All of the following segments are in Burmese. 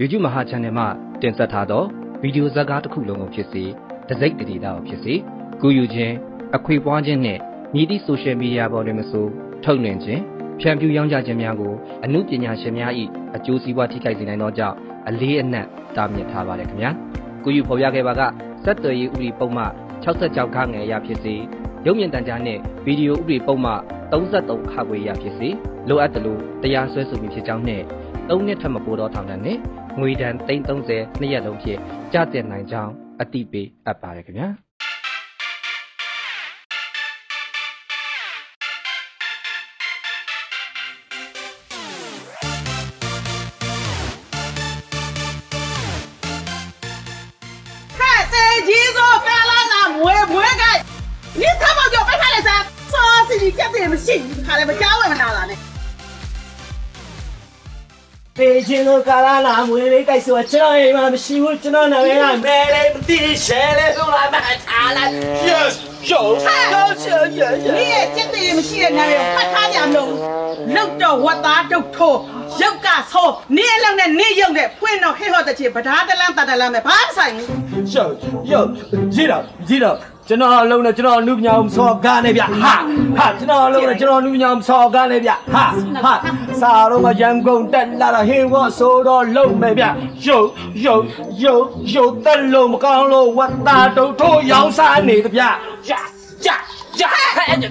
YouTube မဟာ Channel မှာတင်ဆက်ထားသောဗီဒီယိုဇာတ်ကားတစ်ခုလုံးကိုဖြစ်စေတစိုက်တရေတာကိုဖြစ်စေကူယူခြင်းအခွေပွားခြင်းနဲ့မြည်သည့် Social Media ပေါ်တွင်မဆိုထုတ်လွှင့်ခြင်းဖြန့်ဖြူးရောင်းချခြင်းများကိုအမှုပညာရှင်များ၏အကျိုးစီးပွားထိခိုက်စေနိုင်သောကြောင့်အလေးအနက်တားမြစ်ထားပါတယ်ခင်ဗျာကူယူဖော်ပြခဲ့ပါကစက်သွယ်ရေးဥပဒေပုံမှ66ခန်းငယ်အရာဖြစ်စေရုပ်မြင်သံကြားနှင့်ဗီဒီယိုဥပဒေပုံမှ33ခါခွေအရာဖြစ်စေလိုအပ်သလိုတရားစွဲဆိုမှုဖြစ်ကြောင်းနှင့်၃နှစ်ထက်မပိုသောထောင်ဒဏ်နှင့် ငွေဒဏ်330နှစ်ရက်လုံးဖြင့်ကြားတင်နိုင်ကြောင်းအတိပေးအပ်ပါတယ်ခင်ဗျာ看这几座白兰那没没个，你他妈叫白看来噻？啥事你绝对不信，看来不假问哪了呢？ ပေရှင်တို့ကာလာလာမွေးလေးကိုက်ဆိုကျွန်တော်အိမ်မှာမရှိဘူးကျွန်တော်နာမည်ကမဲလေးမသိရှဲလေးဆိုလာမှာထားလိုက် Yes yo yo yo yo မင်းရဲ့စိတ်တွေမရှိတဲ့နာမည်ကိုဖတ်ထားကြမလို့လောက်တော့ဝတ်သားဒုတ်ထိုးရုပ်ကဆောနေအလောက်နဲ့နေရုပ်နဲ့ဖွင့်တော့ဟဲ့ဟောတဲ့ချေဗဒါတလန်းတတလန်းနဲ့ဘာဆိုင် Yo yo ရေးတော့ရေးတော့ ကျွန်တော်အလုံးနဲ့ကျွန်တော်လူပညာမစော်ကားနဲ့ဗျဟာဟာကျွန်တော်အလုံးနဲ့ကျွန်တော်လူပညာမစော်ကားနဲ့ဗျဟာဟာစာတော့မရန်ကုန်တက်လာတာဟေဝဆိုတော့လုံမယ်ဗျရုပ်ရုပ်ရုပ်ရုပ်တက်လို့မကောင်းလို့ဝတ်တာတုတ်ထိုးရောင်းစားနေတဗျကြာကြာကြာဟဲ့အဲ့ဒါ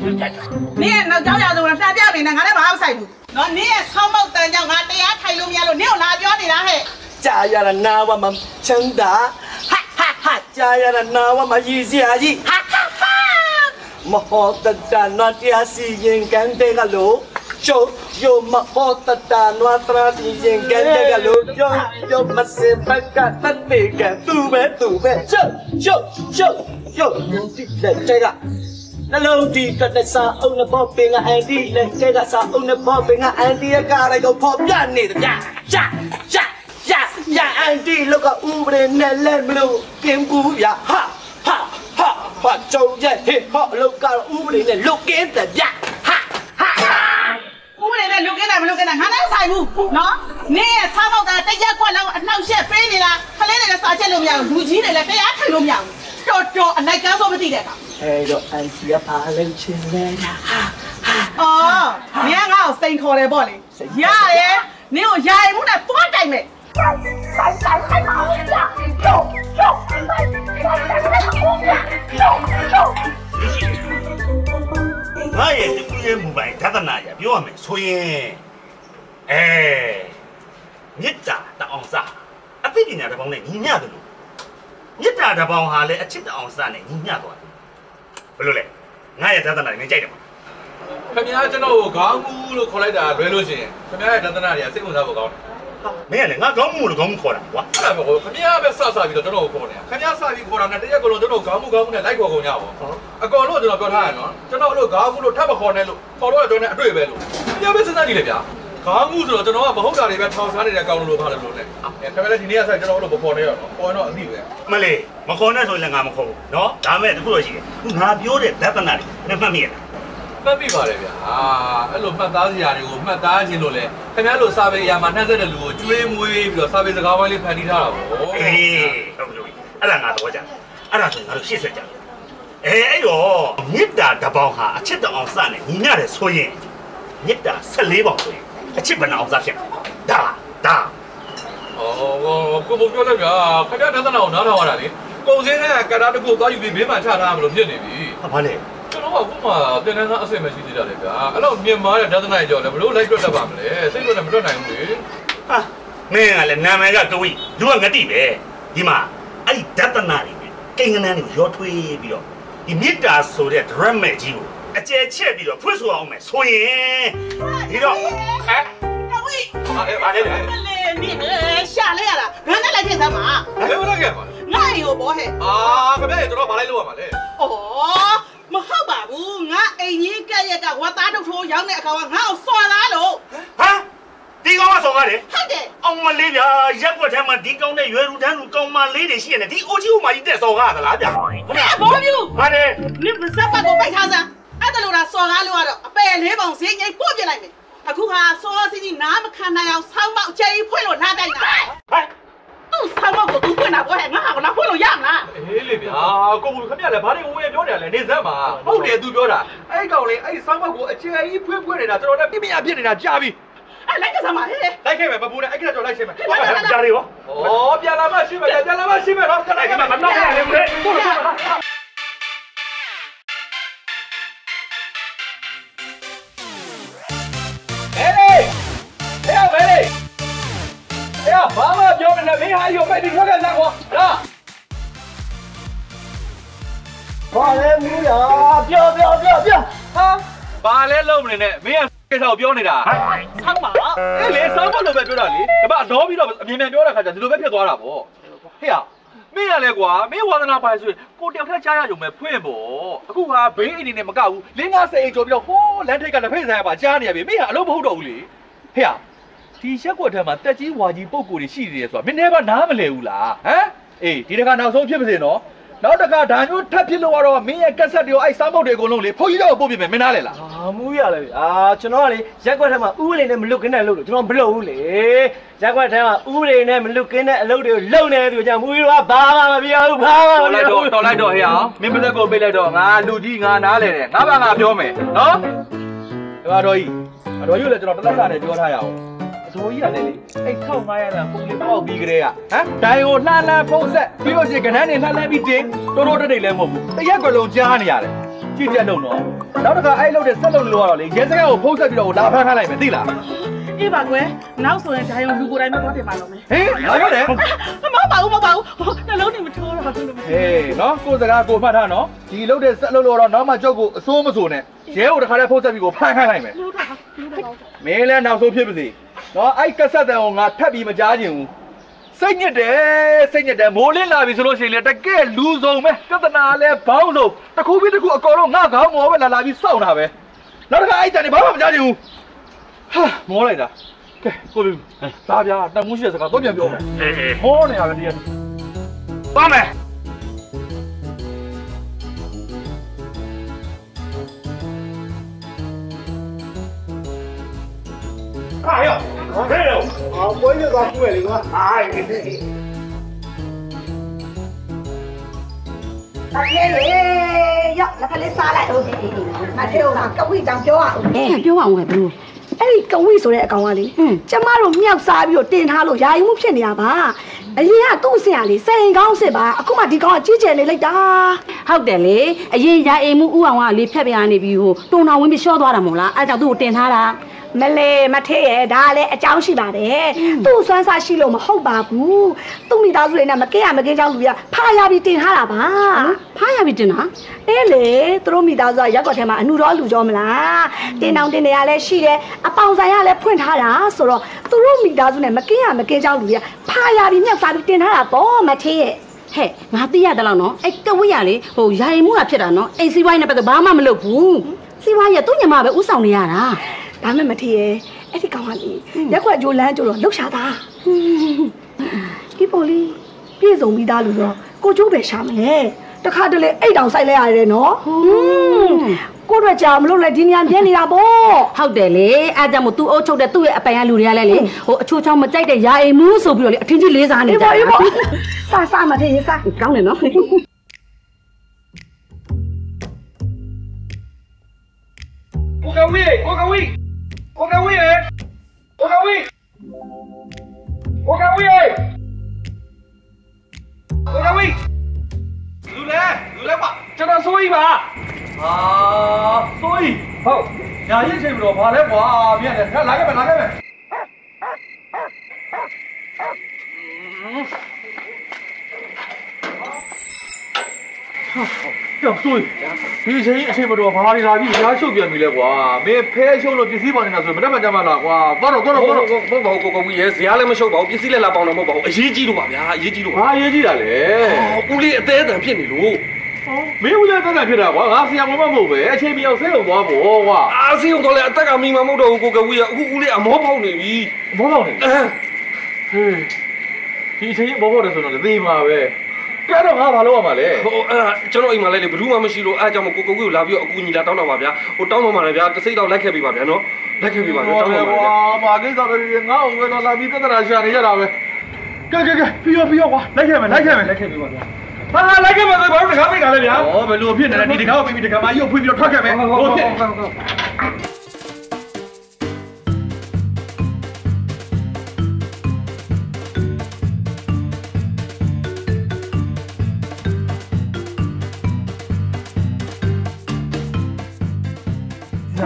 နင်းရဲ့ကြောက်ရအောင်ပြပြနေငါလည်းမအောင်ဆိုင်ဘူးနော်နင်းရဲ့ဆောင်းမောက်တန်ကြောင့်ငါတရားထိုင်လို့မရလို့နင်းကိုလာပြောနေတာဟဲ့ ကြာရတာနာဝမချမ်းသာဟာဟာဟာကြာရတာနာဝမရည်စရာကြီးဟာဟာဟာမဟောတတနာတရားစီရင်ကန်တဲ့ကလို့ချိုယိုမဟောတတနွာတရာစီရင်ကန်တဲ့ကလို့ယောယောမစင်ဘကတတ်တဲ့ကသူပဲသူပဲချိုချိုချိုယောဒီလက်တဲ့ကနှလုံးဒီကတဆာအုံးနဘောပင်ကအန်ဒီလက်ကျကစာအုံးနဘောပင်ကအန်ဒီရကားလိုက်ကိုဖော်ပြနေတယ်ဗျာချာချာ ချာရအန်ဒီလောကဥပဒေနဲ့လည်းမလို့ကင်းဘူးဗျာဟာဟာဟာဟာကြုံရဲ့ဟေဟောလောကဥပဒေနဲ့လုတ်ကင်းတယ်ဗျာဟာဟာဥပဒေနဲ့လုတ်ကင်းတာမလုတ်ကင်းတာငါလည်းဆိုင်ဘူးနော်နင်းရဲ့ဆောင်းမောက်တန်တရက်ခွက်လောက်အနှောက်ရှက်ပေးနေလားခလေးတွေလည်းစာချက်လို့မရဘူးလူကြီးတွေလည်းတရားထိုင်လို့မရဘူးတော်တော်အနိုင်ကန်းဆိုမသိတဲ့ကောင်အဲ့တော့အန်စီကပါလုံးချင်လဲဟာဟာအော်နင်ကငါ့ကိုစိန်ခေါ်တယ်ပေါ့လေရရဲနင်ကိုယာရင်မှုနဲ့သွားတိုက်မယ် ငါရဲ့တကူရဲ့မူပိုင်ဒသနာရပြောရမယ်ဆိုရင်အဲမေတ္တာတအောင်စားအသိပညာတစ်ပေါင်းနဲ့ညီမျှတယ်လို့မေတ္တာတစ်ပေါင်းဟာလည်းအချစ်တအောင်စားနဲ့ညီမျှသွားတယ်ဘယ်လိုလဲငါရဲ့ဒသနာတွေမကြိုက်တယ်မခင်ဗျားကျွန်တော်ကိုခေါင်းကူးလို့ခေါ်လိုက်တာလွဲလို့ရှိရင်ခင်ဗျားရဲ့ဒသနာတွေကစိတ်ဝင်စားဖို့ကောင်းတယ် မင်းကလည်းငါကောင်းမှုလို့ကောင်းမှုခေါ်တာကွာအဲ့ဒါမဟုတ်ခင်ဗျားပဲစစပြီးတော့ကျွန်တော်ကိုခေါ်နေတာခင်ဗျားစပြီးခေါ်တာနဲ့တရက်ကတော့ကျွန်တော်ခေါင်းကူးခေါင်းကူးနဲ့လိုက်ခေါ်ကုန်ကြပါအကောင်လို့ကျွန်တော်ပြောထားရနော်ကျွန်တော်လို့ခေါင်းကူးလို့ထပ်မခေါ်နဲ့လို့ခေါ်တော့ကျွန်တော်နဲ့အတွေ့ပဲလို့ခင်ဗျားပဲစဉ်းစားကြည့်လေဗျာခေါင်းကူးဆိုတော့ကျွန်တော်ကမဟုတ်တာတွေပဲထောင်စားနေတဲ့အကောင်လို့ထားတယ်လို့နဲ့အဲခင်ဗျားလည်းဒီနေ့ကဆက်ကျွန်တော်လို့မခေါ်နဲ့ရတော့ခေါ်ရင်တော့အသိပဲမလေးမခေါ်နဲ့ဆိုရင်လည်းငါမခေါ်ဘူးနော်ဒါမဲ့တခုတော့ရှိတယ်ခုငါပြောတဲ့ဒသနာတွေနဲ့မှတ်မိရလား မှတ်ပြီပါတယ်ဗျာအာအဲ့လိုမှတ်သားစရာတွေကိုမှတ်သားခြင်းလို့လဲခင်ဗျားလို့စာပေအရာမှာနှက်ဆက်တဲ့လူကိုကျွေးမွေးပြီးတော့စာပေစကားဝိုင်းလေးဖန်တီးထားတာပေါ့အေးဟုတ်ပြီဟုတ်ပြီအဲ့ဒါငါတော့ကြအဲ့ဒါဆိုရင်ငါတို့ရှေ့ဆက်ကြအဲအဲ့တော့မေတ္တာတစ်ပေါင်းဟာအချစ်တအောင်စနဲ့ညီမျှတယ်ဆိုရင်မေတ္တာ14ပေါင်းဆိုရင်အချစ်ဘယ်နှအောင်စဖြစ်ဒါဒါအော်ကိုဘပြောလိုက်ဗျာခင်ဗျားဒသနာကိုနားထောင်ရတာလေပုံစင်းကကတာတကူသွားယူပြီးမင်းမှချထားမလို့ဖြစ်နေပြီဟာဘာလဲ ကျွန်တော်ကခုမှတင်တန်းသားအဆင်မရှိသေးတာလေဗျာအဲ့တော့မြင်မာတဲ့ဒသနာကြောင့်လည်းဘလို့လိုက်တွက်တတ်ပါမလဲစိတ်တွက်လည်းမတွက်နိုင်ဘူးလေဟာမင်းကလည်းနာမည်ကကဝိလူကငတိပဲဒီမှာအဲ့ဒီဒသနာတွေနဲ့ကိန်းကနန်းတွေကိုရောထွေးပြီးတော့ဒီမေတ္တာဆိုတဲ့ drum ကြီးကိုအကျယ်ချက်ပြီးတော့ဖွင့်ဆိုအောင်မယ်ဆိုရင်ဒီတော့ဟမ်ကဝိအဲ့ဘာလဲဗျာမလေးနင်ရှာလဲရတာငါနဲ့လိုက်ဖြစ်သမှာဘယ်လိုလဲခဲ့ပါလဲငါရောဘောဟဲ့အာခင်ဗျားကျွန်တော်ဘာလိုက်လို့ရမှာလဲဩ မဟုတ်ပါဘူးငါအိမ်ကြီးကက်ရက်ကဝတ်သားတို့ထိုးရောက်တဲ့အခါကငါ့ကိုစော်လားလို့ဟာဒီကောင်ကဆောင်ရတယ်ဟုတ်တယ်အောင်မလေးဗျာရက်ွက်ထဲမှာဒီကောင်နဲ့ရွယ်လူတန်းလူကောင်မလေးတွေရှိရတယ်ဒီအိုကြီးဟိုမှာကြီးတက်ဆောင်ရသလားဗျာဟုတ်အဲ့လားဘောပြူဟာတယ်နင်မစပ်ပတ်ကိုပိုက်ထားစမ်းအဲ့ဒါလို့လားစော်ကားလို့ကတော့အပယ်လေးပုံဈေးငိမ့်ပို့ပြလိုက်မယ်အခုဟာစောစီကြီးနားမခံနိုင်အောင်ဆောင်းပေါက်ချေးဖွင့်လို့လာတိုက်တာဟ သူ့ဆောင်းမကိုသူဖွင့်တာကွာငါ့ဟာကိုလာဖွင့်လို့ရမလားအေးလေဗျာကိုဘူးခင်ဗျလည်းဘာတွေဝေပြောနေတာလဲနေစမ်းပါဟုတ်တယ်သူပြောတာအဲ့ကောင်လေးအဲ့ဆောင်းမကိုအကျယ်ကြီးဖွင့်ဖွင့်နေတာကျွန်တော်လည်းပြင်းပြဖြစ်နေတာကြာပြီအဲ့လိုက်ကစားမှာဟဲ့လိုက်ခဲ့မယ်ပပူနဲ့အဲ့ကကြော်လိုက်ရှင်းမယ်ကြားတွေရောဩပြန်လာမှရှင်းမယ်ပြန်လာမှရှင်းမယ်တော့ပြန်လာမှမနောက်ရလေဘူးလေ ဘာမှပြောမနေမင်းဟာရောပဲဒီထွက်ခဲ့စားကွာလာဘာလဲမူးရပြောပြောပြောပြောဟာဘာလဲလုံးမနေနဲ့မင်းကကိစ္စကိုပြောနေတာဆောင်းပါအေးလေစောင်းဖို့လိုပဲပြောတာလေဒါပေမဲ့အတော်ပြီးတော့အမြင်မြန်ပြောတဲ့ခါကျဒီလိုပဲဖြစ်သွားတာပေါ့ဟေ့ရမင်းရလဲကွာမင်းဝါသနာပါဆိုရင်ကိုတယောက်ထက်ကြားရကြုံပဲဖွင့်ပေါ့အခုဟာဘေးအိမ်နေနဲ့မကဘူးလင်းကားစိတ်အိမ်ကျော်ပြီးတော့ဟိုးလမ်းထိပ်ကလက်ဖိတ်ဆိုင်ရပါကြားနေရပြီမင်းဟာအလုပ်မဟုတ်တော့ဘူးလေဟေ့ရ ဒီရက်ကွက်ထဲမှာတက်ကြီးဝါကြီးပုံကိုယ်တွေရှိနေတယ်ဆိုတာမင်းလည်းဘာနားမလဲဘူးလားဟမ်အေးဒီတစ်ခါနောက်ဆုံးဖြစ်ပါစေနော်နောက်တစ်ခါဒါမျိုးထပ်ဖြစ်လို့ကတော့မင်းရဲ့ကက်ဆက်တွေကိုအဲ့စောင်းပုတ်တွေအကုန်လုံးလေဖုန်းကြီးတော့ပို့ပြမယ်မင်းနားလေလားအာမူးရလေအာကျွန်တော်ကလေရက်ကွက်ထဲမှာဥပဒေနဲ့မလွတ်ကင်းတဲ့အလုပ်လို့ကျွန်တော်မလုပ်ဘူးလေရက်ကွက်ထဲမှာဥပဒေနဲ့မလွတ်ကင်းတဲ့အလုပ်တွေကိုလုပ်နေတယ်သူကြောင့်မူးရကဘာမှမပြောဘူးဘာမှမတော်လိုက်ပြောတော့ဘူးတော်လိုက်တော့ဟေ့အောင်မင်းပလက်ကိုပိတ်လိုက်တော့ငါလူကြီးငါနားလေတယ်ငါဘာငါပြောမယ်နော်ဒီမှာတော့ကြီးအတော်ကြီးလည်းကျွန်တော်တလက်စာနဲ့ပြောထားရအောင် အတော်ကြီးကလည်းလေအဲ့1500လမ်းပုံလေးပေါက်ပြီးကြတဲ့ကဟမ်ဒိုင်ကိုလှမ်းလှမ်းဖုံးဆက်ပြီးလို့ရှိရင်ကနန်းနေလှမ်းလှမ်းပြီးတင်တိုးတိုးတိတ်တိတ်လည်းမဟုတ်ဘူးတရက်ကွယ်လုံးကြားနေရတယ်ကြည့်ချက်လုံးတော့နောက်တစ်ခါအဲ့လုပ်တဲ့ဆက်လုပ်လို့ရတော့လေရဲစခန်းကိုဖုံးဆက်ပြီးတော့လာဖမ်းခိုင်းလိုက်မယ်သိလား အေးပါကွယ်နောက်ဆိုရင်ဒါရုံလူကိုယ်တိုင်မသွားတင်ပါတော့မယ်ဟေးလာရတယ်မမပါဘူးမပါဘူးနှလုံးနေမထိုးတော့ဘူးလို့ဟေးနော်ကိုယ်စကားကိုမှတ်ထားနော်ဒီလုပ်တဲ့ဆက်လုပ်လို့တော့နောက်မှကြောက်ကိုအစိုးမစိုးနဲ့ရဲကိုတခါတည်းဖုံးဆက်ပြီးကိုဖမ်းခိုင်းလိုက်မယ်လူတော့လူတော့မင်းလည်းနောက်ဆုံးဖြစ်ပါစေနော်အဲ့ကက်ဆက်တဲ့ကိုငါထပ်ပြီးမကြားချင်ဘူးစိတ်ညစ်တယ်စိတ်ညစ်တယ်မိုးလင်းလာပြီဆိုလို့ရှိရင်လေတကယ်လူစုံပဲပြဿနာလည်းဘောင်းစုံတစ်ခုပြီးတစ်ခုအကုန်လုံးငါခေါင်းမောပဲလာလာပြီးစောင့်တာပဲနောက်တစ်ခါအဲ့တန်နေဘာမှမကြားချင်ဘူး ဟာမောလိုက်တာကဲကိုပြီသားပြားတမှုရှိတဲ့စကားတော့ပြန်ပြောမယ်အေးအေးဟောနေရပဲတည်းပါမယ်ဟာရောဟဲ့ရောအာပွဲရသွားခုပဲလေကွာအိုင်အဖေလေရောက်လက်ဖက်လေးစားလိုက် ဟုတ်မထေဦးကကဝိတောင်ပြောရအောင်အေးပြောအောင်ပဲဘလို့အဲ့ဒီကဝိဆိုတဲ့အကောင်ကလေဟွန်းကျမတို့မြောက်စားပြီးတော့တင်ထားလို့ယာယီမှုဖြစ်နေတာပါအရင်ကသူ့အစင်ကလေစိန်ကောင်းစစ်ပါအခုမှဒီကောင်ကကြီးကျယ်နေလိုက်တာဟုတ်တယ်လေအရင်ရာအိမ်မှုဥအောင်ကလေဖြတ်ပြရနေပြီဟိုတုံတော်ဝင်ပြီးရှော့သွားတာမို့လားအဲ့ကြောင့်သူ့ကိုတင်ထားတာ မလဲမထေရဲ့ဒါကလည်းအကြောင်းရှိပါတယ်သူ့စွမ်းစားရှိလို့မဟုတ်ပါဘူးသူ့မိသားစုတွေနဲ့မကင်းရမကင်းကြောင်းလူရဖာရပြီးတင်ထားတာပါဖားရပြီတင်တာအေးလေသူတို့မိသားစုကရက်ကွက်ထဲမှာအမှုတော်လူကြောမလားတင်းတောင်တင်းနေရလဲရှိတယ်အပေါင်ဆိုင်ရလဲဖွင့်ထားတာဆိုတော့သူတို့မိသားစုနဲ့မကင်းရမကင်းကြောင်းလူရဖာရပြီးမြောက်စားပြီးတင်ထားတာပေါ့မထေရဲ့ဟဲ့ငါသိရတယ်လို့နော်အဲ့ကဝိရလေဟိုရာအိမ်မှုကဖြစ်တာနော်အိမ်စီးပွားရေးနဲ့ပတ်သက်ဘာမှမလုပ်ဘူးစီးပွားရေးကသူ့ညီမပဲဥဆောင်နေရတာ ဒါမဲ့မထေရဲ့အဲ့ဒီကောင်ကလေရက်ကွက်ကြိုးလန်းကြိုးတော့လှုပ်ရှားတာဒီပေါ်လေးပြည့်စုံပြီးသားလူတော့ကိုကျိုးပဲရှာမလဲတခါတလေအိတ်တောင်ဆိုင်လဲရတယ်နော်ဟွန်းကိုတော့ကြာမလို့လဲဒီညံပြင်းနေတာပေါ့ဟုတ်တယ်လေအဲ့ကြောင့်မို့သူ့အုပ်ချုပ်တဲ့သူ့ရဲ့အပိုင်ကလူတွေကလည်းလေဟိုအချိုးချောင်းမကြိုက်တဲ့ရာအိမ်မှုဆိုပြီးတော့လေအထင်ကြီးလေးစားနေအေးကြပေါ့အေးပေါ့စားစားမထေရဲ့စားကောင်းတယ်နော်ကိုကဝေးကိုကဝေး ကိုကဝေးကိုကဝေးကိုကဝေးကိုကဝေးလူလဲလူလဲပါကျွန်တော်စိုးကြီးပါအာစိုးကြီးဟုတ်ညာရစ်ချိန်ပြီးတော့ဘာလဲကွာမြန် တယ်လာခဲ့မယ်လာခဲ့မယ်ကြောက်စိုးဒီချိန်အချိန်မတော်ဘာတွေလာပြီးရားရှုပ်ပြန်ပြီလဲကွာမင်းဖဲရှုပ်လို့ပစ္စည်းပေါနေတာဆိုမတတ်မှကြမှာလားကွာသွားတော့သွားတော့ဟုတ်သွားတော့တော့ဟုတ်ပါဘူးကိုကိုကြီးရဲ့ဇာတ်လည်းမရှုပ်ပါဘူးပစ္စည်းလည်းလာပေါင်တော့မဟုတ်ပါဘူးအရေးကြီးလို့ပါဗျာအရေးကြီးလို့ပါဘာရေးကြည့်တာလဲဦးလေးအသေးအတန်ဖြစ်နေလို့မင်းဦးလည်းတက်တက်ဖြစ်တာကွာငါဆရာမမမဟုတ်ပဲအချိန်မရောက်ဆေးုံသွားပေါ့ကွာအာစီုံတော့လေအသက်ကမိမမဟုတ်တော့ဘူးကိုကိုကြီးကအခုဦးလေးအမောပေါက်နေပြီဘောတော့နေအဲဟေးဒီအချိန်ဘောဘောတယ်ဆိုတော့သေမှာပဲ ကြတော့ငါဘာလုပ်ရမှာလဲဟိုအဲကျွန်တော်အိမ်မှာလည်းဘယ်သူမှမရှိလို့အဲကြောင့်ကိုကိုကြီးကိုလာပြီးတော့အကူညီလာတောင်းတော့ပါဗျာဟိုတောင်းတော့မှာလည်းဗျာတစိမ့်တော့လိုက်ခဲ့ပေးပါဗျာနော်လိုက်ခဲ့ပေးပါဗျာတောင်းတော့ပါဗျာမာကိစ္စတွေငါ့ကိုတော့လာပြီးတက်တရာရှာနေရတာပဲကဲကဲကဲပြီးရောပြီးရောကွာလိုက်ခဲ့မယ်လိုက်ခဲ့မယ်လိုက်ခဲ့ပြီပါဗျာဟာလိုက်ခဲ့မှာဆိုဘာလို့တကားပိတ်တာလဲဗျာဩဘယ်လိုဖြစ်နေလဲဒီတကားကိုပြီးပြီးတကားမကြီးကိုဖွင့်ပြီးတော့ထွက်ခဲ့မယ်ဟိုဖြစ်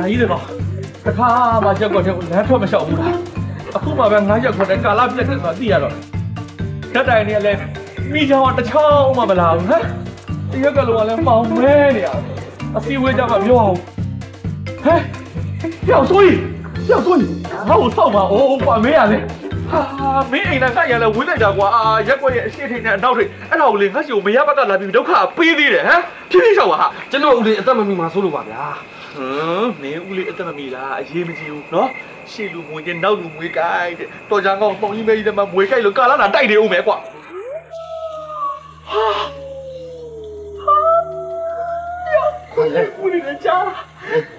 ကြီးတယ်တော့တခါမှရက်ကွက်တဲ့လမ်းထွက်မလျှောက်ဘူးလားအခုမှပဲငါရက်ကွက်တဲ့ကာလာပြက်တယ်ဆိုတာသိရတော့ဓာတ်တိုင်နေလည်းမိချောင်းတစ်ချောင်းမှမလာဘူးဟမ်ဒီရက်ကလုံးကလည်းမောင်မဲနေရအစီဝေးကြမှာပြောအောင်ဟဲ့ပြောက်ဆိုးကြီးပြောက်ဆိုးကြီးဟောဆောက်ပါအိုးကွာမင်းရလဲဟာမင်းအိမ်နဲ့ဆိုင်ရလဲဝင်းလိုက်တာကွာအာရက်ကွက်ရဲ့အရှိထိန်နဲ့အနောက်ထိပ်အဲ့ဒါကိုလေငါ့စီကိုမရဘက်ကလာပြီးဒုက္ခပေးသေးတယ်ဟမ်ဖြည်းဖြည်းလျှောက်ပါဟာကျွန်တော်ဦးလေးအသက်မမီမှာဆိုလို့ပါဗျာ ဟမ်မင်းဦးလေးအသက်မမီလားအရေးမကြီးဘူးနော်ရှေ့လူမွေချင်းနောက်လူမွေကြိုက်တဲ့တော်ကြံကောင်းပုံကြီးမဲကြီးတမမွေကြိုက်လို့ကာလာနာတိုက်နေဦးမယ်ကွာခွေးဦးလေးလည်းကြား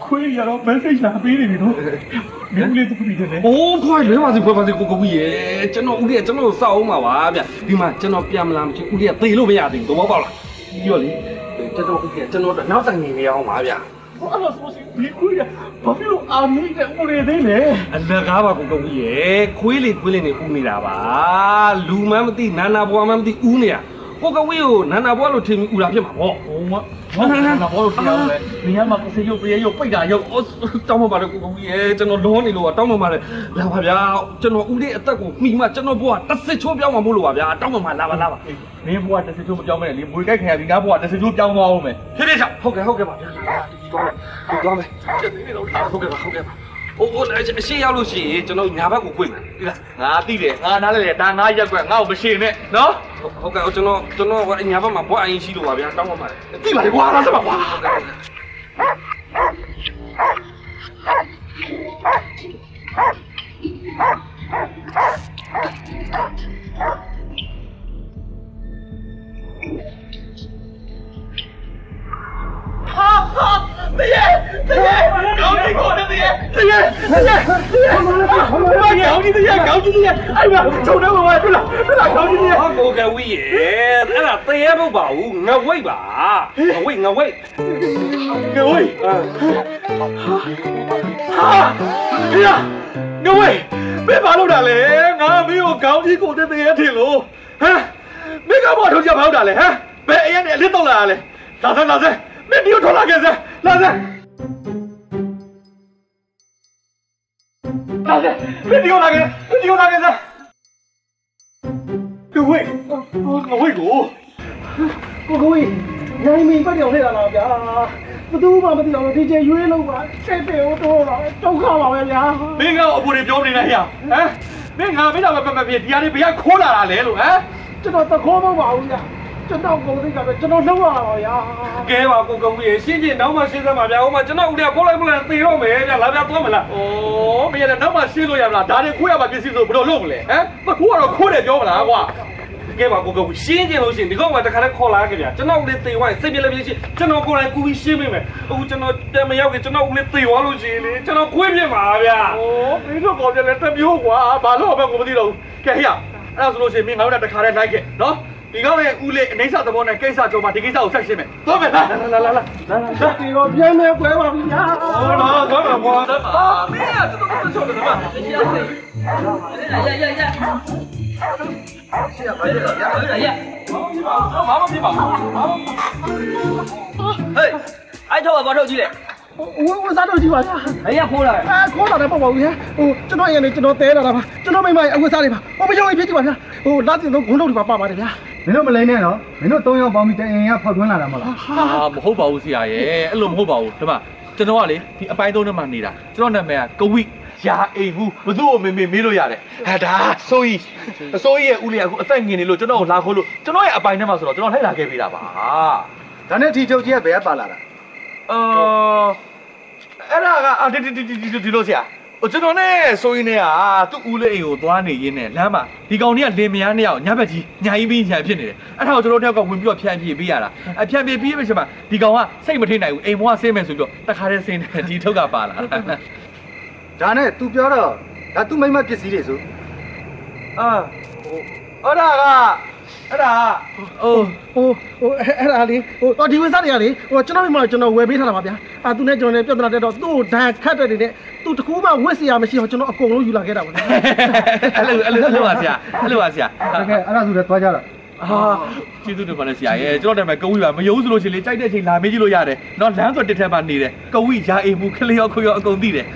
ခွေးရတော့ message လာပေးနေပြီနော်မင်းဦးလေးတခုပြီးတယ်လေ။အိုးဖွာလွဲပါစေဖွာပါစေကိုကိုကြီးရေကျွန်တော်ဦးလေးကကျွန်တော်စောက်အောင်ပါပါဗျ။ဒီမှာကျွန်တော်ပြန်မလာမချင်းဦးလေးကသေလို့မရသေးဘူးတော့ပေါ့လား။ပြီးတော့လေကျွန်တော်ဦးလေးကကျွန်တော်နောက်တိုင်နေနေအောင်ပါဗျ။ အဲ့တော့ဆိုစီဒီခွေးရဘာဖြစ်လို့အာမီနဲ့ဦးလေးသေးလဲအလကားပါကိုကိုကြီးရေခွေးလေးခွေးလေးနေဦးနေတာပါ။လူမှန်းမသိနာနာဘွားမှန်းမသိဦးနေတာ။ ကိုကဝေးကိုနာနာဘွားလို့ထင်ပြီးဦးတာဖြစ်မှာပေါ့ဟိုမဘာလဲဘာလို့တရားလဲနေရာမှာကိုစေရုပ်ပြေရုပ်ပိတ်တာရုပ်။အော်တောင်းပါပါလေကိုကိုကြီးရေကျွန်တော်လုံးနေလို့တောင်းပါပါလေလာပါဗျာကျွန်တော်ဦးလေးအသက်ကိုမိမှကျွန်တော်ဘွားတစ်စစ်ချိုးပြောင်းမှာမို့လို့ပါဗျာတောင်းပါပါလာပါလာပါမင်းဘွားတစ်စချိုးမပြောင်းမဲလေမွေကြိုက်ခံရပြီငါဘွားတစ်စချိုးပြောင်းသွားအောင်မယ်ဖြည်းဖြည်းချဟုတ်ကဲ့ဟုတ်ကဲ့ပါဗျာဒီသွားမယ်ဒီသွားမယ်ဟုတ်ကဲ့ပါဟုတ်ကဲ့ပါ အိုးအိုးအရှိရောက်လို့ရှိရင်ကျွန်တော်ညာဘက်ကိုဖွင့်မယ်ဒီလားငါသိတယ်ငါနားလဲတယ်ဒါငါရက်ကွက်ငါ့ကိုမရှိနဲ့နော်ဟုတ်ကဲ့ကျွန်တော်ကျွန်တော်ညာဘက်မှာဘွားအရင်ရှိလို့ပါဗျာတောင်းပါပါလေသိပါလေကွာငါစပါကွာဟာ ဟာတရေတရေကောင်းပြီကောတရေတရေတရေတရေကောင်းကြီးတရေကောင်းကြီးတရေအဲ့မှာချုံတော့ဘာဖြစ်လားဖြစ်လားကောင်းကြီးတရေဟောကိုကဝီးရေအဲ့ဒါသေရဖို့ပါဘူးငဝိတ်ပါငဝိတ်ငဝိတ်ငဝေးဟာဖေရငဝေးဘယ်ဘာလုပ်တာလဲငါမင်းကိုကောင်းကြီးကိုတရေထင်လို့ဟမ်မင်းကဘာထုတ်ကြမဟုတ်တာလဲဟမ်ဘယ်အရင်နဲ့အလစ်တော့လာလဲလာစမ်းလာစမ်း မင်းဒီကိုထွက်လာခဲ့စမ်းလာစမ်းလာစမ်းမင်းဒီကိုလာခဲ့မင်းဒီကိုလာခဲ့စမ်းငဝေးငဝေးကိုကိုကိုကြီးနိုင်မီပတ်ပြောင်းနေတာလားဗျာဘသူမှမသိတော့ဒီကျရွေးလို့ပါဆက်တယ်ဟိုတော့ဒုက္ခပါပဲဗျာမင်းကအပူတွေပြောနေလိုက်ရဟမ်မင်းငါမင်းတော့မမဖြစ်ဒီဟာတွေဘယ်ကခိုးလာတာလဲလို့ဟမ်ကျွန်တော်တခေါ်မပါဘူးဗျာ ကျွန်တော်ကိုယ်သိကပဲကျွန်တော်လှုပ်ရတာပါဗျာကဲပါကိုကဝီးရေရှင်းချင်းနောက်မှရှင်းစမ်းပါဗျာဟိုမှာကျွန်တော်ဦးလေးခိုးလိုက်မလားသေတော့မယ်ဗျာလာဗျာသွားမလား။အော်မင်းလည်းနောက်မှရှင်းလို့ရမလားဒါတွေခိုးရမှာပစ္စည်းဆိုဘယ်လိုလုပ်မလဲဟမ်မခိုးတော့ခိုးတယ်ပြောမလားကွာကဲပါကိုကဝီးရှင်းချင်းလို့ရှင်းဒီကောင်ကတခါလဲခေါ်လာခဲ့ဗျာကျွန်တော်ဦးလေးသေသွားရင်စိတ်ပြလည်းပြရှင်းကျွန်တော်ကိုယ်တိုင်ကူပြီးရှင်းပေးမယ်အခုကျွန်တော်တမရောက်ခင်ကျွန်တော်ဦးလေးသေသွားလို့ရှိရင်လေကျွန်တော်ခွေးပြစ်ပါဗျာ။အော်မင်းတို့ကောင်ပြလည်းတစ်မျိုးကွာဘာလို့ပဲကိုမသိတော့ဘူး။ကဲဟရအဲ့ဒါဆိုလို့ရှိရင်မင်းငါတို့ကတခါတည်းလိုက်ခဲ့နော် ဒီကောင်ရဲ့ဦးလေးအနေဆသဘောနဲ့ကိစ္စကြုံမှာဒီကိစ္စကိုဆက်ရှင်းမယ်။သွားမယ်လား။လာလာလာလာဒီတော့ပြန်နေကွဲပါပြီဗျာ။ဟောတော့သွားမှာကွာ။အာမင်းကတော်တော်ချောတယ်ကွာဘာမှမဖြစ်ပါဘူးဘာမှဟေးအဲ့တော့ဘာထုတ်ကြည့်လဲ ဝဝစားတော့ကြည့်ပါဗျာအေးရခိုးလာတယ်အဲခေါ်တာလည်းပေါ့ပါဘူးဗျာဟိုကျွန်တော်ရင်နေကျွန်တော်တဲလာတာပါကျွန်တော်မိမအဝတ်စားတွေပါဟိုမရုံရေးဖြစ်ကြပါဗျာဟိုလာတင်တော့ဂုံးတော့ဒီပါပါပါတယ်ဗျာမင်းတို့မလိမ့်နဲ့နော်မင်းတို့၃ယောက်ပေါင်းပြီးတအိမ်ကဖောက်ထွန်းလာတာမဟုတ်လားဟာမဟုတ်ပါဘူးဆရာရဲ့အဲ့လိုမဟုတ်ပါဘူးဒီမှာကျွန်တော်ကလေဒီအပိုင်းသုံးထဲမှာနေတာကျွန်တော်နာမည်ကကဝိရာအိမ်ဘူးဘသူ့ကိုမေမေမေးလို့ရတယ်ဟာဒါဆိုကြီးအစိုးရရဲ့ဦးလေးကအခုအသက်ငင်နေလို့ကျွန်တော်ကိုလာခိုးလို့ကျွန်တော်ရဲ့အပိုင်းထဲမှာဆိုတော့ကျွန်တော်လှည့်လာခဲ့ပေးတာပါဒါနဲ့ထီချုပ်ကြီးကဘယ်ကပါလာတာ အော်အဲ့ဒါကအာဒီဒီဒီဒီဒီလို့ဆရာဟိုကျွန်တော်နဲ့ဆိုရင်နဲ့ကသူ့ဦးလေးအိမ်ကိုသွားနေရင်းနဲ့လမ်းမှာဒီကောင်ကြီးကလင်မယားနှစ်ယောက်ညဘက်ကြီးညာကြီးပြီးညာဖြစ်နေတယ်အဲ့ဒါကိုကျွန်တော်တို့တယောက်ကဝင်ပြီးတော့ဖြန့်ပြေးပေးရတာအဖြန့်ပြေးပြီးမှချက်မှာဒီကောင်ကစိတ်မထိနိုင်ဘူးအိမ်ဘွားဆင်းမယ်ဆိုပြီးတော့တခါတည်းဆင်းတယ်ဒီထုတ်ကပါလာဒါနဲ့ तू ပြောတော့ဒါ तू မိမပစ္စည်းတွေဆိုအာအဲ့ဒါက အဲ့ဒါဟိုဟိုဟိုအဲ့အဲ့ဒါလေးဟိုတော့ဒီဝက်စားတွေကလေဟိုကျွန်တော်မိမကျွန်တော်ဝယ်ပေးထားတာပါဗျာအာသူနဲ့ကျွန်တော်နဲ့ပြဿနာတက်တော့သူ့ကိုဒဏ်ခတ်တဲ့နေတဲ့သူတကူမှဝက်စရာမရှိအောင်ကျွန်တော်အကုန်လုံးယူလာခဲ့တာပါဗျာအဲ့လိုအဲ့လိုအဲ့လိုပါဆရာအဲ့လိုပါဆရာတကယ်အဲ့ဒါဆိုလည်းသွားကြတာအာကျေးဇူးတင်ပါတယ်ဆရာရဲ့ကျွန်တော်တည်းမှာကုံဝီပါမယုံဆိုလို့ရှိရင်လေကြိုက်တဲ့အချိန်လာမေးကြည့်လို့ရတယ်နော်လမ်းဆိုတစ်ထက်မှနေတယ်ကုံဝီရာအိမ်မှုခလျောခွေရောအကုန်သိတယ်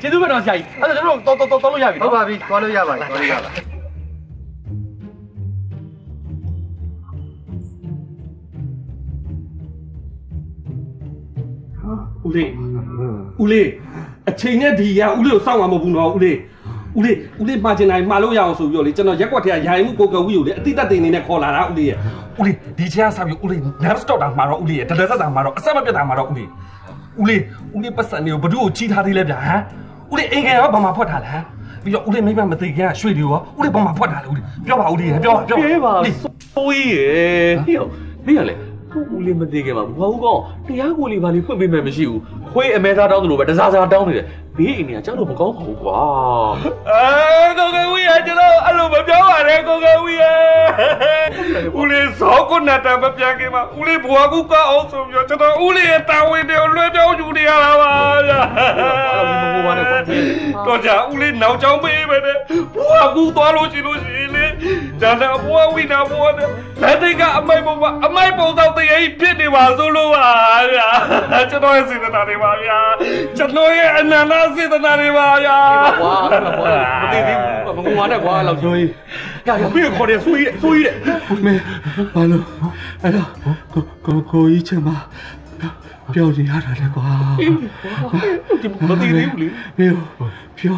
ကျေးဇူးပဲတော့ဆရာကြီးအဲ့ဒါကျွန်တော်တို့တော်တော်တော်လို့ရပြီဟုတ်နော်ပါပြီသွားလို့ရပါပြီသွားလို့ရပါ ဦးလေးဦးလေးအချိန်နဲ့ဒီရဦးလေးကိုစောင့်မှာမဟုတ်ဘူးနော်ဦးလေးဦးလေးဦးလေးမှာချင်တိုင်းမှာလို့ရအောင်ဆိုပြီးတော့လေကျွန်တော်ရက်ကွက်ထဲကယာယီမှုကိုကဝီကိုလေအတိတ်တင်နေနဲ့ခေါ်လာတာဦးလေးရဲ့ဦးလေးဒီချမ်းစားပြီးဦးလေး non stop တာမှာတော့ဦးလေးရဲ့တလက်ဆက်တာမှာတော့အဆက်မပြတ်တာမှာတော့ဦးလေးဦးလေးဦးလေးပတ်စံနေကိုဘ누구ကိုချီးထားသေးလဲဗျာဟမ်ဦးလေးအင်္ဂါရောဘာမှဖွက်ထားလဲဟမ်ပြီးတော့ဦးလေးမိမမသိခင်ကရွှေတွေရောဦးလေးဘာမှဖွက်ထားလဲဦးလေးပြောပါဦးလေးပြောပါပြောပါပြေးပါဦးလေးဆိုးကြီးရဲ့ဟေ့ဟေ့ရလေ ဦးလေးမသေးခင်မှာဘာဘူးကောတရားကိုလေးပါလေးဖွင့်ပေးမယ်မရှိဘူးခွေးအမဲသားတောင်းတယ်လို့ပဲတစားစားတောင်းနေတယ် ဘေးအိမ်ကကြောက်လို့မကောင်းပါဘူးကွာအဲကိုကဝီရကျွန်တော်အဲ့လိုမပြောပါနဲ့ကိုကဝီရဦးလေးဇောကုနတာမပြခင်မှာဦးလေးဘွားကူကအောင်ဆိုပြီးတော့ကျွန်တော်ဦးလေးရဲ့တာဝန်တွေကိုလွှဲပြောင်းယူနေရတာပါဗျာအဲ့လိုမဟုတ်ပါနဲ့ကွာတော့ကြာဦးလေးနောက်ချောင်းပေးပဲတဲ့ဘွားကူသွားလို့ရှိလို့ရှိရင်လေဒါနဲ့ဘွားဝီနာဘွားနဲ့လက်တိတ်ကအမိုက်ပုံကအမိုက်ပုံတော့တရေဖြစ်နေပါဆိုလို့ပါဗျာကျွန်တော်ရဲ့စေတနာတွေပါဗျာကျွန်တော်ရဲ့အနန္တစေတနာတွေပါဗျာကွာမသိသေးဘူးမငုံပါနဲ့ကွာလောက်ဆိုကြီး။ဒါရပြီးခေါ်တယ်ဆိုးကြီးတဲ့ဆိုးကြီးတဲ့မင်းဘာလို့အဲ့တော့ကိုကိုကိုကြီးချင်မပြောနေရတာလေကွာဒီမသိသေးဘူးလေမင်းပြော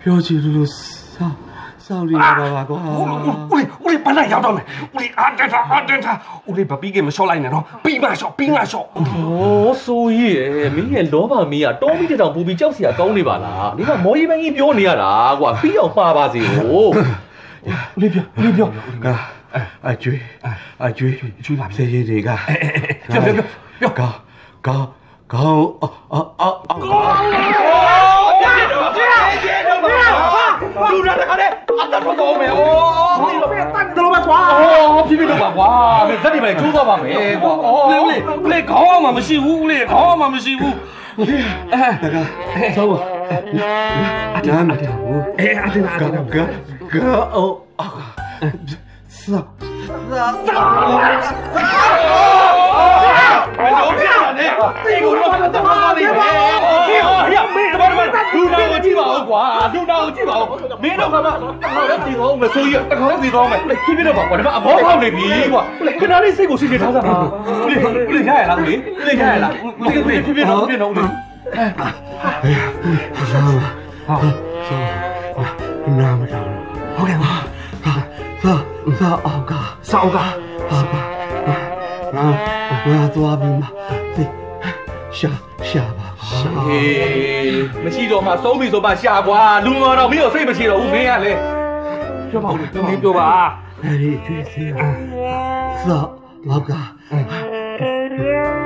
ပြောချင်လို့စော င်းစောင်းနေရတာပါကွာ။ဦးလေးဦးလေးပန်းလိုက်ရောက်တော့မယ်။ဦးလေးအာတတာအာတတာဦးလေးဗပီးကမရှော့လိုက်နဲ့နော်။ပြီးမှရှော့ပြီးမှရှော့ဩဆိုးကြီးရဲ့မင်းရဲ့လောဘမီးကတောမီးတောင်ပူပြီးကြောက်စရာကောင်းနေပါလားဒီကမော်ရီမင်းကြီးပြောနေရတာကွာပြီးအောင်မှားပါစေဟို။ဦးလေးပြောဦးလေးပြောအကျွေးအကျွေးကျွေးပါပြီစေရင်တွေကပြောပြောပြောကောင်းကောင်းကောင်းအော်အော်အော် လူနာတခါနဲ့အတတ်တော့မယ်။အိုးဒီလိုပဲတတ်တယ်လို့ပဲကွာ။အော်ဖြည်းဖြည်းလုပ်ပါကွာမင်းဇက်ဒီပဲကျိုးသွားပါမယ်ကွာဦးလေးဦးလေးဦးလေးခေါင်းအောင်မှမရှိဘူးဦးလေးခေါင်းအောင်မှမရှိဘူး။အဲဆောပါအတမ်းမတယ်ဘူးအဲအတင်အတင်ကောကောကောအော်ဆော ဘယ်လိုဖြစ်တာလဲဒီကိုတော့မတော်ပါဘူးဟေးဟေးမင်းဘာမှလူနာကိုကြည့်ပါဦးကွာလူနာကိုကြည့်ပါဦးမင်းတို့ကမှဟောလည်းဒီတော့မဆိုးရတခါလည်းဒီတော့မယ်ပြပြတော့ပါကွာဒါမှအဘောဖောက်နေပြီကွာခဏလေးစိတ်ကိုစိတ်နေထားစမ်းပါဦးလေးဦးလေးရရလားဦးလေးဦးလေးရရလားဦးလေးပြပြတော့ပြတော့ဦးလေးဆောဟာဆောနာမတော်ဟုတ်ကဲ့ပါဆောဆောအောက်ကစောင်းကဟာပါ ငါငါသွားပြီးမှသိရှာရှာပါဟေးမရှိတော့မှသုံးပြီဆိုမှရှာကွာလူငေါတော့မင်းကိုစိတ်မရှိတော့ဘူးမင်းကလေပြောပါဦးလေးပြောပါအဲ့ဒီကျွေးစီဆောအောက်က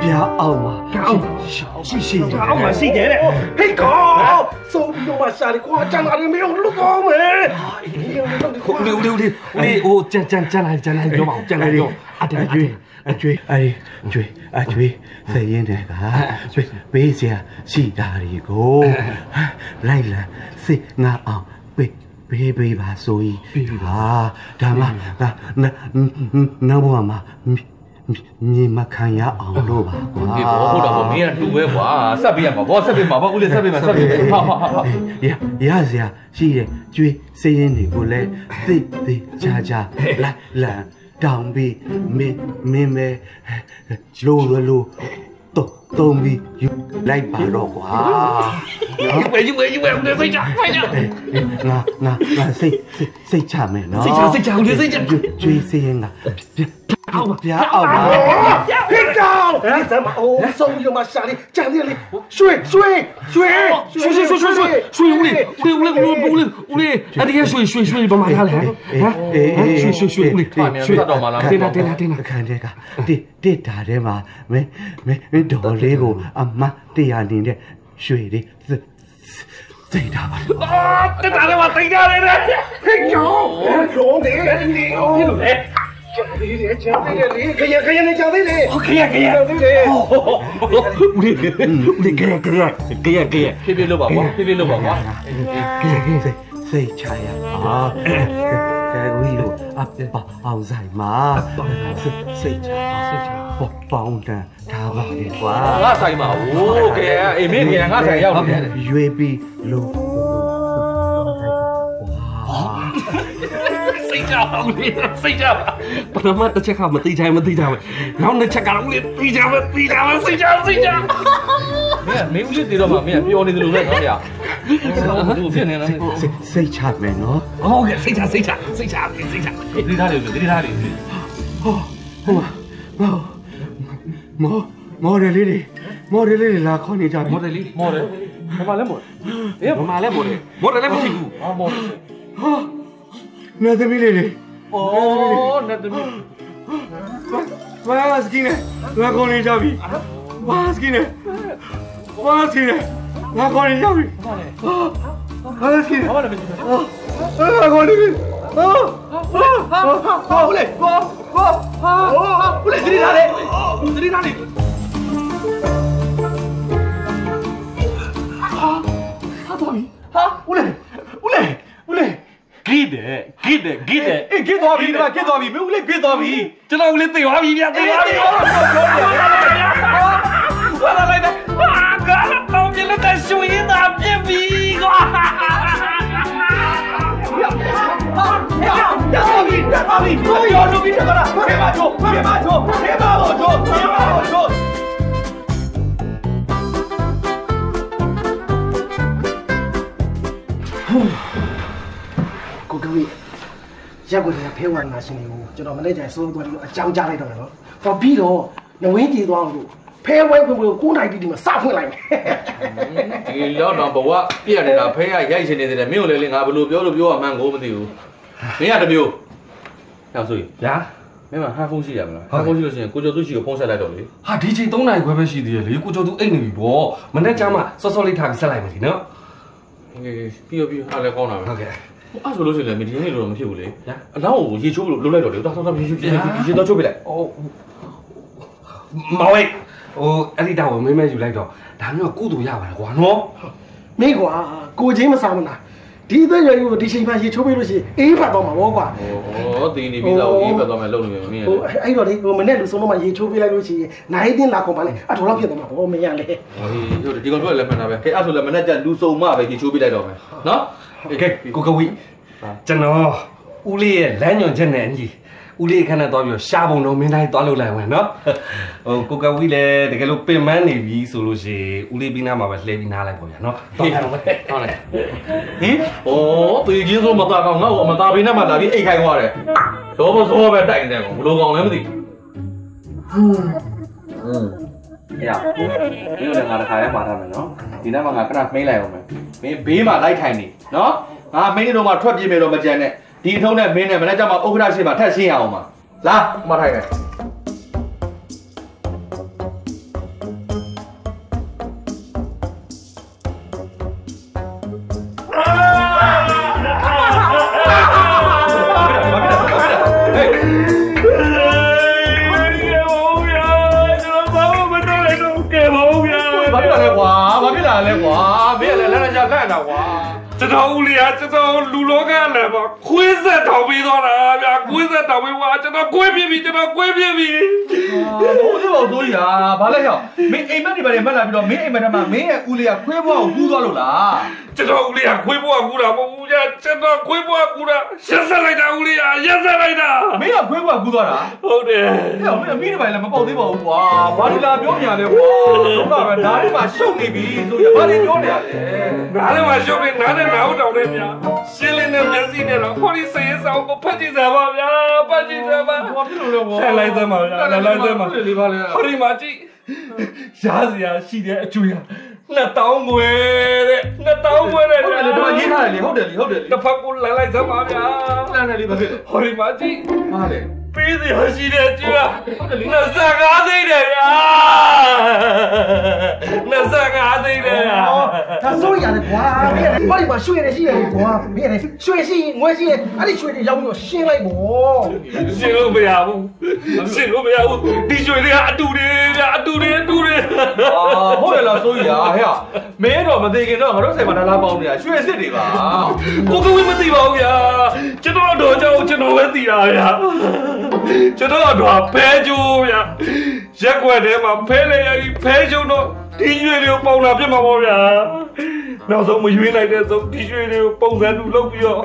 ပြအောင်ပါရှိရှိအောက်မှာရှိတယ်တဲ့ဟေးကောဆုံးပြီးတော့မှရှာတယ်ကွာကျန်လာတယ်မင်းတို့လွတ်တော့မယ်ဦးလေးဦးလေးဦးလေးဦးလေးဟိုကြမ်းကြမ်းကြမ်းလိုက်ကြမ်းလိုက်ပြောပါဦးကြမ်းလိုက်ပြောအတအန်အကျွေးန် အကျွေးအဲ့ဒီကျွေးအကျွေးစရင်တဲ့ကပေးစရာရှိတာတွေကိုလိုက်လာစိတ်ငါအောင်ပေးပေးပေးပါဆိုရင်ပြီးပါဒါမှငါနောက်ဘဝမှာမြေမခံရအောင်လို့ပါကွာဒီဘောဟုတ်တော့မင်းကတူပဲကွာဆက်ပေးရမှာဘောဆက်ပေးမှာဘောဦးလေးဆက်ပေးမှာဆက်ပေးဟာဟာဟာရရစရာရှိတဲ့ကျွေးစရင်တွေကိုလည်းသိသိချာချာလိုက်လန် တောင်းပြီးမင်းမင်းပဲလိုလိုတော့တုံးပြီးယူလိုက်ပါတော့ကွာနော်ဝဲယူဝဲယူဝဲဦးလေးစိတ်ချစိတ်ချငါငါငါစိတ်စိတ်စိတ်ချမယ်နော်စိတ်ချစိတ်ချဦးလေးစိတ်ချကျွေးစရင်က အောက်ပြအောက်ပါဟိတ်ကောင်ဟဲ့စမ်းမအိုးဆုံးပြီးတော့မှရှာလေးကြံသေးလေးရွှေရွှေရွှေရွှေရွှေရွှေရွှေရွှေရွှေဦးလေးဦးလေးဦးလေးဦးလေးဦးလေးအဲ့ဒီရွှေရွှေရွှေဘာမှထားလဲဟမ်ရွှေရွှေရွှေဦးလေးရွှေတော့မှလားတင်လာတင်လာတင်လာအခန်းထဲကတစ်တစ်တာထဲမှာမင်းမင်းမင်းတော်လေးကိုအမတ်တရားနေတဲ့ရွှေလေးသိတာပါအာတက်တာလည်းမသိတာလေဟဲ့ကျောင်းလုံးတယ်ဒီဟိုဒီလိုလေကျန် သေးတယ်ကျန်သေးတယ်လေခရခရနဲ့ကျန်သေးတယ်ခရခရကျန်သေးတယ်ဦးလေးဦးလေးခရခရခရခရဖြည်းဖြည်းလုပ်ပါကွာဖြည်းဖြည်းလုပ်ပါကွာစိတ်စိတ်ချရပါကဲဝီလိုအပပအောင်ဆိုင်မှာစိတ်စိတ်ချစိတ်ချပေါ့ပေါင်းတန်ထားပါလေကွာငါဆိုင်မှာဟိုးကဲအေးမင်းကငါဆိုင်ရောက်နေတယ်ရွေပြီးလို့ စိတ်ချပါဦးလေးစိတ်ချပါပထမတစ်ချက်ကမသိချင်မသိချင်ပဲနောက်တစ်ချက်ကတော့ဦးလေးသိချင်မသိချင်မစိတ်ချစိတ်ချမင်းမင်းဦးလေးတည်တော့မှမင်းပျော်နေတယ်လို့ပဲနော်ဗျာသူဖြစ်နေလားစိတ်ချမယ်နော်ဟုတ်ကဲ့စိတ်ချစိတ်ချစိတ်ချစိတ်ချဒီသားလေးဒီသားလေးဟိုဟိုမောမော်ဒယ်လေးတွေမော်ဒယ်လေးတွေလာခေါ်နေကြပြီမော်ဒယ်လေးမော်ဒယ်ဘာမှလည်းမော်ဒယ်အေးဘာမှလည်းမော်ဒယ်မော်ဒယ်လည်းမရှိဘူးဟာမော်ဒယ်ဟာ နေသမီးလေးတွေအော်နတ်သမီးဘာစကင်းနဲ့လာခေါ်နေကြပြီဘာစကင်းနဲ့ဘာစကင်းနဲ့လာခေါ်နေကြပြီဘာစကင်းဘာမှလည်းမရှိဘူးလာခေါ်နေပြီဟာဟာဦးလေးဟာဟာဟာဦးလေးသတိထားလေသတိထားလေဟာဦးလေးဦးလေးဦးလေး ဂိတယ်ဂိတယ်ဂိတယ်အေးကိသွားပြီဒီမှာကိသွားပြီမင်းဦးလေးကိသွားပြီကျွန်တော်ဦးလေးသိသွားပြီဗျာသိသွားပြီဘာလာလိုက်တယ်ဟာကတော့ပြလက်တဲ့ရွှေရတာပြစ်ပြီကွာရပါပြီရပါပြီကိုရောလူပြီးတခါလားဖေးပါချိုဖေးပါချိုဖေးပါဘောချိုဖေးပါဘောချိုကို ကဝေးရက်ွက်တွေကဖဲဝါနာရှင်တွေကိုကျွန်တော်မနေ့ကျရင်စိုးသွားပြီးတော့အကြောင်းကြားလိုက်တော့မယ်နော်။ဟောပြီးတော့နဝင်းကြည်သွားအောင်လို့ဖဲဝဲဖွင့်ဖွင့်ကို9နိုင်တီတီမှာစဖွင့်လိုက်မယ်ဒီလောက်တော့ဘဝပြက်နေတာဖဲရရိုက်ရှင်နေတယ်မင်းကိုလည်းလေငါဘယ်လိုပြောလို့ပြောရမှန်းကိုမသိဘူးမင်းကတမျိုးနောက်ဆိုရင်ဗျာမင်းမဟန်ဖုန်းရှိရမလားဟန်ဖုန်းရှိလို့ရှိရင်ကိုကျော်သူရှိကိုဖုန်းဆက်လိုက်တော့လေဟာဒီချိန်3နိုင်ခွဲပဲရှိသေးတယ်လေကိုကျော်သူအိတ်နေပြီဗောမနေ့ကျမှစောစောလေးထားပြီးဆက်လိုက်မယ်ဒီနော်အေးပြီးရောပြီးရောအားလည်းကောင်းတာပဲဟုတ်ကဲ့ အဲ့ဆိုလို့ရှိရင်လည်းမဒီနေ့လိုတော့မဖြစ်ဘူးလေအလောင်းကိုရေချိုးလို့လှုပ်လိုက်တော့လေတော်တော်တော်ရေချိုးရေချိုးတော့ချိုးပြလိုက်အိုးမောင်ဝိတ်ဟိုအဲ့ဒီတော့မင်းမဲယူလိုက်တော့ဒါမျိုးကကုသိုလ်ရပါတယ်ကွာနော်။မင်းကွာကိုချင်းမစားမလားဒီအသက်ရွယ်ကြီးကိုဒီချိန်မှရေချိုးပေးလို့ရှိရင်အေးဖတ်တော့မှာဗောကွာဟောတင်းနေပြီးတော့အေးပတ်သွားမယ်လုံနေမယ်မင်း။ဟိုအဲ့တော့လေဟိုမနေ့လူဆုံးတော့မှရေချိုးပေးလိုက်လို့ရှိရင်နိုင်တင်းလာကုန်ပါလေအထော်တော့ဖြစ်သွားမှာဗောမင်းရလေဟေးဟုတ်တယ်ဒီကောင်တို့လည်းမှန်တာပဲကဲအဲ့ဆိုလည်းမနေ့ကလူစုံမပဲရေချိုးပြလိုက်တော့မယ်နော် ကဲကိုကဝိကျွန်တော်ဦးလေးရဲ့လမ်းညွန်ချက်နဲ့အညီဦးလေးခဏသွားပြီးရှားပုံတော့မင်းတိုင်းသွားလို့လိုက်ဝင်နော်ဟိုကိုကဝိလည်းတကယ်လို့ပင်မနေပြီဆိုလို့ရှိရင်ဦးလေးပြီးနားမှာပဲလှည့်ပြီးနားလိုက်ပေါ့ဗျာနော်တော့ရအောင်ပဲဟုတ်တယ်ဟင်ဩတေချင်းဆိုမသားကောင်ငါ့ကိုမသားဘင်းနဲ့မှလာပြီးအိတ်ခိုင်းသွားတယ်ရောဘစောပဲတိုင်တယ်ကောင်ဘလိုကောင်လည်းမသိဘူးอื มရမင်းတို့လည်းငါတခါရဲမှာထားမယ်နော်ဒီနေ့မှငါခဏမိတ်လိုက်အောင်မယ်မင်းဘေးမှာလိုက်ထိုင်နေနော်ငါမိတ်နေတော့မှထွက်ပြေးမယ်တော့မကြမ်းနဲ့ဒီအထုံးနဲ့မင်းနဲ့မနေ့ကမှဥက္ကဋ္ဌရှိမှထက်ရှင်းရအောင်ပါလာမထိုင်နဲ့ င်ပေးသွားတာဗျာခွေးဆက်ထောင်ပေးွာကျွန်တော်ခွေးပြပြီကျွန်တော်ခွေးပြပြီဘိုးသေးပါဆိုးရာဘာလဲဟောမင်းအိမ်မက်တွေဘာတွေမက်လာပြီးတော့မင်းအိမ်မက်ထဲမှာမင်းရဲ့ဦးလေးကခွေးဘွားကိုကူးသွားလို့လားကျွန်တော်ဦးလေးကခွေးဘွားကူတာမဟုတ်ဘူးကြာကျွန်တော်ခွေးဘွားကူတာရက်ဆက်လိုက်တာဦးလေးကရက်ဆက်လိုက်တာမင်းကခွေးဘွားကူသွားတာဟုတ်တယ်ဟဲ့မင်းအမိနေပါလေမပေါက်သေးပါဘူးကွာဘာဒီလာပြောနေရလဲကွာဟုတ်ပါပဲဒါလေးမှရှုပ်နေပြီဆိုရဘာဒီပြောနေရလဲနားလေးမှရှုပ်နေနားနဲ့နားဟုတ်တော်နဲ့ဗျာရှင်းလင်းတဲ့မျက်စိနဲ့တော့ခေါ်ရစေးဆောင်ကိုဖတ်ကြည့်စမ်းပါဗျာဖတ်ကြည့်စမ်းပါဘာဖြစ်လို့လဲကွာဆက်လိုက်စမ်းပါဗျာလိုက်စမ်းပါခေါ်ရမှာကြည့်ရားစရာရှိတဲ့အကျွေးဟာ 2000ငွေတဲ့2000ငွေတဲ့ဟုတ်တယ်လေတော့ရေးထားတယ်လေဟုတ်တယ်လေဟုတ်တယ်လေတစ်ဖက်ကိုလမ်းလိုက်စမ်းပါဗျာလမ်းတယ်လေဘာဖြစ်လဲဟောဒီမှာကြည့်မားတယ် ပေးစီရှိတဲ့ကြည့်လားနှစ်စကားသိတယ်ဗျာနှစ်စကားသိတယ်ဗျာဒါစိုးရတယ်ကွာမင်းဘာဒီမှာရွှေရရှိရတယ်ကွာမင်းလည်းရွှေရှိငွေရှိရအဲ့ဒီရွှေတွေရောက်ပြီးတော့ရှင်းလိုက်ပေါ့ရှင်းလို့မရဘူးရှင်းလို့မရဘူးဒီရွှေတွေကအတူတွေဗျာအတူတွေအတူတွေအာဟုတ်တယ်လားစိုးရဟဲ့မင်းတော့မသိခင်တော့ငါတို့ဆိုင်မှာလာလာပေါင်းနေတာရွှေစစ်တွေပါကိုကဝေးမသိပါဘူးဗျာကျွန်တော်တော့ကြောင့်ကျွန်တော်ပဲသိတာဗျာကျွန်တော်တော့ဖဲကျိုးဗျာရက်ွက်ထဲမှာဖဲလေရကြီးဖဲကျိုးတော့ဒီရွှေတွေကိုပေါင်လာပြစ်မှာပေါ့ဗျာနောက်ဆုံးမရွေးလိုက်တဲ့ဆုံးဒီရွှေတွေကိုပုံစံတူလုပ်ပြီးတော့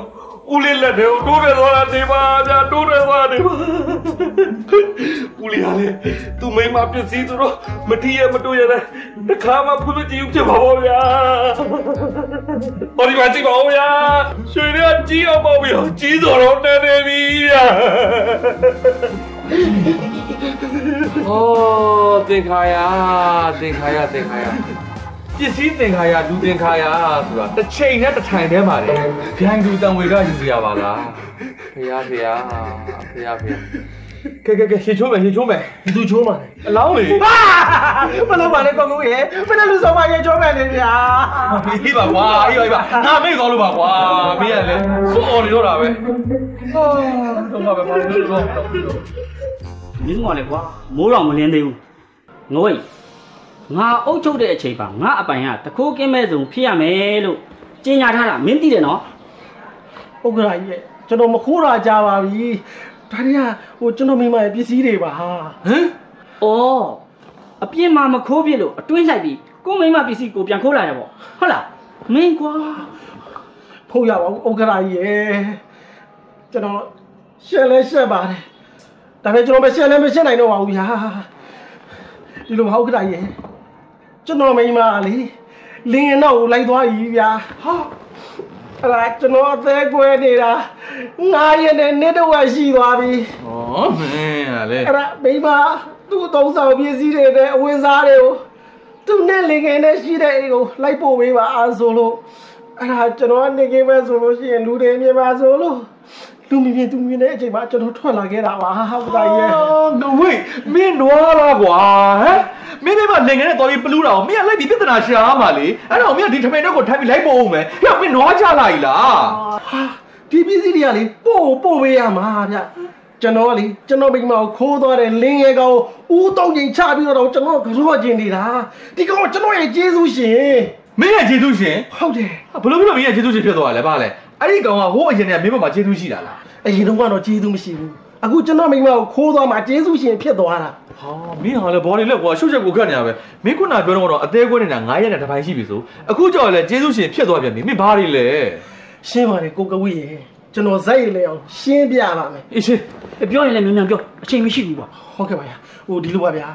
ဦးလေးလက်တွေကိုတိုးတယ်သွားတာနေပါဗျာတိုးတယ်သွားနေပါဦးလေးဟာလေသူမိမပစ္စည်းသူတော့မတီးရမတိုးရတဲ့တခါမှဖူးဖူးကြည့်ဦးဖြစ်ပါပေါ့ဗျာဟောဒီမှာကြည့်ပါဦးဗျာရွှေတွေကကြီးအောင်ပေါ့ဗျာကြီးစော်တော့နေနေပြီဗျာဩသင်္ခါရသင်္ခါရသင်္ခါရ ပစ္စည်းသင်္ခါရလူသင်္ခါရဆိုတာတစ်ချိန်နဲ့တစ်ထိုင်တည်းမှာလေဗျိုင်းသူတံဝေကယူရပါလားဖေရဖေရဖေရဖေရကဲကဲကဲရှေ့ချိုးမယ်ရှေ့ချိုးမယ်သူချိုးမှာလေအလောင်းလေဟာမလုပ်ပါနဲ့ကောကူရေမင်းလည်းလူဆောင်မရေချိုးမယ်လေဗျာဒီပါကွာအေးပါအေးပါငါမေ့သွားလို့ပါကွာမင်းကလည်းစွတ်អော်နေတော့တာပဲဟာတော့ပါပဲဘာလို့လဲမင်းကလည်းကွာမိုးတော်မလင်းသေးဘူးငို့ ငါအုပ်ချုပ်တဲ့အချိန်ပါငါအပိုင်ကတခိုးကင်းမဲ့စုံဖြစ်ရမယ်လို့ကြေညာထားတာမင်းသိတယ်နော်ဟုတ်ကဲ့ကြီးရဲ့ကျွန်တော်မခိုးတာကြပါပြီဒါတွေကဟိုကျွန်တော်မိမရဲ့ပစ္စည်းတွေပါဟာဟမ်။အော်အပြင်းမှာမခိုးပြစ်လို့အတွင်းလိုက်ပြီးကိုမိမပစ္စည်းကိုပြန်ခိုးလာရပေါ့ဟုတ်လားမင်းကွာဖို့ရပါဘူးဥက္ကရာကြီးရဲ့ကျွန်တော်ရှက်လဲရှက်ပါတယ်ဒါပေမဲ့ကျွန်တော်မရှက်လဲမရှက်နိုင်တော့ပါဘူးဗျာဒီလိုမဟုတ်ဥက္ကရာ ကြီးရဲ့ကျွန်တော်မိမလေလင်းရင်တော့လိုက်သွားပြီဗျာဟာအဲ့ဒါကျွန်တော်အသေးကွဲနေတာငါရက်နဲ့နေ့တော့ရှိသွားပြီဩမင်းကလေအဲ့ဒါမိမသူ့အသုံးဆောင်ပစ္စည်းတွေနဲ့အဝင်စားတွေကိုသူနဲ့လင်ငယ်နဲ့ရှိတဲ့အိမ်ကိုလိုက်ပို့ပေးပါအားဆိုလို့အဲ့ဒါကျွန်တော်ကနေကိမဲဆိုလို့ရှိရင်လူတွေမြင်ပါဆိုလို့ လူမြင်မြင်သူမြင်တဲ့အချိန်မှာကျွန်တော်ထွက်လာခဲ့တာပါဟုတ်တာရဲ့ငဝိတ်မင်းနွားလားကွာဟမ်မင်းမလင်ငယ်နဲ့တော်ပြီးပလူးတာကိုမင်းကလိုက်ပြီးပြဿနာရှာမှာလေအဲ့တော့မင်းကဒီထမင်းတော့ကိုထိုင်ပြီးလိုက်ပို့အောင်မယ်ဟဲ့မင်းနွားကြလာ ਈ လားဟာဒီပစ္စည်းတွေကလေပို့ပို့ပေးရမှာဗျကျွန်တော်ကလေကျွန်တော်မိမကိုခိုးသွားတဲ့လင်းရဲကောင်ဦးတုံးချိန်ချပြီးတော့ကျွန်တော်ကြော့ကျင်နေတာဒီကောင်ကကျွန်တော်ရဲ့ကျေးဇူးရှင်မင်းရဲ့ခြေသူရှင်ဟုတ်တယ်ဘလို့ဘလို့မင်းရဲ့ခြေသူရှင်ဖြစ်သွားတာလဲဗါလဲ အဲ့ဒီကောင်ကဟိုးအရင်ကမင်းဘက်မှာခြေသူရှိတာလားအရင်တော့ကတော့ကျေးဇူးမရှိဘူးအခုကျွန်တော်မိမကိုခိုးသွားမှကျေးဇူးရှင်ဖြစ်သွားတာဟာမင်းဟာလေဘော်ဒီလက်ကွာရှုပ်ချက်ကိုခတ်နေရပဲမင်းခုနပြောတော့အသေးကွဲနေတာ9ရက်နဲ့တစ်ပိုင်းရှိပြီဆိုအခုကြော်လေခြေသူရှင်ဖြစ်သွားပြန်ပြီမင်းဘာတွေလဲရှင်းပါတယ်ကိုကဝိရေကျွန်တော်ဇက်ရည်လေအောင်ရှင်းပြပါမယ်အေးရှင်ပြောရင်လည်းမြန်မြန်ပြောအချိန်မရှိဘူးကွာဟုတ်ကဲ့ပါဗျာဟိုဒီလိုပါဗျာ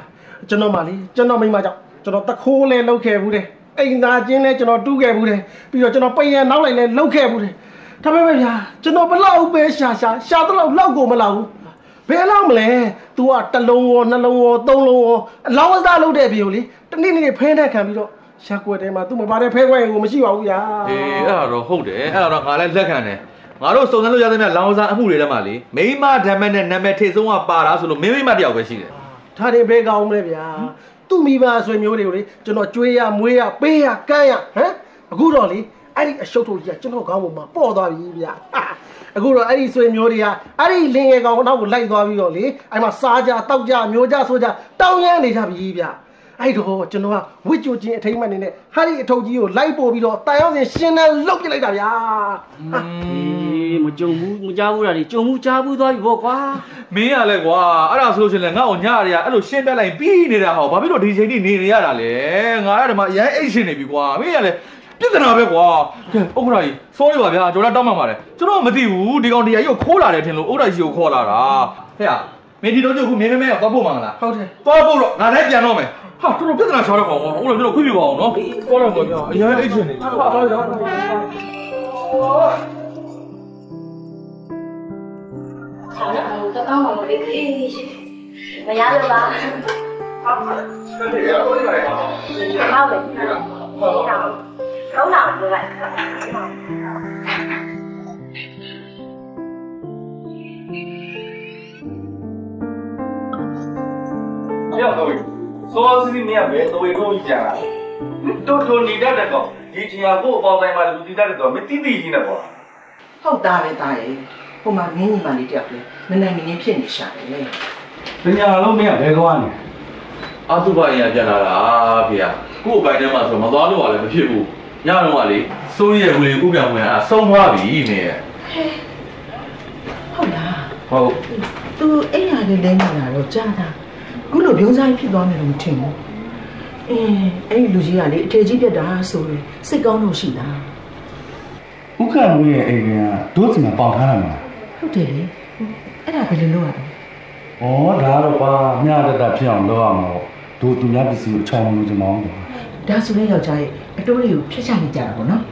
ကျွန်တော်မှလေကျွန်တော်မိမကြောင့်ကျွန်တော်တခိုးလဲလောက်ခဲ့ဘူးတယ်အိမ်သားချင်းလဲကျွန်တော်တူးခဲ့ဘူးတယ်ပြီးတော့ကျွန်တော်ပိန်ရနောက်လိုက်လဲလောက်ခဲ့ဘူးတယ် ဒါပေမဲ့ဗျာကျွန်တော်ဘလောက်ပဲရှာရှာရှာတော့လောက်ကိုမလောက်ဘူးဘယ်လောက်မလဲ तू ကတစ်လုံးရောနှလုံးရောသုံးလုံးရောအလောင်းအစားလုပ်တဲ့ပြေကိုလေတနေ့နေ့ဖဲနဲ့ခံပြီးတော့ရှာကွက်ထဲမှာ तू မပါတဲ့ဖဲခွက်ကိုမရှိပါဘူးဗျာအေးအဲ့ဒါတော့ဟုတ်တယ်အဲ့ဒါတော့ငါလည်းလက်ခံတယ်ငါတို့စုံစမ်းလို့ရတဲ့မြလောင်စာအမှုတွေထဲမှာလေမိမဓမ္မနဲ့နာမည်ထိဆုံးကပါတာဆိုလို့မင်းမိမတယောက်ပဲရှိတယ်ဒါတွေဘယ်ကောင်းမလဲဗျာသူ့မိဘဆွေမျိုးတွေကိုလေကျွန်တော်ကြွေးရမွေးရပေးရကမ်းရဟမ်အခုတော့လေ အဲ့ဒီအရှုပ်ထုတ်ကြီးကကျွန်တော်ကောင်းပေါ်မှာပေါ့သွားပြီဗျာဟာအခုတော့အဲ့ဒီဆွေမျိုးတွေကအဲ့ဒီလင်ငယ်ကောင်နောက်ကိုလိုက်သွားပြီးတော့လေအဲ့မှာစားကြတောက်ကြမျိုးကြဆိုကြတောင်းရမ်းနေကြပြီဗျာအဲ့တော့ကျွန်တော်ကဝစ်ကြိုချင်းအထိမ့်မှန်နေတဲ့ဟာဒီအထုပ်ကြီးကိုလိုက်ပို့ပြီးတော့တန်ရောက်စဉ်ရှင်းတဲ့လုတ်ပြလိုက်တာဗျာဟာအေးမကြုံဘူးမကြားဘူးတာဒီကြုံဘူးကြားဘူးသွားပြီပေါ့ကွာမင်းရလဲကွာအဲ့ဒါဆိုလို့ရှိရင်လည်းငါ့ကိုညရရအဲ့လိုရှင်းပြလိုက်ပြီးနေတာဟောဘာဖြစ်လို့ဒီချိန်ထိနေနေရတာလဲငါရဒီမှာအရင်အိတ်ရှင်နေပြီကွာမင်းရလဲ ပြဿနာပဲကွာကဲဥက္ကရာကြီးစိုးရပါဗျာကျွန်တော်တောင်းမှပါတယ်ကျွန်တော်မသိဘူးဒီကောင်တရားကြီးကိုခိုးလာတယ်ထင်လို့ဥက္ကရာကြီးကိုခေါ်လာတာဟဲ့မင်းဒီတော့ကျုပ်ခုမင်းမမဲသွားဖို့မှမလားဟုတ်တယ်သွားဖို့တော့ငါလည်းပြန်တော့မယ်ဟာတော်တော်ပြဿနာရှာတော့ကောင်ဟိုလိုကျွန်တော်ခွင့်ပြပါအောင်နော်သွားတော့ကွာအရင်အိတ်ရှင်နေပြီဟာတော့တော့တကောင်းပါလို့လေခေးမရလို့ပါဟုတ်တယ် ဟုတ်လားပြောလိုက်ပြောင်းတော့စောစီးမရပဲတော့ဝေကိုကြီးပြန်လာတော်တော်နေတတ်တဲ့ကောင်ဒီချင်ရကိုအပေါင်းတိုင်းမှာလူတည်တတ်တဲ့ကောင်မတိတိကြီးနဲ့ပေါ့ဟုတ်တာပဲတာရဲ့ဟိုမှာမင်းညီမလေးတယောက်လေနည်းနည်းမင်းင်းဖြစ်နေရှာတယ်ပညာလုံးမရဘဲကောင်းနေအတုပါရင်ပြန်လာတာဖေကကို့အပိုင်းထဲမှာဆိုမသွားလို့ကလည်းမဖြစ်ဘူး ညတော့ကလေစိုးရဲဝင်ဥပြန်ဝင်အဆုံးသွားပြီနေဟုတ်လားဟုတ်သူအိမ်ရလေးလဲနေတာတော့ကြားတာခုလိုပြုံးဆိုင်ဖြစ်သွားမယ်လို့မထင်ဘူးအင်းအဲ့ဒီလူကြီးကလေအထေကြီးပြတ်တာဆိုရင်စိတ်ကောင်းလို့ရှိတာဥက္ကမွေးရဲ့အိမ်ကဒိုးစီမှာပေါင်ထားတာမလားဟုတ်တယ်လေအဲ့ဒါဘယ်လိုလုပ်ရလဲ။ဩဒါတော့ပါမျှတတဖြစ်အောင်လုပ်ရမှာပေါ့။ဒိုးသူများပစ္စည်းကိုအချောင်းလို့ချင်မအောင်ပေါ့ ဒါဆိုရင်ယောက်ျားရဲ့အတိုးတွေကိုဖျက်ချနေကြတာပေါ့နော်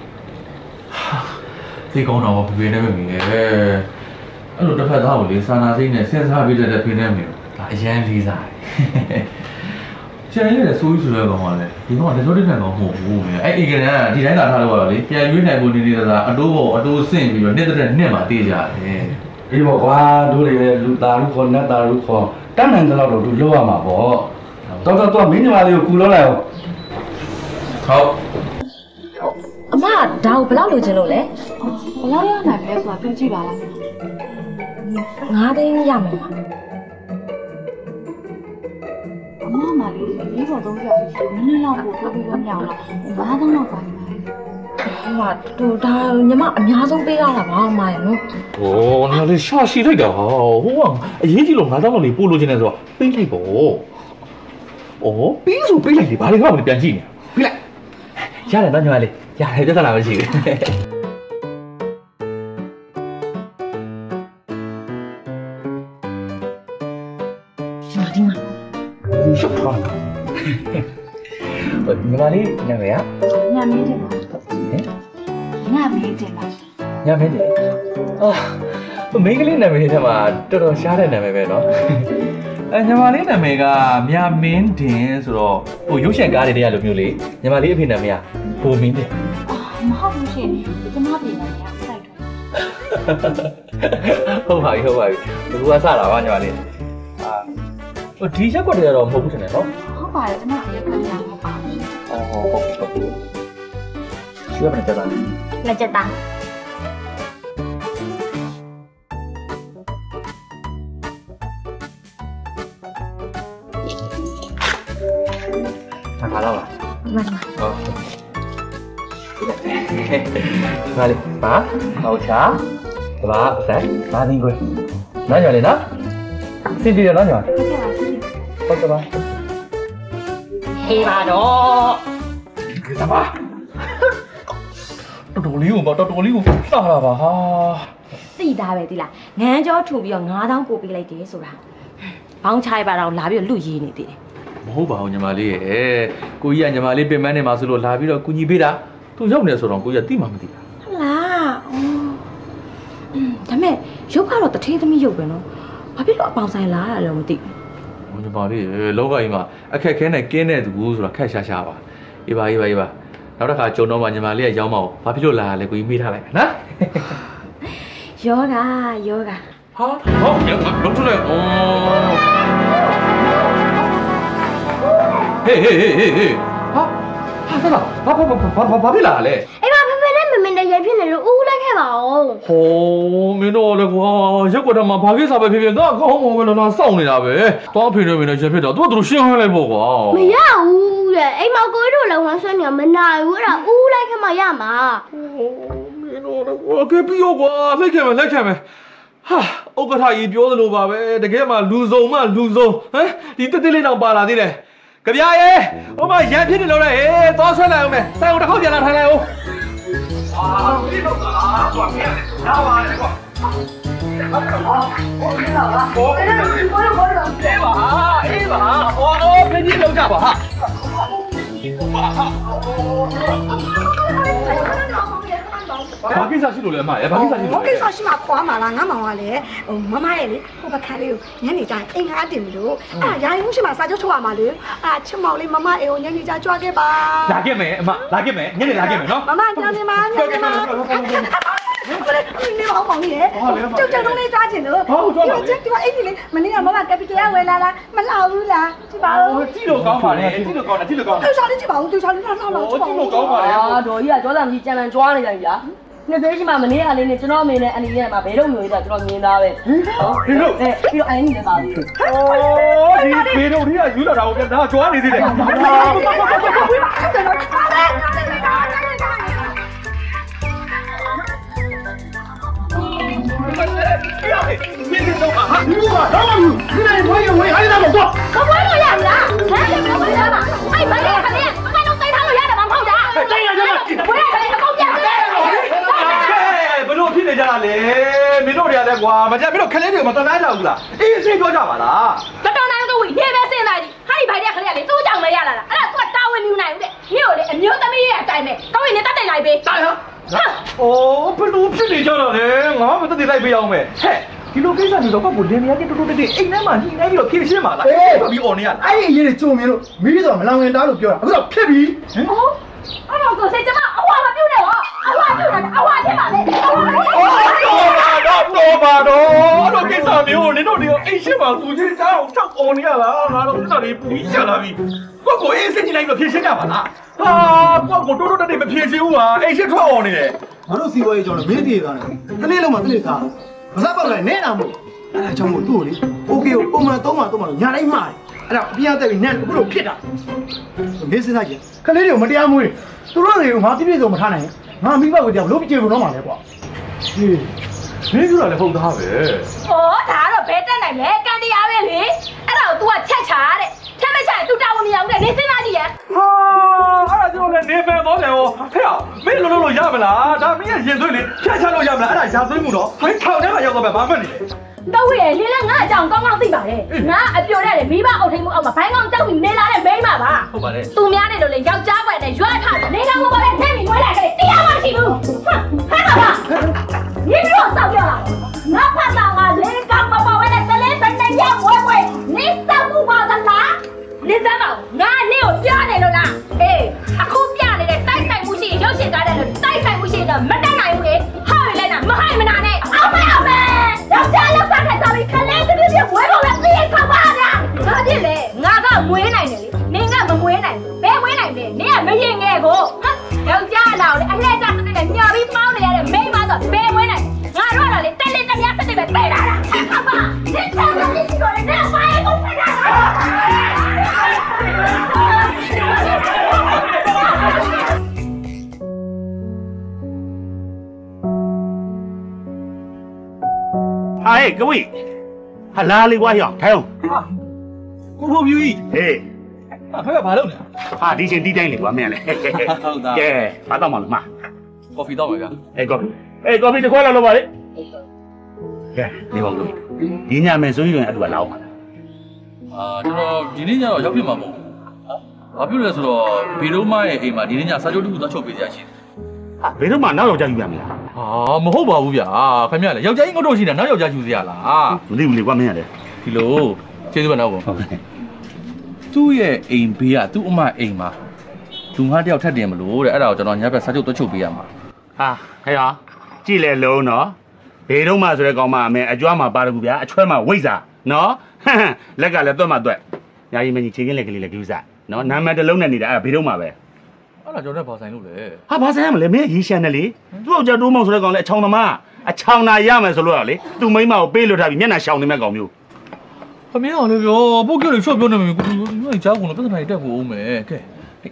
သိကောင်းတော့ဖေဖေနဲ့မမီလေအဲ့လိုတစ်ဖက်သားကိုလေစာနာစိတ်နဲ့စဉ်းစားပြီးတဲ့ဖေနဲ့မီဒါအရန်လေးစားတယ်ကျန်ရည်ဆိုးဆိုးရကောင်ကလည်းဒီကောင်ကလက်စောတိနဲ့ကောင်မဟုတ်ဘူးလေအဲ့ဒီကနေ့ကဒီတိုင်းသာထားလို့ရတော့လေပြန်ရွေးနိုင်ဖို့နေနေတာအတိုးပေါ်အတိုးဆင့်ပြီးတော့နှစ်တဲ့နှစ်မှာတေးကြတယ်။အေးပေါ့ကွာဒိုးတွေလည်းလူသားလူခေါ်နတ်သားလူခေါ်တတ်နိုင်တဲ့လောက်တော့သူလုပ်ရမှာပေါ့။တော်တော်တော့မင်းညီမလေးကိုကူလို့လိုက်အောင် ဟုတ်အမဒါကိုဘယ်လောက်လိုချင်လို့လဲဘယ်လောက်ရနိုင်လဲဆိုတာပြောကြည့်ပါလားငါးသိန်းရမယ်ပါအမမလေးလေးပေါ်တော့ပြောပြီးနည်းနည်းလောက်ပို့တိုးပြီးတော့မရအောင်လားငါးသောင်းလောက်ပါနေပါဟိုမှာတူဒါညီမအများဆုံးပေးရတာပါအမရနော်။ဟိုငါလေးရှာရှိလိုက်တာဟဟိုကအရေးကြီးလို့ငါတော့လေးပို့လို့ခြင်းနေဆိုတော့ပေးလိုက်ပေါ့။အော်ပြီးဆိုပေးလိုက်လေဘာလို့ငါ့ကိုပြန်ကြည့်နေ။ပေးလိုက်။ ရတယ်နော်ညီမလေးရတယ်ပြဿနာမရှိဘူးမာဒီမာဘူးရှော့ထားတာညီမလေးနာမည်ကညာမင်းတင်ပါညာမင်းတင်ပါညာမင်းတင်အာမိန်းကလေးနာမည်ထဲမှာတော်တော်ရှားတဲ့နာမည်ပဲနော် အဲညီမလေးနာမည်ကမြမင်းတင်ဆိုတော့ဟိုရုပ်ရှင်ကားတွေတည်းရလိုမျိုးလေညီမလေးအဖေနာမည်ကဘိုမင်းတင်မဟုတ်ဘူးရှင်ကျမပြင်နေရစိုက်တော့ဟုတ်ပါပြီဟုတ်ပါပြီဘယ်ကစတာပါညီမလေးအာဟိုဒီရက်ကွက်တွေကတော့မဟုတ်ဘူးထင်တယ်နော်ဟုတ်ပါတယ်ကျမအရက်ခံရမှာပါအော်ဟုတ်ပြီဟုတ်ပြီရွှေမနေကြတာလက်ချ ဒီမှာဒီမှာဟုတ်ဒီပါလေပါဟောချာဘာဆက်ဘာဒင်းကိုနားညလေနော်စီကြည့်ရနော်ညဟုတ်ကဲ့ပါဟေးပါတော့ဒီစပါတော်တော်လေးကိုတော်တော်လေးကိုလှလာပါဟာသိသားပဲဒီလားငန်းကြောထူပြီးတော့9000ကိုပေးလိုက်တယ်ဆိုတာဘောင်းချိုင်ပါတော့လာပြီးတော့လူရေးနေသေးတယ် မဟုတ်ပါဘူးညီမလေးရဲ့ကိုကြီးကညီမလေးပြင်ပန်းနေမှာဆိုလို့လာပြီးတော့ကူညီပေးတာသူရောက်နေဆိုတော့ကိုကြီးကတိမှမသိတာဟုတ်လားအော်อืมဒါမဲ့ရုပ်ကတော့တထေးသမီးရုပ်ပဲနော်ဘာဖြစ်လို့အပေါင်ဆိုင်လာတာလဲမသိဘူးဟိုညီမလေးရဲ့လောကကြီးမှာအခက်ခဲနဲ့ကင်းတဲ့သူဆိုတာခက်ရှာရှာပါအေးပါအေးပါအေးပါနောက်တစ်ခါကြုံတော့မှညီမလေးရဲ့ရောင်းမအောင်ဘာဖြစ်လို့လာရလဲကိုကြီးမေးထားလိုက်မယ်နော်ယောဂယောဂဟာဟုတ်ရလုံးထွက် ဟေးဟေးဟေးဟေးဟေးဟာဟာဆရာဘာဘာဘာဘာဘာဖြစ်လာလဲအေးမဖေဖေနဲ့မမနဲ့ရဖြစ်နေလို့ဦးဦးလိုက်ခဲ့ပါအောင်ဟိုးမင်းတို့လည်းကွာရက်ကွက်တမှာဘာကိစ္စပဲဖြစ်ဖြစ်ငါကောင်းမောပဲလာလာစောင့်နေတာပဲတောင်းဖိနေမင်းနဲ့ရက်ဖြစ်တာသူကသူရှင်းဟိုင်းလိုက်ပေါ့ကွာမရဘူးလေအိမ်မောင်ကိုတို့လည်းဝမ်းဆွဲနေမနိုင်ဘူးအဲ့ဒါဦးဦးလိုက်ခဲ့မှရမှာမင်းတို့လည်းကွာကဲပြီးတော့ကွာလိုက်ခဲ့မယ်လိုက်ခဲ့မယ်ဟာဥက္ကဋ္ဌကြီးပြောသလိုပါပဲတကယ်မှလူစုံမှလူစုံဟမ်ဒီတက်တက်လေးတောင်ပါလာသေးတယ် ကြပြရဲဟိုမှာရန်ဖြစ်နေလို့လေဟေးသွားဆွဲလိုက်အောင်မယ်တိုင်အောင်တစ်ခေါက်ပြန်လာထိုင်လိုက်အောင်အာဒီတော့ကသွားပြန်လာပါလေကွာအေးပါအေးပါဟောတော့ပြည့်ကြည့်လောက်ကြပါဟာ ဘာကိစ္စရှိလို့လဲအမရဘာကိစ္စရှိလို့ဟိုကိစ္စရှိမှခွာမှာလားငါမောင်ကလည်းဟိုမမရဲ့လေဟိုပကန်းလေးကိုညနေကျရင်အိမ်ကားတင်ပြီးလို့အဲ့ဒါရိုင်းမှုရှိမှစာချုပ်ထုတ်ရမှာလေအာချစ်မောင်လေးမမအိမ်ကိုညနေကျကြွားခဲ့ပါလာခဲ့မယ်အမလာခဲ့မယ်ညနေလာခဲ့မယ်နော်မမညနေမှာညနေမှာနေမောင်မောင်ကြီးရဲ့ကျုပ်ကျုပ်တော့လေးကြွားချင်လို့ကျုပ်ဒီမှာအိမ်ကြီးလေးမနေ့ကမမကပီတရဝယ်လာလားမလှဘူးလားကြည့်ပါဦးကြည့်လို့ကောင်းပါလေကြည့်လို့ကောင်းတယ်ကြည့်လို့ကောင်းတယ်သူစားလေးကြည့်ပါဦးသူစားလေးလှလှလှဟိုကြည့်လို့ကောင်းပါလေအာတော်ကြီးကကြောလာကြီးကြံလန်ကြွားနေကြပြီဗျာ နှစ်သေးရှိမှမနေ့ကလေးနဲ့ကျွန်တော်အမေနဲ့အန်ဒီရဲ့မှာဘဲတော့မျိုးလေးတော့ကျွန်တော်မြင်သားပဲဟုတ် ဒီလို အဲပြီးတော့အန်ဒီလည်းပါသေးတယ် โอ้ဒီဘေတို့ဒီကယူလာတာကိုပြန်ဒါကြွားနေသေးတယ် 可不会这样的，男人不会这样嘛？哎，白天肯定，还能对他 နေကြတာလဲမင်းတို့တွေကလည်းကွာမကြမင်းတို့ခလေးတွေမတနာကြဘူးလားအေးစိတ်ပြောကြပါလားမတော်နိုင်တော့ဝင်နေပဲစဉ်းစားကြည့်ဟာဒီဘိုင်တဲ့ခလေးကလေသူ့ကြောင့်မရလာတာအဲ့ဒါသူကတာဝန်မြူနိုင်ဦးတဲ့မြို့လေအမျိုးသမီးရဲ့အတိုင်းပဲကောင်းရင်နဲ့တတ်တယ်လိုက်ပေးတာဟအိုးဘယ်လိုဖြစ်နေကြတာလဲငါမတက်တည်လိုက်ပေးအောင်မယ်ဟဲ့ဒီလိုကိစ္စမျိုးတော့ကိုလင်းမရတဲ့တူတူတေးအိမ်ထဲမှာညှိနှိုင်းပြီးတော့ဖြည့်ရှင်းပါလားအေးပြီးអော်နေရလားအဲ့ဒီအရေးတွေကြုံမြင်လို့မိပြီးတော့မလောင်ငင်တားလို့ပြောတာအခုတော့ဖြစ်ပြီဟင်哦，အဲ့တော့ဆိုစိတ်ကျမအဝါမပြုတ်နဲ့ဟော အဝါထုတ်တာအဝါထဲမှာပဲတော့တော့ပါတော့အဲ့လိုကိစ္စမျိုးကိုနင်တို့တွေကအိတ်ရှိမှသူချင်းစားအောင်တောက်အောင်နေရလားငါတို့ဥစ္စာတွေပူကြီးချလာပြီကိုကိုအေးစိတ်ကြီးလိုက်မဖြေရှင်းကြပါလားဟာကိုကိုတိုးတိုးတက်တက်မဖြေရှင်းဘူးဟာအိတ်ရှိထွက်အောင်နေတယ်ငါတို့စီဝါရေးကြောင့်မင်းတည်သွားတယ်တနေ့လုံးမှတနေ့စားမစားပေါက်လိုက်နဲ့တာမို့အဲ့ဒါကြောင့်မို့သူ့ကိုလေ okay ကိုပုံမှန်သုံးမှသုံးမှညာတိုင်းမှားတယ် အဲ့ဒါအပြင်းအသက်ပြီးနန်းအခုလို့ဖြစ်တာမင်းစဉ်းစားကြည့်ခလေးတွေကိုမတရားမွေးသူတို့တွေကိုငါပြည့်ပြည့်စုံမထားနိုင်ငါမိဘကိုတရားဘလို့ပြည့်ဖို့တော့မှာလဲကွာဟေးမင်းဆိုတာလည်းဟုတ်သားပဲဟောဒါကတော့ဘဲတက်နိုင်လဲကန်တရားပဲလေအဲ့ဒါကို तू ကချက်ချာတဲ့ချက်မချရင် तू တာဝန်မရဘူးတဲ့နေစဉ်းစားကြည့်ရဟာအဲ့ဒါကြောင့်လည်းနေပန်တော့တယ်ဟောဟဲ့မင်းလုံးလုံးရမလားဒါမင်းရဲ့ရင်သွေးလေဖြတ်ချလို့ရမလားအဲ့ဒါရာသွေးမှုတော့မင်းထောင်ထဲမှာရောက်တော့ဘာမှမနေလေ တော့ဝေလေလေငါအကြောင်းကောင်းကောင်းသိပါတယ်ငါအပြိုတဲ့လေမိဘအုပ်ထိန်မှုအောက်မှာဘိုင်းကောင်ကြောက်ပြီးနေလာတဲ့မိန်းမပါဟုတ်ပါတယ်သူများနေလို့လေယောက်ျားပွဲနဲ့ရွက်ထားတယ်နေကောင်ပေါ်ပဲထည့်ပြီးဝဲလာခဲ့တယ်တရားမရှိဘူးဟမ်ဟဲ့ပါညီမတို့စောက်ရလားငါဖတ်တာကလေကောင်မပေါ်ဝဲတဲ့တလေးတနေ့ရောက်ဝဲဝဲနေစောက်မှုပါသလားနေစမ်းပါငါနေကိုပြောနေလို့လားအေးအခုပြနေတဲ့တိုက်ဆိုင်မှုရှိရင်ရုပ်ရှင်ကားတဲ့လို့တိုက်ဆိုင်မှုရှိရင်တော့မတက်နိုင်ဘူးလေဟောရလဲနာမဟိုင်မနာနဲ့အောင်မအောင်မဲယောက်ျားလောက်စားခဲ့စား ပြီးခလေးတပြည့်ပြည့်ဝဲပေါ်ပဲပြေးခါပါလားဘာဖြစ်လဲငါကမွေးနိုင်တယ်လေနင်ကမမွေးနိုင်ဘူးဘယ်မွေးနိုင်လဲနင်ကမရင်ငယ်ကိုဟမ်ယောက်ျားလာလေအလှည့်ကျစတဲ့နဲ့ညာပြီးပေါင်းနေရတဲ့မိန်းမဆိုဘယ်မွေးနိုင်ငါတို့ကလေတက်လက်တက်ရစတဲ့ပဲပြေးလာတာခါပါနင်ချမ်းသာနေရှိတော့လေနဲ့မိုင်းကိုဖက်လာတာ ဟာဟဲ့ကဝိဟာလာလေးကွာဟောင်းထိုင်အောင်ကိုဖို့ပြူကြီးဟေးဖက်ဘာလုပ်လဲဟာဒီချင်းတီးတိုင်းလေကွာမင်းလေဟုတ်သားကဲဘာတော့မလို့မကော်ဖီတော့မယ်ဗျာအေးကော်ဖီအေးကော်ဖီတစ်ခွက်လောက်လုပ်ပါလေကဲနေပါဦးလို့ဒီညမယ်ဆိုရင်အတူကလောက်ပါလားအာကျွန်တော်ဒီနေ့ညတော့ရောက်ဖြစ်မှာမဟုတ်ဘူးဘာဖြစ်လဲဆိုတော့ဘီရိုမရဲ့အိမ်မှာဒီနေ့ညစာချုပ်တစ်ခုသွားချုပ်ပေးကြရှိတယ်ဟာ ဘယ်တော့မှနောက်ယောက်ျားယူရမလားဟာမဟုတ်ပါဘူးဗျာခင်ဗျာလေယောက်ျားကြီးငုတ်တော့ရှိတယ်နောက်ယောက်ျားယူစရာလားမသိဘူးလေကွာမင်းရတယ်ဒီလိုကျေးဇူးပါတော့ဟုတ်ကဲ့သူ့ရဲ့အိမ်ဘေးကသူ့အမအိမ်မှာလူငါးတယောက်ထပ်တင်မလို့တဲ့အဲ့ဒါကိုကျွန်တော်ညဘက်စာချုပ်သွားချုပ်ပေးရမှာဟာဟဲ့ဟာကြည့်လေလုံးနော်ဘယ်တော့မှဆိုတဲ့ကောင်မအမေအကြွားမှာပါတကူဗျာအချွဲမှာဝိဇ္ဇာနော်ဟမ်ဟမ်လက်ကလည်းသွက်မှာသွက်ညာကြီးမကြီးချင်းကလေးကလေးလည်းကြူးစားနော်နာမည်တစ်လုံးနဲ့နေတာအဲ့ဒါဘယ်တော့မှပဲ အဲ့ဒါကျွန်တော်နဲ့ဘာဆိုင်လို့လဲဟာဘာဆိုင်ရမလဲမင်းရေရှမ်းတယ်လေသူ့ယောက်ျားတိုးမောင်ဆိုတဲ့ကောင်လည်းအချောင်သမားအချောင်နာရမယ်ဆိုလို့ရလေသူ့မိန်းမကိုပေးလွတ်ထားပြီးမျက်နှာရှောင်နေမဲ့ကောင်မျိုးခမင်းအောင်လေပြောပုတ်ကြိုလေးရှော့ပြောနေမယ်ကိုကိုကြောက်ကုန်တော့ပြဿနာတွေတက်ဖို့ဦးမယ်ကဲ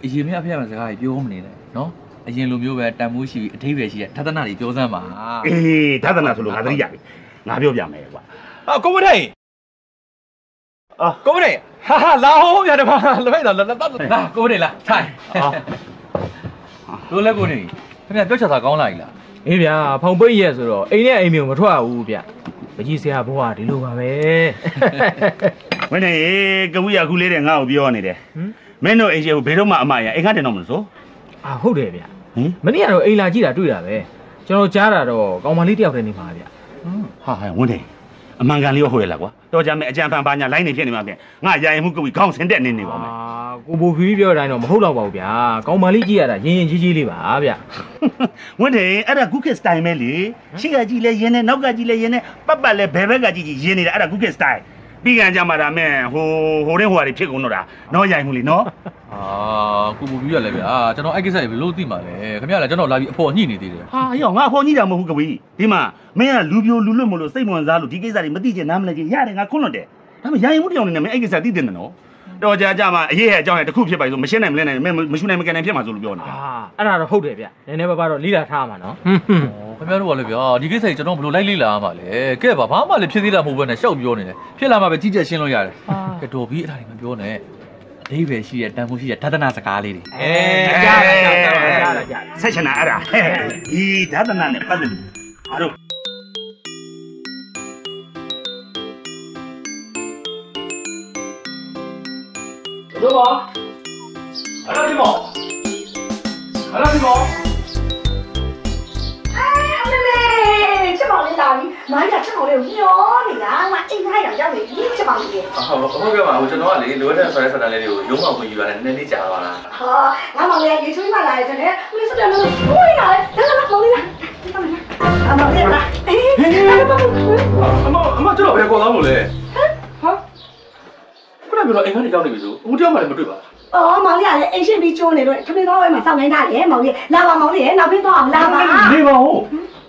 အရင်မြအဖေရမယ်စကားကြီးပြောမနေနဲ့နော်အရင်လိုမျိုးပဲတန်မိုးရှိပြီးအထိပ္ပယ်ရှိတဲ့ထသနာတွေပြောစမ်းပါအေးဒါသနာဆိုလို့ငါသတိရပြီငါပြောပြမယ်ကွာအာကိုမထိုင်အာကိုမထိုင်ဟာဟာလာဟောရတယ်ပါလက်ဖိုက်လာလာလာကိုမထိုင်လာထိုင် တို့လည်းကိုနေခင်ဗျပြောချတာကောင်းလာပြီလားအေးဗျာဖောင်ပိတ်ရက်ဆိုတော့အိမ်နဲ့အိမ်မျိုးမထွက်ဘူးဗျမကြီးဆရာဘွားဒီလိုပါပဲဝင်းနေကဝိရခုလေးတဲ့ငါ့ကိုပြောနေတယ်မင်းတို့အိမ်ရှိကိုဘယ်တော့မှအမရအိမ်ကတင်တော့မလို့ဆိုအာဟုတ်တယ်ဗျဟင်မနေ့ကတော့အိမ်လာကြည့်တာတွေ့တာပဲကျကျွန်တော်ကြားတာတော့ကောင်မလေးတယောက်တည်းနေမှာဗျဟာဟဲ့ဝင်းတယ် အမှန်ကန်လေးရောဟိုရလားကွာတော်ကြမယ်အကြံဖန်ပါညာလိုင်းနေဖြစ်နေမှာပြန်ငါရာရင်မှုကုတ်ပြီးခေါင်းဆင်းတက်နေနေပါမယ်ကိုဘိုဖီဖီပြောတဲ့အတိုင်းတော့မဟုတ်တော့ပါဘူးဗျာကောင်မလေးကြည့်ရတာရင်ရင်ကြီးကြီးလေးပါဗျဝင်းတယ်အဲ့ဒါဂုကစ်စတိုင်ပဲလေရှေ့ကကြည့်လဲရင်းနေနောက်ကကြည့်လဲရင်းနေပတ်ပတ်လဲဘယ်ဘက်ကကြည့်ကြည့်ရင်းနေတာအဲ့ဒါဂုကစ်စတိုင် ပြီးကန်ကြမှာဒါမဲ့ဟိုဟိုတဲ့ဟိုဟာတွေဖြစ်ကုန်တော့တာနော်ရိုင်မှုလीနော်အာကိုပူပြီးရလဲဗျာကျွန်တော်အဲ့ကိစ္စတွေဘယ်လို့သိမှာလဲခင်ဗျားလည်းကျွန်တော်လာပြီးအဖို့ညှိနေသေးတယ်ဟာရောငါအဖော်ကြီးတာမဟုတ်ဘူးကဝီဒီမှာမင်းကလူပြိုလူလွတ်မလို့စိတ်ဝင်စားလို့ဒီကိစ္စတွေမသိချင်နားမလဲချင်ရတယ်ငါခွန့်လွတ်တယ်ဒါပေမဲ့ရိုင်မှုတစ်ယောက်နေနဲ့မင်းအဲ့ကိစ္စသိတင်တယ်နော် တော့ကြာကြာမှအရေးဟဲ့အကြောင်းဟဲ့တစ်ခုဖြစ်ပါဆိုမရှင်းနိုင်မလဲနိုင်မင်းမရှူနိုင်မကန်နိုင်ဖြစ်မှာဆိုလို့ပြောနေတာအာအဲ့ဒါတော့ဟုတ်တယ်ဗျနည်းနည်းပါးပါးတော့လိလာထားမှာနော်ဟွန်းဟွန်းခင်ဗျားတို့ကလည်းဗျာဒီကိစ္စကြီးကျွန်တော်ဘယ်လိုလိုက်လေ့လာရမှာလဲကဲဘာဘာမှလည်းဖြစ်သေးတာမဟုတ်ဘဲနဲ့ရှောက်ပြောနေတယ်ဖြစ်လာမှပဲကြီးကြပ်ရှင်းလို့ရတယ်ကဲတော်ပြီအဲ့ဒါတွေမပြောနဲ့အသေးပဲရှိတဲ့တန်ဖိုးရှိတဲ့ဒသနာစကားလေးတွေအဲကြားရကြားရကြားရကြားဆက်ချင်တာအဲ့ဒါဟဲ့ဒီဒါသနာနဲ့ပတ်သက်လို့အားတော့ တို့ပါအဲ့ဒါဒီမောအဲ့ဒါဒီမောအေးမေမေချက်ပေါင်လေးလာပြီမိုင်းကချက်ပေါင်လေးကိုညှောနေတာငါအိမ်ခိုင်းတာရောက်နေပြီချက်ပေါင်လေးဟုတ်ဟုတ်ကဲ့ပါဟိုကျွန်တော်ကလေလိုအပ်တဲ့ဆွဲဆက်တာလေးတွေကိုရုံးအောင်ဝင်ယူရတယ်နည်းနည်းလေးကြာပါလားဟာငါမောင်လေးရေချိုးမှလာရတယ်တဲ့မင်းစတယ်လို့ဟိုးရလာလာလာမောင်လေးလာအမောင်လေးလာအေးအမအမကျွန်တော်ဘယ်ကောသားမို့လဲဟာ ခုနကပြောတော့အိမ်ကနေကြောက်နေပြီဆိုဦးတယောက်မှလည်းမတွေ့ပါဘူးအော်မောင်လေးကလည်းအိမ်ရှင်ပြီးကျိုးနေလို့ခမင်းတော်ဝဲမှာစောင့်နေတာလေမောင်လေးလာပါမောင်လေးနောက်ပြီးတော့အောင်လာပါနေပါဦး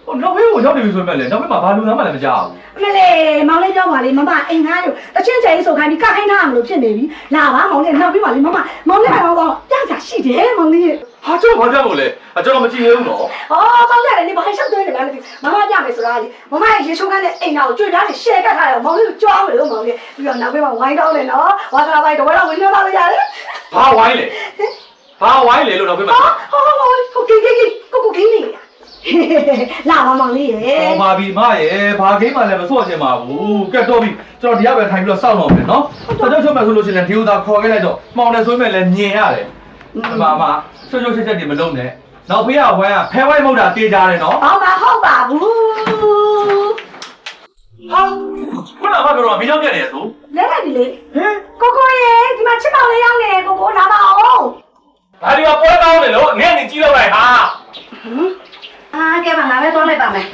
ဟိုနောက်ဘေးကိုရောက်နေပြီဆိုမှလည်းနောက်ဘေးမှာဘာလူသားမှလည်းမကြောက်ဘူးမလေးမောင်လေးပြောပါလေမမအိမ်သားလို့တချင်းချင်ဆိုခိုင်းပြီးကခိုင်းထားမလို့ဖြစ်နေပြီလာပါမောင်လေးနောက်ပြီးပါလေမမမောင်လေးကတော့ပြစာရှိတယ်မောင်လေး ဟာကျွန်တော်ဘာကြောက်မို့လဲအကျွန်တော်မကြည့်ရဘူးနော်အော်မောင်လေးလည်းနေဘာရှောက်သွင်းနေမှမသိမမပြမယ်ဆိုတာလေမမရေချိုးကန်းတဲ့အိမ်တော်ကိုကြွေထားတယ်ရှယ်ကတ်ထားတယ်မောင်လေးကိုကြွားမယ်လို့မောင်လေးပြီးတော့နောက်ပြီးမှဝိုင်းကောင်းတယ်နော်ဝါကလာပိုင်းတော့တော့ဝင်လို့လာလို့ရတယ်ဘာဝိုင်းလဲဘာဝိုင်းလဲလို့နောက်ဘေးမှာဟောဟောဟောကိုကိကိကိကိုကိုကိနေလာပါမောင်လေးရေဟောပါပြီမရဲ့ဘာဂိမ်းမှလည်းမဆော့ချင်ပါဘူးကဲတော့ပြီကျွန်တော်ဒီကပဲထိုင်ပြီးတော့စောင့်တော့မယ်နော်ကျွန်တော်ချုပ်မယ်ဆိုလို့ရှိရင်ဒီဥသာခေါ်ခဲ့လိုက်တော့မှောင်တယ်ဆိုရင်လည်းညင်ရတယ် အမမဆွတ်ဆွတ်ချက်ချက်တွေမလုံးနဲ့နောက်ဖေးကဝိုင်းကဖဲဝိုင်းမဟုတ်တာတေးကြတယ်နော်ဟောမဟုတ်ပါဘူးဟာခုနကပြောတော့မင်းကြောင့်ပြက်နေရဆိုလဲလိုက်ပြီလေဟမ်ကိုကိုရေဒီမှာချစ်ပေါင်လေးရောက်နေတယ်ကိုကိုလာပါအောင်ဘာဒီကပွဲကောင်းနေလို့ငဲ့နေကြည့်လောက်လိုက်ဟာအာကဲပါငါပဲသွားလိုက်ပါမယ်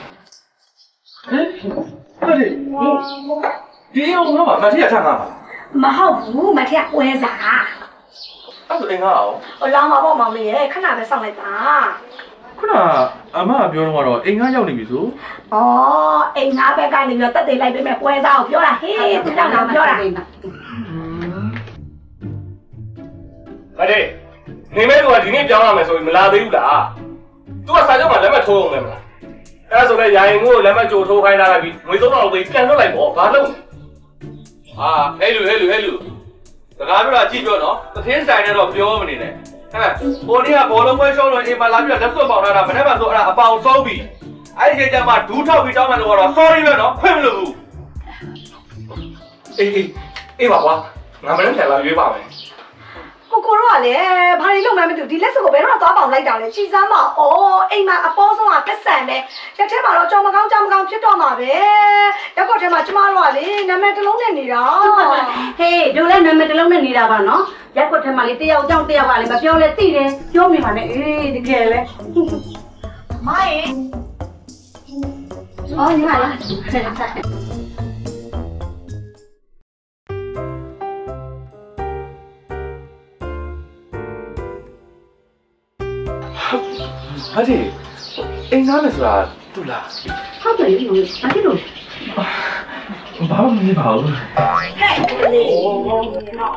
ဟဲ့ဒီဒီအောင်တော့မထီရထားတာပါမဟုတ်ဘူးမထက်ပွဲစား အဲ့ဆိုအင်္ဂါအောင်ဟိုလောင်းပါပေါ့မောင်လေးရေခဏပဲစောင့်လိုက်ပါခုနအမပြောတော့အင်္ဂါရောက်နေပြီဆိုဩအိမ်သားဘက်ကနေပြီးတော့တက်သေးလိုက်ပေးမယ်ပွဲစားကိုပြောတာဟေးသူကြောင့်တော့ပြောတာမလေးနေမဲသူကဒီနေ့ပြောင်းရမယ်ဆိုရင်မလာသေးဘူးလားသူကစာချုပ်မှာလက်မှတ်ထိုးအောင်မယ်မလားအဲ့ဒါဆိုလည်းယာယီမှုကိုလက်မှတ်ကြိုထိုးခိုင်းထားလိုက်ပြီးငွေ3000လောက်ပေးပြန်လွှတ်လိုက်ပေါ့ဘာလို့ဟာဟဲလူဟဲလူဟဲလူ စကားပြောတာကြည့်ပြောနော်သင်းဆိုင်နဲ့တော့ပြောမနေနဲ့ဟဲ့ဟိုနေ့ကဘောလုံးပွဲရှောင်းလို့အိမ်မှာလာပြီးတော့လက်စွပ်ပေါင်ထားတာမနေ့ကဆိုအဲ့ဒါအပေါင်ဆုံးပြီအဲ့ဒီချိန်ကျမှဒူးထောက်ပြီးတောင်းမှလို့ကတော့ sorry ပဲနော်ခွင့်မလို့ဘူးအေးအေးအေးပါကွာငါမနေ့ကလာရွေးပါမယ် ကိုကိုတော့ကလည်းဘာတွေလုပ်မှန်းမသိဘူးဒီလက်စကိုဘယ်တော့သွားပေါင်လိုက်တာလဲချီစမ်းမဩအိမ်မှာအပေါ်ဆုံးကကက်ဆန်ပဲရက်ထဲမှာတော့ကြောင်မကောင်းကြောင်မကောင်းဖြစ်တော့မှာပဲရက်ကွက်ထဲမှာကျမတို့ကလေနာမည်တစ်လုံးနဲ့နေတာဟေးတို့လည်းနာမည်တစ်လုံးနဲ့နေတာပါနော်ရက်ကွက်ထဲမှာလေတယောက်ကြောင့်တယောက်ကလည်းမပြောလဲသိတယ်ပြောမိပါနဲ့အေးတကယ်ပဲမရေအော်ညီမလေး ဟာဒီအင်္ဂါနဲ့ဆိုတာသူလားဟုတ်တယ်ညီမလေးဘာဖြစ်လို့ဘာမှမမြင်ပါဘူးဟဲ့လေနော်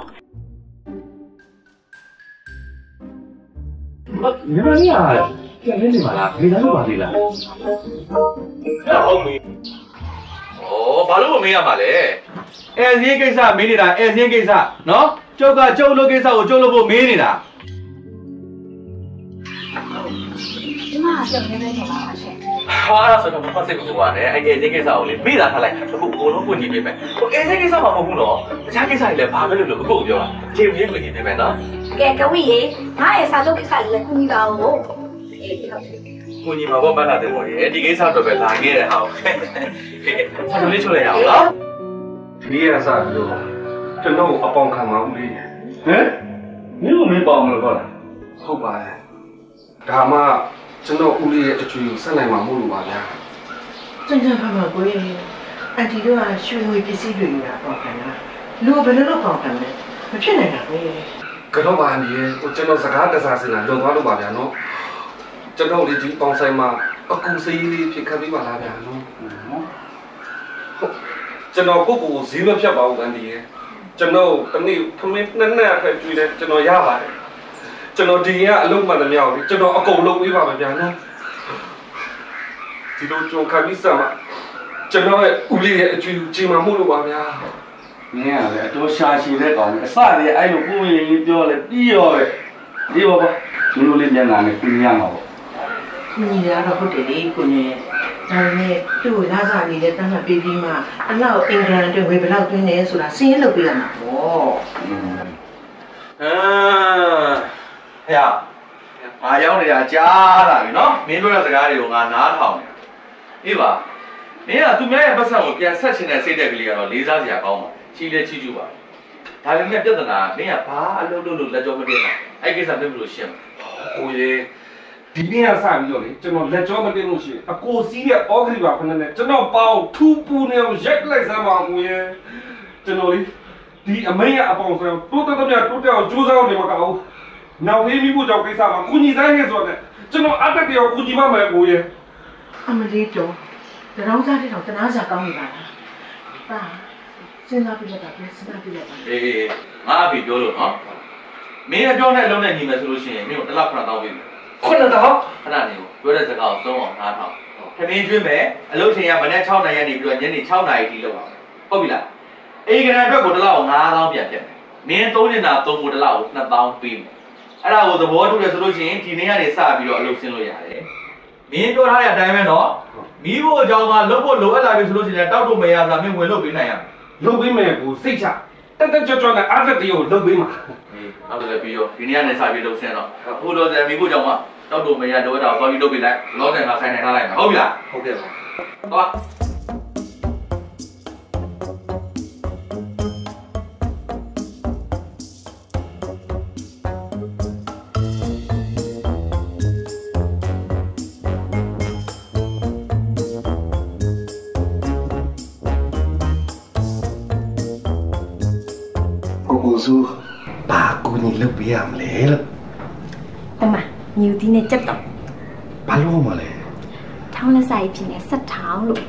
ညီမလေးကပြန်နေနေပါလားနေသားလို့ပါသေးလားအဲ့ဟုတ်ပြီဩဘာလို့မမေးရမှာလဲအဲစင်းကိစ္စမေးနေတာအဲစင်းကိစ္စနော်ကျုပ်ကကျုပ်လို့ကိစ္စကိုကျုပ်လို့ဖို့မေးနေတာ မှာကြောက်နေနေနေပါရှင်ဟာအဲ့ဒါဆိုတော့မပတ်စိတ်ဘူးပါနဲ့အဲ့ဒီအဲစင်းကိစ္စကိုလေမေးတာထားလိုက်အခုအကုန်လုံးကိုညီပေးမယ်ဟိုအဲစင်းကိစ္စမှာမဟုတ်ဘူးနော်တခြားကိစ္စတွေလည်းဘာပဲလို့လို့အခုပြောတာခြေရင်းကိုညီပေးမယ်နော်ကဲကဝီရေငါရဲ့စာချုပ်ကိစ္စလေးလည်းကုမိပါဦးအေးဟုတ်ကိုညီမဘောပတ်လာတယ်ပေါ့ရေဒီကိစ္စတော့ပဲလာခဲ့တဲ့ဟာကိုဆက်လို့ချိုးလိုက်ရအောင်နော်ဒီရစားပြီးတော့ကျွန်တော်အပေါင်ခံပါဦးလေးဟမ်မင်းတို့မင်းပေါအောင်လို့ခေါ်လားဟုတ်ပါတယ်ဒါမှ ကျွန်တော်ဦးလေးရဲ့အချွေကိုဆက်နိုင်မှာမဟုတ်လို့ပါဗျာကြံကြံပါပါကိုယ်အန်တီတို့ကရွှေငွေပစ္စည်းတွေနေတာပေါ့ခင်ဗျာလူဘယ်လိုလုပ်ပေါ့ခင်ဗျာမဖြစ်နိုင်တာကိုယ်ကတော့ပါနေရဲ့ဟိုကျွန်တော်စကားတစားစင်လာလွန်သွားလို့ပါဗျာနော်ကျွန်တော်လေဒီပေါင်ဆိုင်မှာအကူစေးလေးဖြစ်ခတ်ပြီးပါလားဗျာနော်ဟုတ်ကျွန်တော်ကိုယ့်ကိုယ်ကိုဈေးမဖြတ်ပါဘူးကန်ဒီရဲ့ကျွန်တော်တနေ့ခမင်းနှစ်နှစ်ဖက်ကျွေးတယ်ကျွန်တော်ရပါတယ် ကျွန်တော်ဒီရင်ကအလုံးမှန်သမျှကိုလေကျွန်တော်အကုန်လုံးပေးပါမယ်ဗျာနော်ဒီလိုကြုံခံပြီးစမှာကျွန်တော်ရဲ့ဦးလေးရဲ့အကျွေးကိုချိန်မှမှုလို့ပါဗျာမင်းကလည်းအတော်ရှာရှည်တဲ့ကောင်ပဲအစတည်းအဲ့လိုပုံရင်ကြီးပြောလဲပြီးရောပဲဒီပါပါမင်းတို့လေးမျက်နှာနဲ့ပြင်းရမှာပေါ့ကိုညီကတော့ဟုတ်တယ်လေကိုညီဒါပေမဲ့သူ့ကိုလာစားနေတဲ့တန်းမှပေးပြီးမှအလောက်အင်္ဂလန်အတွက်ဝေဘလောက်တွင်းနေဆိုတာစင်းရလုပ်ပေးရမှာပေါ့အာ ဟဲ့ငါရောက်နေတာကြားလာပြီနော်မင်းပြောတဲ့စကားတွေကိုငါနားထောင်နေအေးပါမင်းကသူများရဲ့ပတ်စံကိုပြန်ဆက်ချင်တဲ့စိတ်တက်ကလေးကတော့လေးစားစရာကောင်းပါချီလဲချီကျူပါဒါပေမဲ့ပြဿနာကမင်းကဘာအလုပ်လုပ်လို့လက်ကြောမတင်တာအဲ့ကိစ္စမင်းဘယ်လိုရှင်းကိုရေဒီနေ့ကစပြီးတော့လေကျွန်တော်လက်ကြောမတင်လို့ရှိရင်အကိုစီးရဲ့ဩဂရိပါခဏနဲ့ကျွန်တော်ပေါင်းထူပူနေအောင်ရိုက်လိုက်စမ်းပါဦးရေကျွန်တော်လေဒီအမိန်ရအပေါင်းဆိုတိုးတက်တက်တိုးတက်အောင်ကြိုးစားအောင်နေမှာကောင်း နောက်လေးမိဖို့ကြောင့်ကိစ္စမှာကုညီတိုင်းရဲ့ဆိုတော့ကျွန်တော်အတက်တရောကုညီမမယ်ကိုရေအမလေးတော့တရောင်းစားတဲ့တော့တနာစားကောင်းနေပါလားပါစဉ်းစားပြလိုက်တာပြန်စဉ်းစားပြလိုက်ပါအေးငါအဖေပြောလို့နော်မင်းကပြောတဲ့အလုံးနဲ့ညီမယ်ဆိုလို့ရှိရင်မင်းကိုတစ်လောက်9000ပေးမယ်ခုနတော့ခဏနေကိုပြောတဲ့စကားကိုသုံးအောင်နားထောင်ခမင်းကျွေးမယ်အလုပ်ချိန်ကမနေ့6နာရီနေပြီးတော့ညနေ6နာရီထိလောက်အောင်ဟုတ်ပြီလားအေးကရန်အတွက်ကိုတစ်လောက်9000ပြန်ပြတ်မယ်မင်းသုံးနေတာသုံးဖို့တစ်လောက်2000ပေးမယ် အဲ့ဒါကိုသဘောတူတယ်ဆိုလို့ရှိရင်ဒီနေ့ကနေစပြီးတော့အလုပ်ဆင်းလို့ရတယ်မင်းပြောထားတဲ့အတိုင်းပဲနော်မိဖို့အကြောင်းကလုပ်ဖို့လိုအပ်လာပြီဆိုလို့ရှိရင်တောက်တော့မရတာမင်းဝင်လုပ်ပေးနိုင်ရမယ်လုပ်ပေးမယ်ကိုစိတ်ချတက်တက်ကြွကြွနဲ့အတက်တရောလုပ်ပေးမှာအေးနောက်လည်းပြီးရောဒီနေ့ကနေစပြီးလုပ်ဆင်းတော့အခုတော့တယ်မိဖို့အကြောင်းကတောက်တော့မရတော့တာကိုသွားပြီးလုပ်ပေးလိုက်လောဆယ်ကဆိုင်နေထားလိုက်မယ်ဟုတ်ပြီလားဟုတ်ကဲ့ပါသွား ရမလဲလို့တမမြူတီနဲ့ကြက်တော့ဘာလို့မလဲထောင်းလက်စာကြီးဖြစ်နေဆက်ထောင်းလို့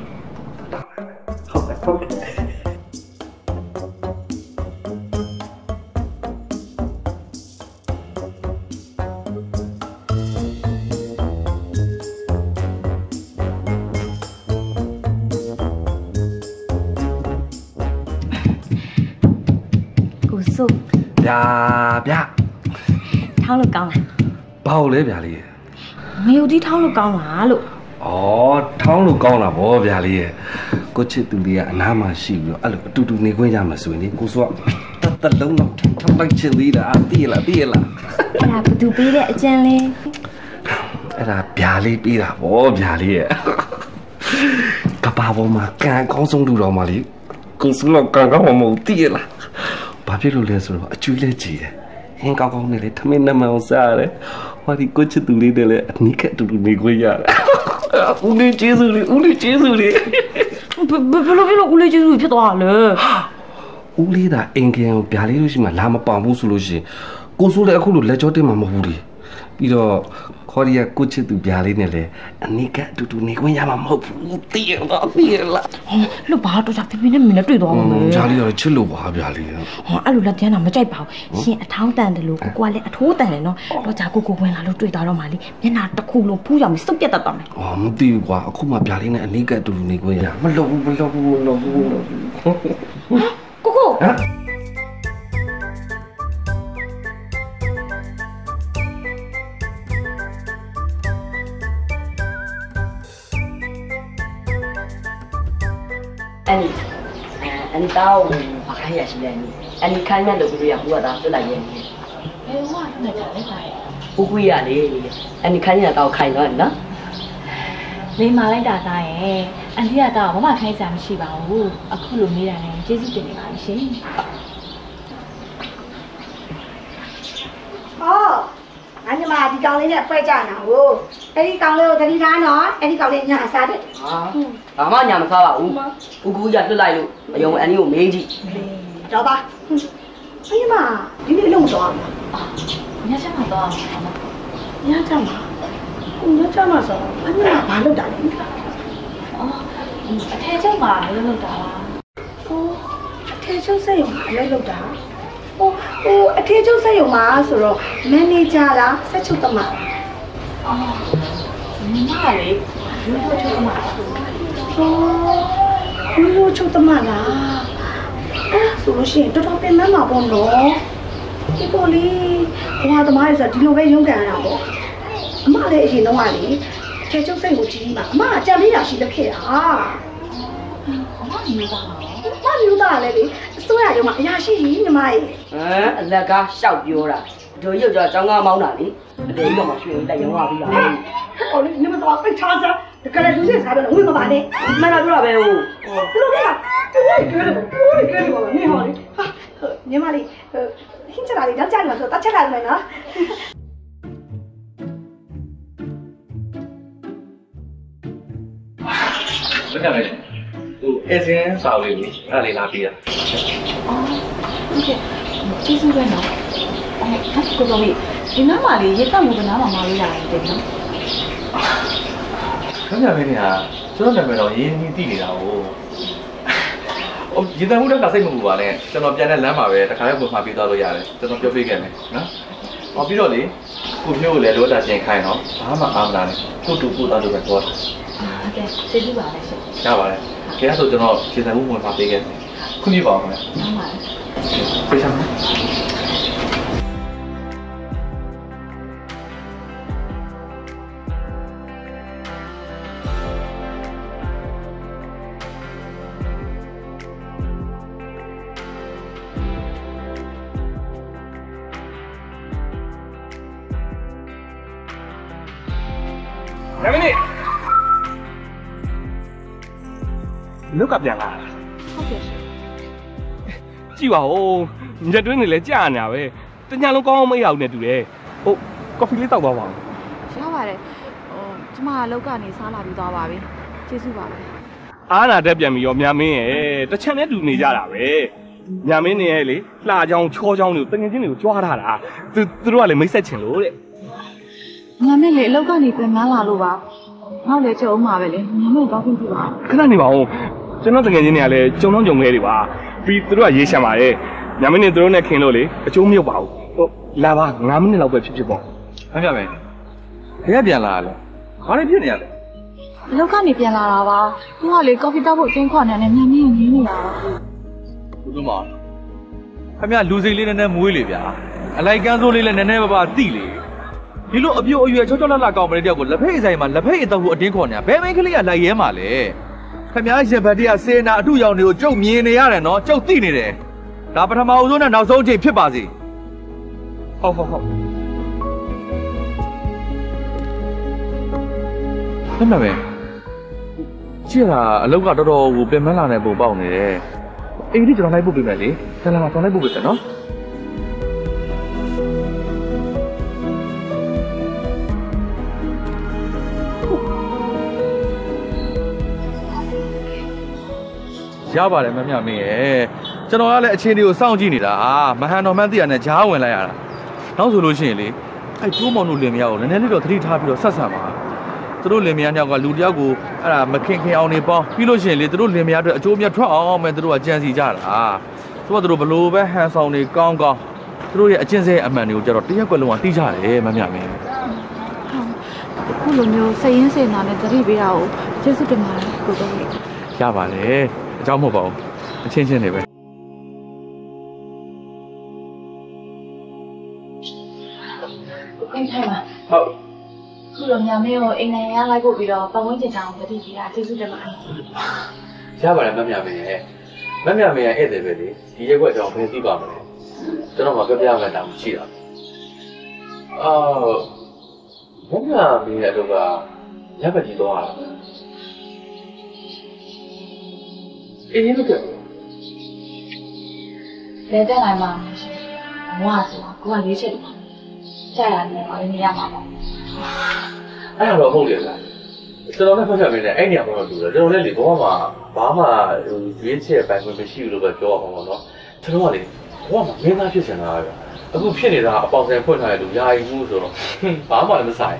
ထောင်းလို့ကောင်းလားဘာလို့လဲဗျာလေးငရုတ်တီထောင်းလို့ကောင်းလားလို့ဩထောင်းလို့ကောင်းတာဗောဗျာလေးရဲ့ကိုချစ်သူလေးကအနားမှာရှိပြီးတော့အဲ့လိုအတူတူနေခွင့်ရမှာဆိုရင်လေကိုစုကတတ်တလုံးတော့ထောက်လိုက်ချင်သေးတာသိရလားသိရလားအဲ့ဒါဘသူပေးတဲ့အကျန်လဲအဲ့ဒါဗျာလေးပြီးတာဗောဗျာလေးရဲ့ကဘာပေါ်မှာကံကောင်းဆုံးလူတော်မှာလေကိုစုတော့ကံကောင်းမှာမဟုတ်သိရလားဘာဖြစ်လို့လဲဆိုတော့အကျွေးလဲကြည်တယ် ဟင်းကောင်းကောင်းနဲ့လေထမင်းနဲ့မအောင်စားရတယ်ဟောဒီကိုချစ်သူလေးနဲ့လေအနိကအတူတူနေခွင့်ရတယ်ဦးလေးကျေးဇူးလေးဦးလေးကျေးဇူးလေးဘယ်လိုဖြစ်လို့ဦးလေးကျေးဇူးဖြစ်သွားတာလဲဦးလေးသာအင်ကန်ကိုဗျာလေးလို့ရှိမှလာမပောင်ဘူးဆိုလို့ရှိရင်ကိုစိုးလည်းအခုလိုလက်ကြောတင်မှာမဟုတ်ဘူးလေပြီးတော့ ခေါ်ရီယာကိုချစ်သူဗျာလေးနဲ့လေအနိကအတူတူနေခွင့်ရမှာမဟုတ်ဘူးသိရတော့သိရလားလို့ဘာတော့ကြပြပြနဲ့မင်းနဲ့တွေ့သွားမှာလဲဂျာလေးကတော့ချစ်လို့ပါဗျာလေးဟောအဲ့လိုလက်တန်းတာမကြိုက်ပါဘူးရှင်အထောင်းတန်တယ်လို့ကိုကလည်းအထိုးတန်တယ်နော်တော့ကြာကိုကိုဝင်လာလို့တွေ့သွားတော့မှလေမျက်နှာတစ်ခုလုံးဖူးရောက်ပြီးစုပ်ပြတ်တတ်သွားမယ်အော်မသိဘူးကွာအခုမှဗျာလေးနဲ့အနိကအတူတူနေခွင့်ရမလုပ်ဘူးမလုပ်ဘူးမလုပ်ဘူးမလုပ်ဘူးကိုကိုဟမ် အဲ့ဒီအဲ့ဒီတောင်းဘာခိုင်းရရှိလဲနိအဲ့ဒီခိုင်းမဲ့လို့ကိုရဟိုကသာပြစ်လိုက်ရဲ့နိဘယ်ဟိုကနဲ့တာလဲပါရဲ့ကိုကိုရလေအဲ့ဒီခိုင်းရတော့ခိုင်းတော့နော်လိန်မာလိုက်တာသားရဲ့အန်တီကတော့ဘာမှခိုင်းစရာမရှိပါဘူးအခုလိုမေးတာလည်းကျေးဇူးတင်နေပါရှင်။အော် ငါညီမဒီကောင်လေးနဲ့ဖွဲ့ကြတာကိုအဲ့ဒီကောင်လေးကိုတတိထားနော်အဲ့ဒီကောင်လေးညာစားတယ်ဟာဘာမှညာမစားပါဘူးဦးကူကြီးကလွတ်လိုက်လို့အယုံအန်ဒီကိုမေးကြည့်။တော့ပါ။ဟင်းညီမဒီနေ့လုံးသွားမှာညချမ်းမှာတော့အောင်ပါ။ညာချမှာ။ကိုညာချမှာဆိုအညီမဘာလုပ်တာလဲ။အော်အထယ်ချုပ်မှာမလုပ်တော့တာလားဟိုအထေချုပ်စက်ရုံမှာအလုပ်လုပ်တာ ဟိုဟိုအထေချုပ်စက်ရုံမှာဆိုတော့မန်နေဂျာလားဆက်ချုပ်သမားလားအော်ညီမလေးရိုးရိုးချုပ်မှာဟိုရိုးရိုးချုပ်သမားလားအဲ့ဒါဆိုလို့ရှိရင်တော်တော်ပြင်မှန်းမှာပေါ့နော်ဒီပေါ်လေးဘွာသမားတွေဆိုဒီလိုပဲရုန်းကန်ရတာပေါ့အမလည်းအရင်တော့ကလေအထေချုပ်စက်ကိုကြီးမှာအမကကြံလေးတာရှိလက်ခဲ့တာအမမျိုးသားပါမမျိုးသားလည်းလေအ စိုးရရုံးမှာအရာရှိကြီးညီမရဲ့ဟမ်အလကားရှောက်ပြောတာတို့ရုပ်ကြောင့်ចောင်းကားမောင်းတာလေအတေးတော့မှရွှေတိုက်ရုံးပါပြီလားဟိုလေညီမတော့ပိတ်ချာစားတကယ်လည်းလူစစ်စားတယ်ဝင်မပါနဲ့မှန်တာပြောတာပဲဟိုဘလို့လဲကဘယ်လိုလဲဘယ်လိုလဲဘာလဲနေဟောလေဟာညီမလေးဟင်းချတာလေးကြောက်ကြနေမှာဆိုတတ်ချက်လိုက်မယ်နော်ဘယ်နဲ့လဲဟို အစင်းစာလေးလေးအဲ့ဒါလေးလာပြီးတာအော်ဟုတ်ကဲ့ကျေးဇူးပဲနော်အော်အဲ့ကိုတော်လေးဒီနားမှာလေးရေတက်မှုကနားမှာမလေးလာတယ်နော်ခင်ဗျာမင်းကကျွန်တော်နာမည်တော့ရင်းနှီးသိနေတာကိုဟိုရေတံမှုတော့ကစိတ်မပူပါနဲ့ကျွန်တော်ပြန်တဲ့လမ်းမှာပဲတခါလေးပုံမှာပြီးသွားလို့ရတယ်ကျွန်တော်ပြောပြခဲ့မယ်နော်ဟောပြီးတော့လေကိုမျိုးကိုလည်းလောတာကျင်ခိုင်းတော့ဘာမှအားမလာနဲ့ကိုတူကိုသားလို့ပဲပြောတာဟုတ်ကဲ့ကျေးဇူးပါလည်းရှင်ရပါတယ် ခင်ဗျာဆိုကျွန်တော်ရေတံမှုဝင်မှာပေးခဲ့မယ်ခွင့်ပြုပါအောင်ခင်ဗျာနားမှာပြေးချမ်းပါ လုတ်ကပြန်လာဟုတ်ကဲ့ရှင်ကြည့်ပါဦးညက်တွင်းနေလဲကြာနေတာပဲတညာလုံးကောင်းအောင်မရအောင်နဲ့တူတယ်ဟုတ်ကော်ဖီလေးတောက်ပါပါဦးရပါတယ်ဟိုကျမအလောက်ကနေစားလာပြီးသွားပါပြီကျေးဇူးပါပဲအားနာတက်ပြန်ပြီးရောမြမင်းရဲ့တချမ်းနဲ့တူနေကြတာပဲမြမင်းနေရဲ့လေလှချောင်းချောချောင်းတွေကိုတငယ်ချင်းတွေကိုကြွားထားတာသူသူတို့ကလည်းမိတ်ဆက်ချင်လို့တဲ့ငါနဲ့လေအလောက်ကနေပြန်ငန်းလာလို့ပါနောက်လေကြုံအောင်ပါပဲလေငါနဲ့တော့ပြင်ပြပါခဏနေပါဦး ကျွန်တော်တငယ်ချင်းတွေကလည်းကြုံတော့ကြုံခဲတွေပါပြီးသူတို့ကရေးချင်ပါတယ်မြမင်းနေသူတို့နဲ့ခင်လို့လေအကျိုးမြုပ်ပါဘူးဟုတ်လာပါ9မိနစ်လောက်ပဲဖြစ်ဖြစ်ပေါ့ခင်ဗျာမင်းခရပြန်လာလဲဘာတွေဖြစ်နေရလဲအလောက်ကနေပြန်လာတာပါသူကလေကော်ဖီတောက်ဖို့အင်းခွာနေနဲ့မြန်မြန်နေနေတာပါဘုတို့မခင်ဗျာလူစိတ်လေးနည်းနည်းမွေးလေဗျာအလိုက်ကန်းစိုးလေးလည်းနည်းနည်းပါးပါတိလေဒီလိုအပြိုအရွယ်ချောချောလတ်လတ်ကောင်းမလေးတယောက်ကိုလက်ဖက်ဆိုင်မှာလက်ဖက်အတော့ကိုအတင်းခေါ်နေတာဘယ်မင်းကလေးကလိုက်ရဲမှာလဲ ခင်ဗျာရှင်ဘတ်တီကစေနာအထုရောင်တွေကိုကြုတ်မြင်နေရတယ်နော်ကြုတ်တိနေတယ်ဒါပထမအဆုံးနဲ့နောက်ဆုံးအချိန်ဖြစ်ပါစေဟုတ်ဟုတ်ဟုတ်ဟုတ်မှာပဲကြည့်ရတာအလောက်ကတော်တော်ကိုပြင်မလာတဲ့ပုံပေါက်နေတယ်အိမ်ကြီးကျွန်တော်လိုက်ပို့ပေးမယ်လေဆလာမှာကျွန်တော်လိုက်ပို့ပေးတယ်နော် ရပါတယ်မမြမင်းရဲ့ကျွန်တော်ကလည်းအခြေအနေကိုစောင့်ကြည့်နေတာမဟန်တော်မှန်းသိရနဲ့ဂျားဝင်လိုက်ရတာနောက်ဆိုလို့ရှိရင်လေအဲ့တိုးမောင်တို့လင်မယားကိုနည်းနည်းလေးတော့သတိထားပြီးတော့ဆက်ဆံပါသူတို့လင်မယားညောက်ကလူတယောက်ကိုအဲ့ဒါမခင်ခင်အောင်နေပေါင်းပြီးလို့ရှိရင်လေသူတို့လင်မယားအတွက်အကျိုးမြတ်ထွက်အောင်မယ်သူတို့ကကြံစီကြတာသူကသူတို့ဘလို့ပဲဟန်ဆောင်နေကောင်းကောင်းသူတို့ရဲ့အကျင့်စဲအမှန်တွေကိုကြတော့တရက်ကွက်လုံးကတီးကြတယ်မမြမင်းခုလိုမျိုးစိတ်ရင်းစေနာနဲ့တတိပေးတာကိုကျေးဇူးတင်ပါတယ်ကိုတော်လေးရပါတယ် အကြောင်းမဟုတ်ပါဘူးအချင်းချင်းတွေပဲအိမ်ထိုင်ပါဟုတ်ခုလိုညာမင်းကိုအိမ်နိုင်ရလိုက်ဖို့ပြီးတော့ပတ်ဝန်းကျင်တောင်တတိပေးတာကျေးဇူးတင်ပါတယ်ရပါတယ်မမြမင်းရဲ့မမြမင်းရဲ့ဧည့်သည်ပဲလေဒီရက်ကွက်ကြောင့်ဘယ်သိပါမလဲကျွန်တော်မှပြပြမှန်းတာမရှိတာအော်မမြမင်းရဲ့အလုပ်ကရပ်ပတ်ကြီးသွားတာ အေးမကလဲတက်နိုင်မှာမရှင်ဘဝဆိုတာကိုကရွေးချယ်တယ်ကြာရတယ်ပါနေရမှာပေါ့အဲ့ဒါတော့ဟုတ်တယ်လားကျွန်တော်လည်းဖတ်ဖတ်မင်းနဲ့အဲ့နေရာမှာတော့တူတယ်ကျွန်တော်လည်းလေဘောမှာဘာမှဟိုရွေးချယ်ပိုင်ခွင့်မရှိဘူးလို့ပဲပြောရမှာပေါ့နော်ကျွန်တော်ကလေဘောမှာမင်းသားဖြစ်စင်တာပဲအခုဖြစ်နေတာအပေါင်ဆိုင်ဖွင့်ထားတဲ့လူယာယီမှုဆိုတော့ဘာမှလည်းမဆိုင်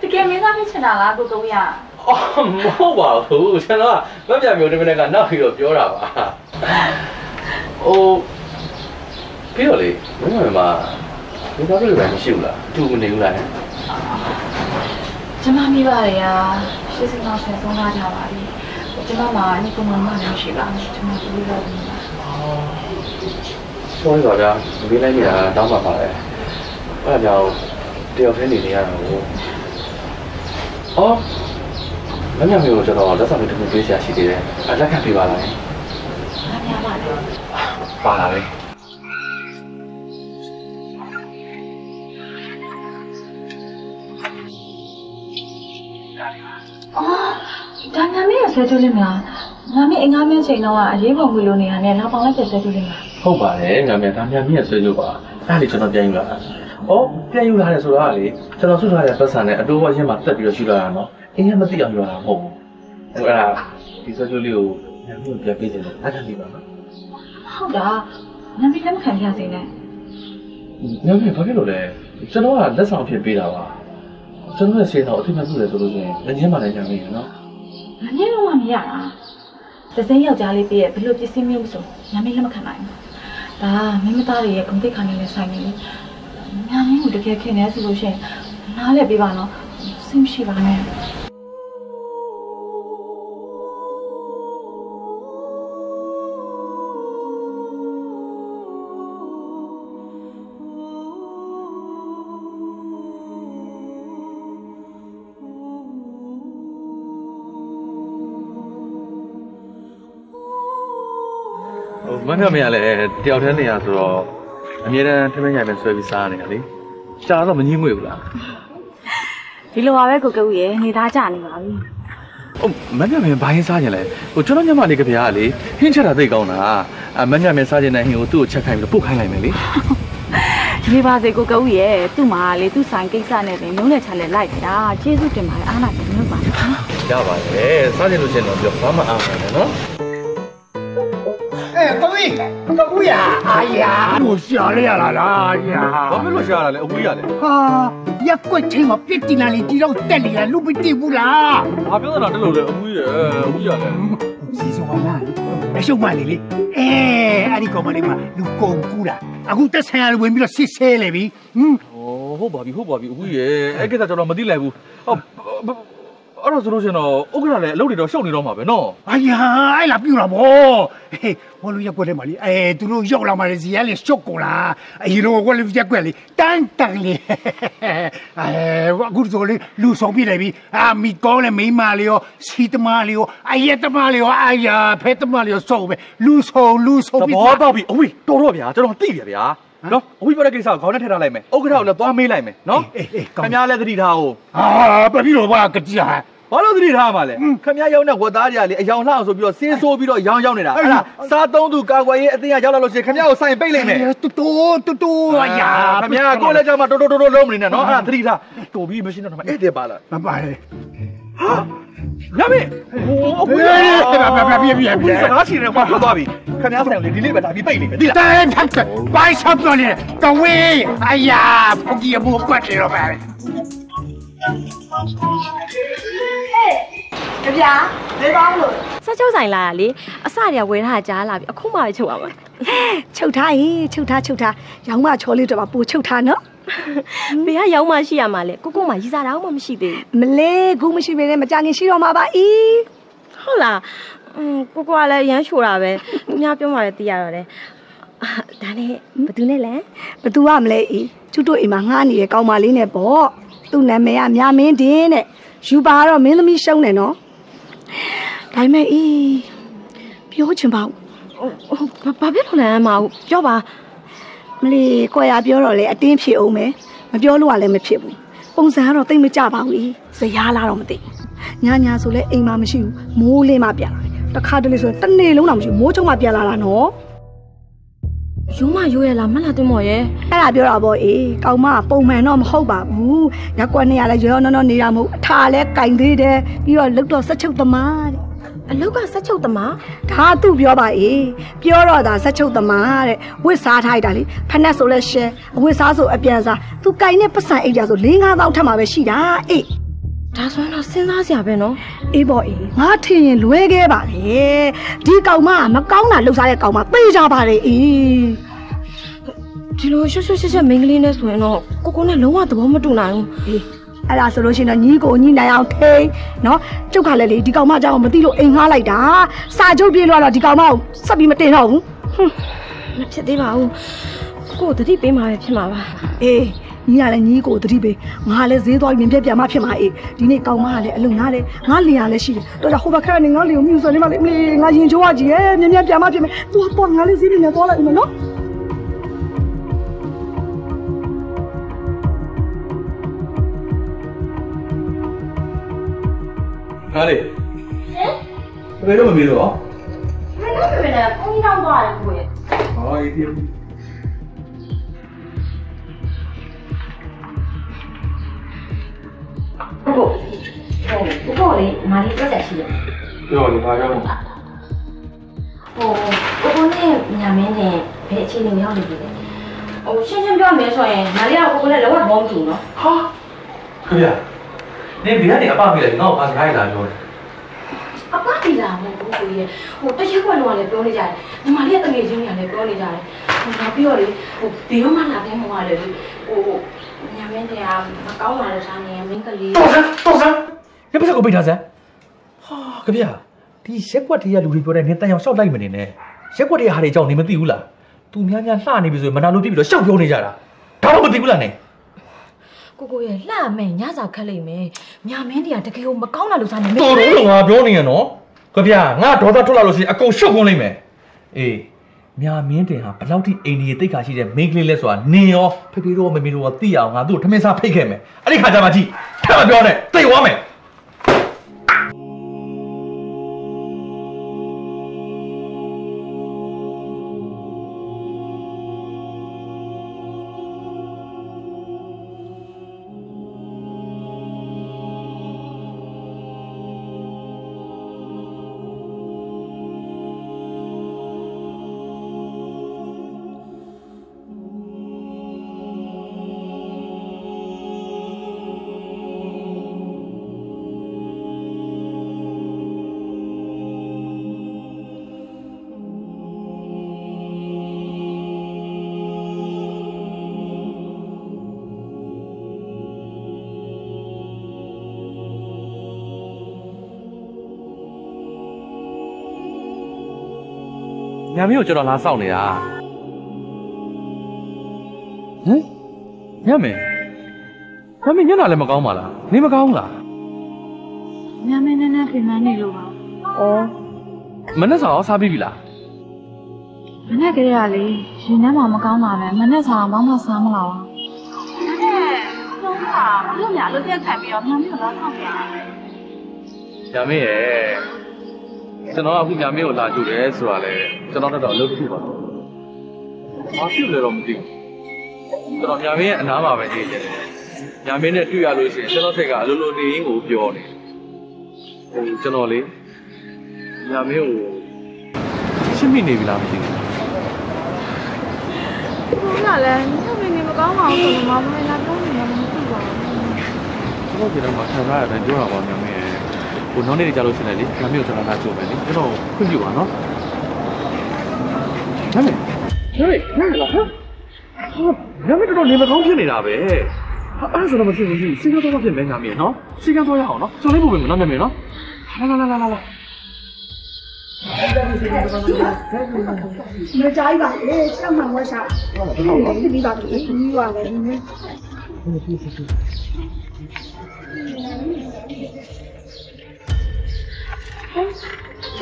တကယ်မင်းသားဖြစ်ချင်တာလားကိုကုန်းရ အော်မဟုတ်ပါဘူးကျွန်တော်ကမပြမျိုးတမနဲ့ကနောက်ပြီးတော့ပြောတာပါဟိုပြီးတော့လေမင်းမမမင်းသားတို့လည်းမရှိဘူးလားတူမနေဘူးလားကျမမိဘတွေကရှစ်စင်အောင်ဆယ်ဆုံးလာကြပါပြီကျမမှာအနိကမမလည်းရှိပါဘူးကျမတူလို့တော့ဘူးဆောရီပါဗျာမင်းလိုက်နေတာတောင်းပါပါတယ်အဲ့ဒါကြောင့်တယောက်တည်းနေနေရတာကိုအော် မမြမျိုးကျွန်တော်လက်ဆောင်လေးတစ်ခုပေးချင်ရှိသေးတယ်အလက်ခံပေးပါလားအားများပါလေပါလာလေအော်ဒါညာမင်းရဆွဲကြလိမ့်မလားညာမင်းအင်္ဂါမင်းချိန်တော့အရေးပေါ်ငွေလိုနေရနဲ့နောက်ပေါင်းလိုက်ပြဆွဲကြလိမ့်မလားဟုတ်ပါတယ်မြမြဒါမြမြဆွေးကြပါအဲ့ဒါလေးကျွန်တော်ပြန်ယူလာတာအော်ပြန်ယူလာတယ်ဆိုတာကလေကျွန်တော်ဆုထားတဲ့ပတ်စံနဲ့အတိုးဝချင်းမှာတက်ပြီးတော့ယူလာတာနော် အင်းရမသိအောင်ယူလာတာမဟုတ်ဘူးအဲ့ဒါဒီဆွေးကြလေးကိုမြမြပြန်ပေးတယ်လက်ခံပေးပါနော်ဟုတ်တာညာမင်းလက်မခံပြစေနဲ့မြမြဘာဖြစ်လို့လဲကျွန်တော်ကလက်ဆောင်ဖြစ်ပေးတာပါကျွန်တော်ရဲ့စေတော်အထင်မှတ်လို့လေဆိုလို့ရှိရင်ငင်းမှလည်းညာမင်းနော်ငါနဲ့တော့မရတာတစင်းယောက်ျားလေးပြည့်ရဲ့ဘယ်လိုပစ္စည်းမျိုးမဆိုညာမင်းလက်မခံနိုင်ဘူးဒါမင်းမသားတွေရဲ့ဂုဏ်သိက္ခာနဲ့လည်းဆိုင်နေလေညာမင်းကိုတကယ်ခင်နေဆိုလို့ရှိရင်နားလည်ပေးပါနော်စိတ်မရှိပါနဲ့ ဟိုမမြမြလည်းတယောက်တည်းနေရဆိုတော့အမြဲတမ်းထမင်းညိုင်ပဲဆွဲပြီးစားနေတာလေကြာတော့မငြင်းငွေဘူးလားဒီလိုပါပဲကိုကဦးရဲ့နေသားကြနေပါပြီဟုတ်မညမင်းဘာရင်စားကြလဲဟိုကျွန်တော်ညမလေးကဗျာလေဟင်းချက်တာသိကောင်းတာအမညမင်းစားခြင်းတဲ့ဟင်းကိုသူ့ကိုချက်ခိုင်းပြီးတော့ပုတ်ခိုင်းလိုက်မယ်လေနေပါစေကိုကဦးရဲ့သူ့မှာလေသူ့ဆိုင်ကိစ္စနဲ့ပဲမျိုးနဲ့ချလဲလိုက်တာကျေးဇူးတင်ပါတယ်အားနာတယ်မျိုးပါနော်ရပါတယ်စားခြင်းလို့ရှင်တော့ပြောဘာမှအားမနဲ့နော် 哎，各位，各位呀，哎呀，我想了呀啦啦呀！ ဘာဖြစ်လို့ရှာရတာလဲအဝေးရလဲ 啊，一个青我别进来，你知道带你了，路不对不啦？ ဘာပြောတာတက်လို့လဲအဝေးရအဝေးရလဲ စီစုံပါလားအရှုံးမလေးလေအဲအဲ့ဒီကောင်မလေးကလူကုန်ကူတာအခုတက်ဆိုင်ရဝင်ပြီးတော့ဆစ်ဆဲလေပြီဟမ် ဩဟုတ်ပါပြီဟုတ်ပါပြီအဝေးရအဲ့ကိစ္စကျွန်တော်မသိလိုက်ဘူးဟုတ် အဲ့တော့ဆိုလို့ရှင်တော့ဥက္ကဋ္ဌလည်းအလုပ်တွေတော့ရှုပ်နေတော့မှာပဲနော်哎呀အဲ့လာပြူတာဗောဟေးဘောလူရက်ွက်ထဲမှာလေအဲသူတို့ရောက်လာမှလေဇီရလေရှုပ်ကုန်လားအရင်တော့ကွက်လေးရက်ွက်လေတန်းတန်းလေအဲအခုဆိုလေလူဆောင်ပြလိုက်ပြီအာမီကောလေမိမလေးရောစီတမလေးရောအရက်တမလေးရောအာယာဖဲတမလေးရောစောပဲလူဆောင်လူဆောင်သပြဘောပေါက်ပြီအဝေးတော်တော့ဗျာကျွန်တော်သိပြီဗျာ နော်အဝေးပြောတဲ့ကိစ္စကိုခေါင်းနဲ့ထည့်ထားလိုက်မယ်ဥက္ကဋ္ဌကိုလည်းသွားမေးလိုက်မယ်နော်ခင်ဗျားလည်းသတိထားအောင်အာပပြီးတော့ဘာကတိဟာဘာလို့သတိထားမှာလဲခင်ဗျားရောက်တဲ့ဝတ်သားတွေကလေအယောင်လှအောင်ဆိုပြီးတော့စေးဆိုးပြီးတော့ရောင်းရောက်နေတာအဲ့ဒါစားသုံးသူကာကွယ်ရေးအတင်းရရောက်လာလို့ရှိရင်ခင်ဗျားကိုစိုင်ပိတ်လိုက်မယ်တူတူတူတူအယာခင်ဗျားကိုလည်းကြောက်မှတိုးတိုးတိုးတိုးလုံးမနေနဲ့နော်အဲ့ဒါသတိထားတော်ပြီးမရှိတော့မှအဲ့တဲ့ပါလားမပါလေ ညမေဟိုအခုပြပြပြပြစကားချင်တယ်ကွာထွက်သွားပြီခင်ဗျားဆိုင်ကိုလေဒီနေ့ပဲဒါပြီးပိတ်နေမယ်သိလားတဲ့ထက်ဘိုင်းဆော့တော်လေကဝေးအယာဖုန်ကြီးဘူကွက်လေတော့ပါကြပြလေးပေါင်းလို့စချုပ်ဆိုင်လာရလေအစတွေကဝယ်ထားကြားလာပြီအခုမှပဲချုပ်ရမှာချုပ်ထားရင်ချုပ်ထားချုပ်ထားရောင်းမချောလေးတော့ပါပို့ချုပ်ထားနော် ဘေကရောင်းမရှိရမှာလေကိုကိုမှရီစားတာမှမရှိသေးမလဲခုမရှိပေနဲ့မကြခင်ရှိတော့မှာပါအီးဘူးဟုတ်လားอืมကိုကိုကလည်းရမ်းချိုတာပဲသူများပြောမှလည်းသိရတော့တယ်အာဒါနဲ့ဘသူနဲ့လဲဘသူကမလဲအီးကျွတ်တို့အိမ်မှာငှားနေတဲ့ကောင်မလေးနဲ့ပေါ့သူ့နာမည်ကမြမင်းတင်တဲ့ယူပါတော့မင်းသမီးရှုံးတယ်နော်ဒါပေမဲ့အီးပြောချင်ပါဘူးဘာဘာဖြစ်လို့လဲမဟုတ်ပြောပါ မလီကိုရပြောတော့လေအတင်းဖြစ်အောင်မယ်မပြောလို့ကလည်းမဖြစ်ဘူးပုံစံကတော့တိတ်မကြပါဘူးအီးဇရားလာတော့မသိညညာဆိုလဲအိမ်မှာမရှိဘူးမိုးလေးမှပြန်လာတယ်တခါတလေဆိုရင်တစ်နေ့လုံးတော့မရှိဘူးမိုးချုံမှပြန်လာတာနော်ရိုးမရိုးရလားမလားတင်မော်ရဲ့အဲ့ဒါပြောတာပေါ့အေးကောင်မကပုံမှန်တော့မဟုတ်ပါဘူးရက်ကွက်နေရလဲရောရောနော်နော်နေတာမဟုတ်အထာလဲကင်သေးတယ်ပြီးတော့လုတ်တော့ဆက်ချုပ်သမားတဲ့ အလုတ်ကဆက်ချုပ်သမားဒါကသူ့ပြောပါအေးပြောတော့ဒါဆက်ချုပ်သမားတဲ့ဝစ်စားထားလိုက်တာလေဖက်နဲ့ဆိုလဲရှဲအဝစ်စားဆိုအပြန်စားသူကင်နဲ့ပတ်စံအိတ်ကြဆို၄၅000ထပ်မှာပဲရှိတာအေးဒါဆိုရင်တော့စဉ်းစားစရာပဲနော်အေးပေါ့အေးငါထင်ရင်လွဲခဲ့ပါလေဒီကောင်မကမကောင်းတာလှုပ်ရှားတဲ့ကောင်မသိကြပါလေအေးဒီလိုရွှွှွှွှွှွှွမိန်းကလေးနဲ့ဆိုရင်တော့ကိုကိုနဲ့လုံးဝသဘောမတူနိုင်ဘူးအေး အဲ့ဒါဆိုလို့ရှိရင်တော့ညီကိုညီနိုင်အောင်ထိန်းနော်ကျုပ်ကလည်းလေဒီကောင်မအကြောင်းမသိလို့အိမ်ငှားလိုက်တာစာချုပ်ပြေးလို့တော့ဒီကောင်မကိုဆက်ပြီးမတင်တော့ဘူးဟွန်းမဖြစ်သေးပါဘူးကိုကိုတတိပေးမှာပဲဖြစ်မှာပါအေးညီကလည်းညီကိုတတိပေးငါလည်းဈေးသွားရင်ပြက်ပြမှဖြစ်မှာအေးဒီနေ့ကောင်မကလည်းအလုံငါလည်းငါလင်ရလည်းရှိတယ်တော်တော်ဟိုဘက်ခက်နေငါလင်ကိုမြူဆွနေမှလေအမလေးငါရင်ချိုးရကြည့်ရဲ့မြင်မြင်ပြမှဖြစ်မယ်သွားတော့ငါလည်းဈေးနေသွားလိုက်ဦးမယ်နော် ဟာလေဟင်ဘယ်တော့မမေးတော့မင်းတို့ကလည်းပုံတောင်းသွားတယ်ကိုရဲ့ဟောအေးဒီကိုကိုကိုကိုလေးမာလီပြောချက်ရှိတယ်ပြောလေဘာကြောင့်ဟိုကိုကိုနဲ့ညာမင်းနဲ့ဘယ်အခြေအနေရောက်နေပြီလဲဟိုရှင်းရှင်းပြောမယ်ဆိုရင်မာလီကကိုကိုနဲ့လုံးဝဘောမတူနော်ဟာခင်ဗျာ နေဘယ်ကနေအပမေးလိုက်ငါ့ကိုဘာစကားလာပြောတယ်အပတီလာမဟုတ်ဘူးကိုရဲ့ဟိုတရက်ခွက်လုံးကလည်းပြောနေကြတယ်ညီမလေးကတငယ်ချင်းတွေကလည်းပြောနေကြတယ်ဟိုနောက်ပြီးတော့လေဟိုဒီတော့မှလာတဲ့မောကလည်းဟိုညာမင်းတွေကမကောင်းလာတဲ့စားနေမင်းကလေးတော်စမ်းတော်စမ်းရပါစကိုပိတ်ထားစမ်းဟာကြဗျာဒီရက်ကွက်တွေကလူတွေပြောတဲ့နင်းတန်အောင်ရှောက်လိုက်မနေနဲ့ရက်ကွက်တွေကဟာတွေကြောင့်နေမသိဘူးလားသူများများလှနေပြီဆိုရင်မနာလို့ပြစ်ပြီးတော့ရှောက်ပြောနေကြတာဒါတော့မသိဘူးလားနေ ကိုကိုရဲ့လှမယ်ညစာခက်လိမ့်မယ်ညာမင်းတွေကတကယ်ကိုမကောင်းတာလို့စားနေမတော်တော်ငါပြောနေရနော်ကြဗျာငါဒေါသထွက်လာလို့ရှိရင်အကုန်ရှုပ်ကုန်လိမ့်မယ်အေးမြာမင်းတင်ဟာဘလောက်ထိအိန္ဒိယတိတ်ခါရှိတဲ့မိန်းကလေးလဲဆိုတာနင်ရောဖေဖေတို့မမေတို့ရောသိအောင်ငါတို့ထမင်းစားဖိတ်ခဲ့မယ်အဲ့ဒီခါကျမှကြည့်ထပ်မပြောနဲ့သိသွားမယ် မင်းကိုကျွန်တော်လာစောင့်နေတာဟမ်ညမင်းညမင်းညနာလည်းမကောင်းပါလားနေမကောင်းလားညမင်းနည်းနည်းပြင်ပန်းနေလို့ပါဩမနေ့စာရောစားပြီးပြီလားမနေ့ကလေးကလေရင်ထဲမှာမကောင်းတာပဲမနေ့စာဘာမှစားမလာပါဘူးမနေ့ဆုံးတာဘလို့များလို့ပြက်ခံပြီးတော့ညမင်းကိုလာဆောင်ပြန်တယ်ညာမင်းရဲ့ကျွန်တော်ကအခုညာမင်းကိုလာကြည့်တယ်ဆိုတာလေ ကျွန်တော်တော့အလုပ်တစ်ခုပါဘာဖြစ်လဲတော့မသိဘူးကျွန်တော်ညာမင်းရဲ့အနားမှာပဲနေနေတယ်ညာမင်းနဲ့တွေ့ရလို့ရှိရင်ကျွန်တော်ထက်ကအလိုလိုနေရင်းကိုပြောနေဟိုကျွန်တော်လေညာမင်းကိုရှင်းမိနေပြီလားမသိဘူးဘုရားလည်းညမင်းနေမကောင်းပါဘူးဆိုတော့မမလာပြောနေမှမသိပါဘူးကျွန်တော်ကျွန်တော်မှဆန္ဒရတဲ့ပြောတာပါညာမင်းရဲ့ဟိုနောက်နေ့ကြလို့ရှိရင်လေညာမင်းကိုကျွန်တော်လာကြိုမယ်လေကျွန်တော်ခွင့်ပြုပါနော် ညာမင်းညာမင်းညာမင်းလားဟာညာမင်းတော်တော်နေမကောင်းဖြစ်နေတာပဲဟာအဲ့ဒါဆိုတော့မဖြစ်ဘူးစီစီကတော့ဖြစ်မယ်ညာမင်းနော်စီကတော့ရအောင်နော်ကျွန်တော်လေးပို့ပေးမယ်နော်ညာမင်းနော်လာလာလာလာလာမကြိုက်ပါလေချက်မှန်ဝက်ရှာဒီဒီပါဒီဒီပါလေနည်း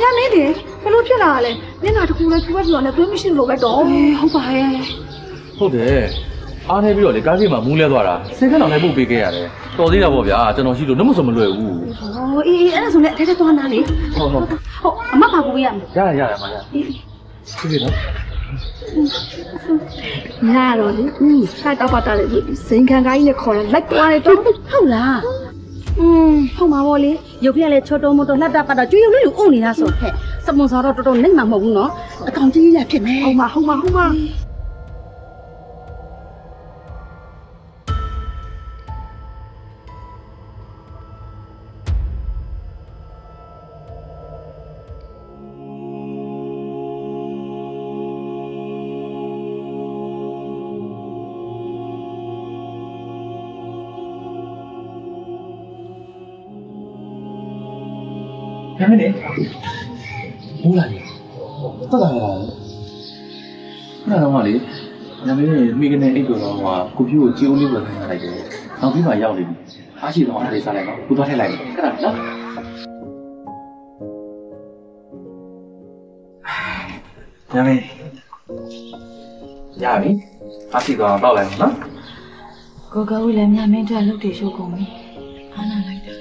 ညမင်းတင်ဘလို့ဖြစ်လာလဲမျက်နှာတစ်ခုလည်းချူပဲပြောနေသွေးမရှိလို့ပဲတော့ဟုတ်ပါရဲ့ဟုတ်တယ်အားနေပြီးတော့လေကားကြီးမှာမူးလဲသွားတာစင်ကန်းတော်လည်းပုတ်ပေးခဲ့ရတယ်တော်သေးတာပေါ့ဗျာကျွန်တော်ရှိလို့နှမစမလွယ်ဘူးဟောအေးအေးအဲ့ဒါဆိုလည်းအထက်ထက်သွားနာလေဟုတ်ဟုတ်ဟုတ်အမပါကူပေးရမယ်ရရရမရဒီလိုနော်ညာတော့လေอืมဆိုင်တော့ပါတာလေဇင်ခံကိုင်းနဲ့ခေါ်လာလိုက်သွားတယ်တော့ဟုတ်လား อืมဟုတ်မှာပေါ့လေရုပ်ပြက်လဲချောတော်မတော်လှက်တာပတ်တာကျွေးရုံလေးလူအုံနေတာဆိုဖက်စပွန်ဆာတော့တော်တော်နိုင်မှာမဟုတ်ဘူးနော်အကောင့်ကြီးရဖြစ်မယ်ဟုတ်မှာဟုတ်မှာဟုတ်မှာ မင်းမိကနေအိတ်တော်တော့ဟိုကိုပြိုကိုကြည်ဦးလေးဝယ်ခိုင်းလိုက်တယ်နောက်ပြီးမှရောက်နေပြီအားရှိတော့အဲ့ဒါလေးစားလိုက်တော့ကိုသွားထည့်လိုက်တယ်အဲ့ဒါနော်ညမင်းရပြီအားရှိတော့တော့လိုက်နော်ကိုကဦးလည်းမြမင်းအတွက်လှုပ်တည်ရှုပ်ကုန်ပြီအားနာလိုက်တာ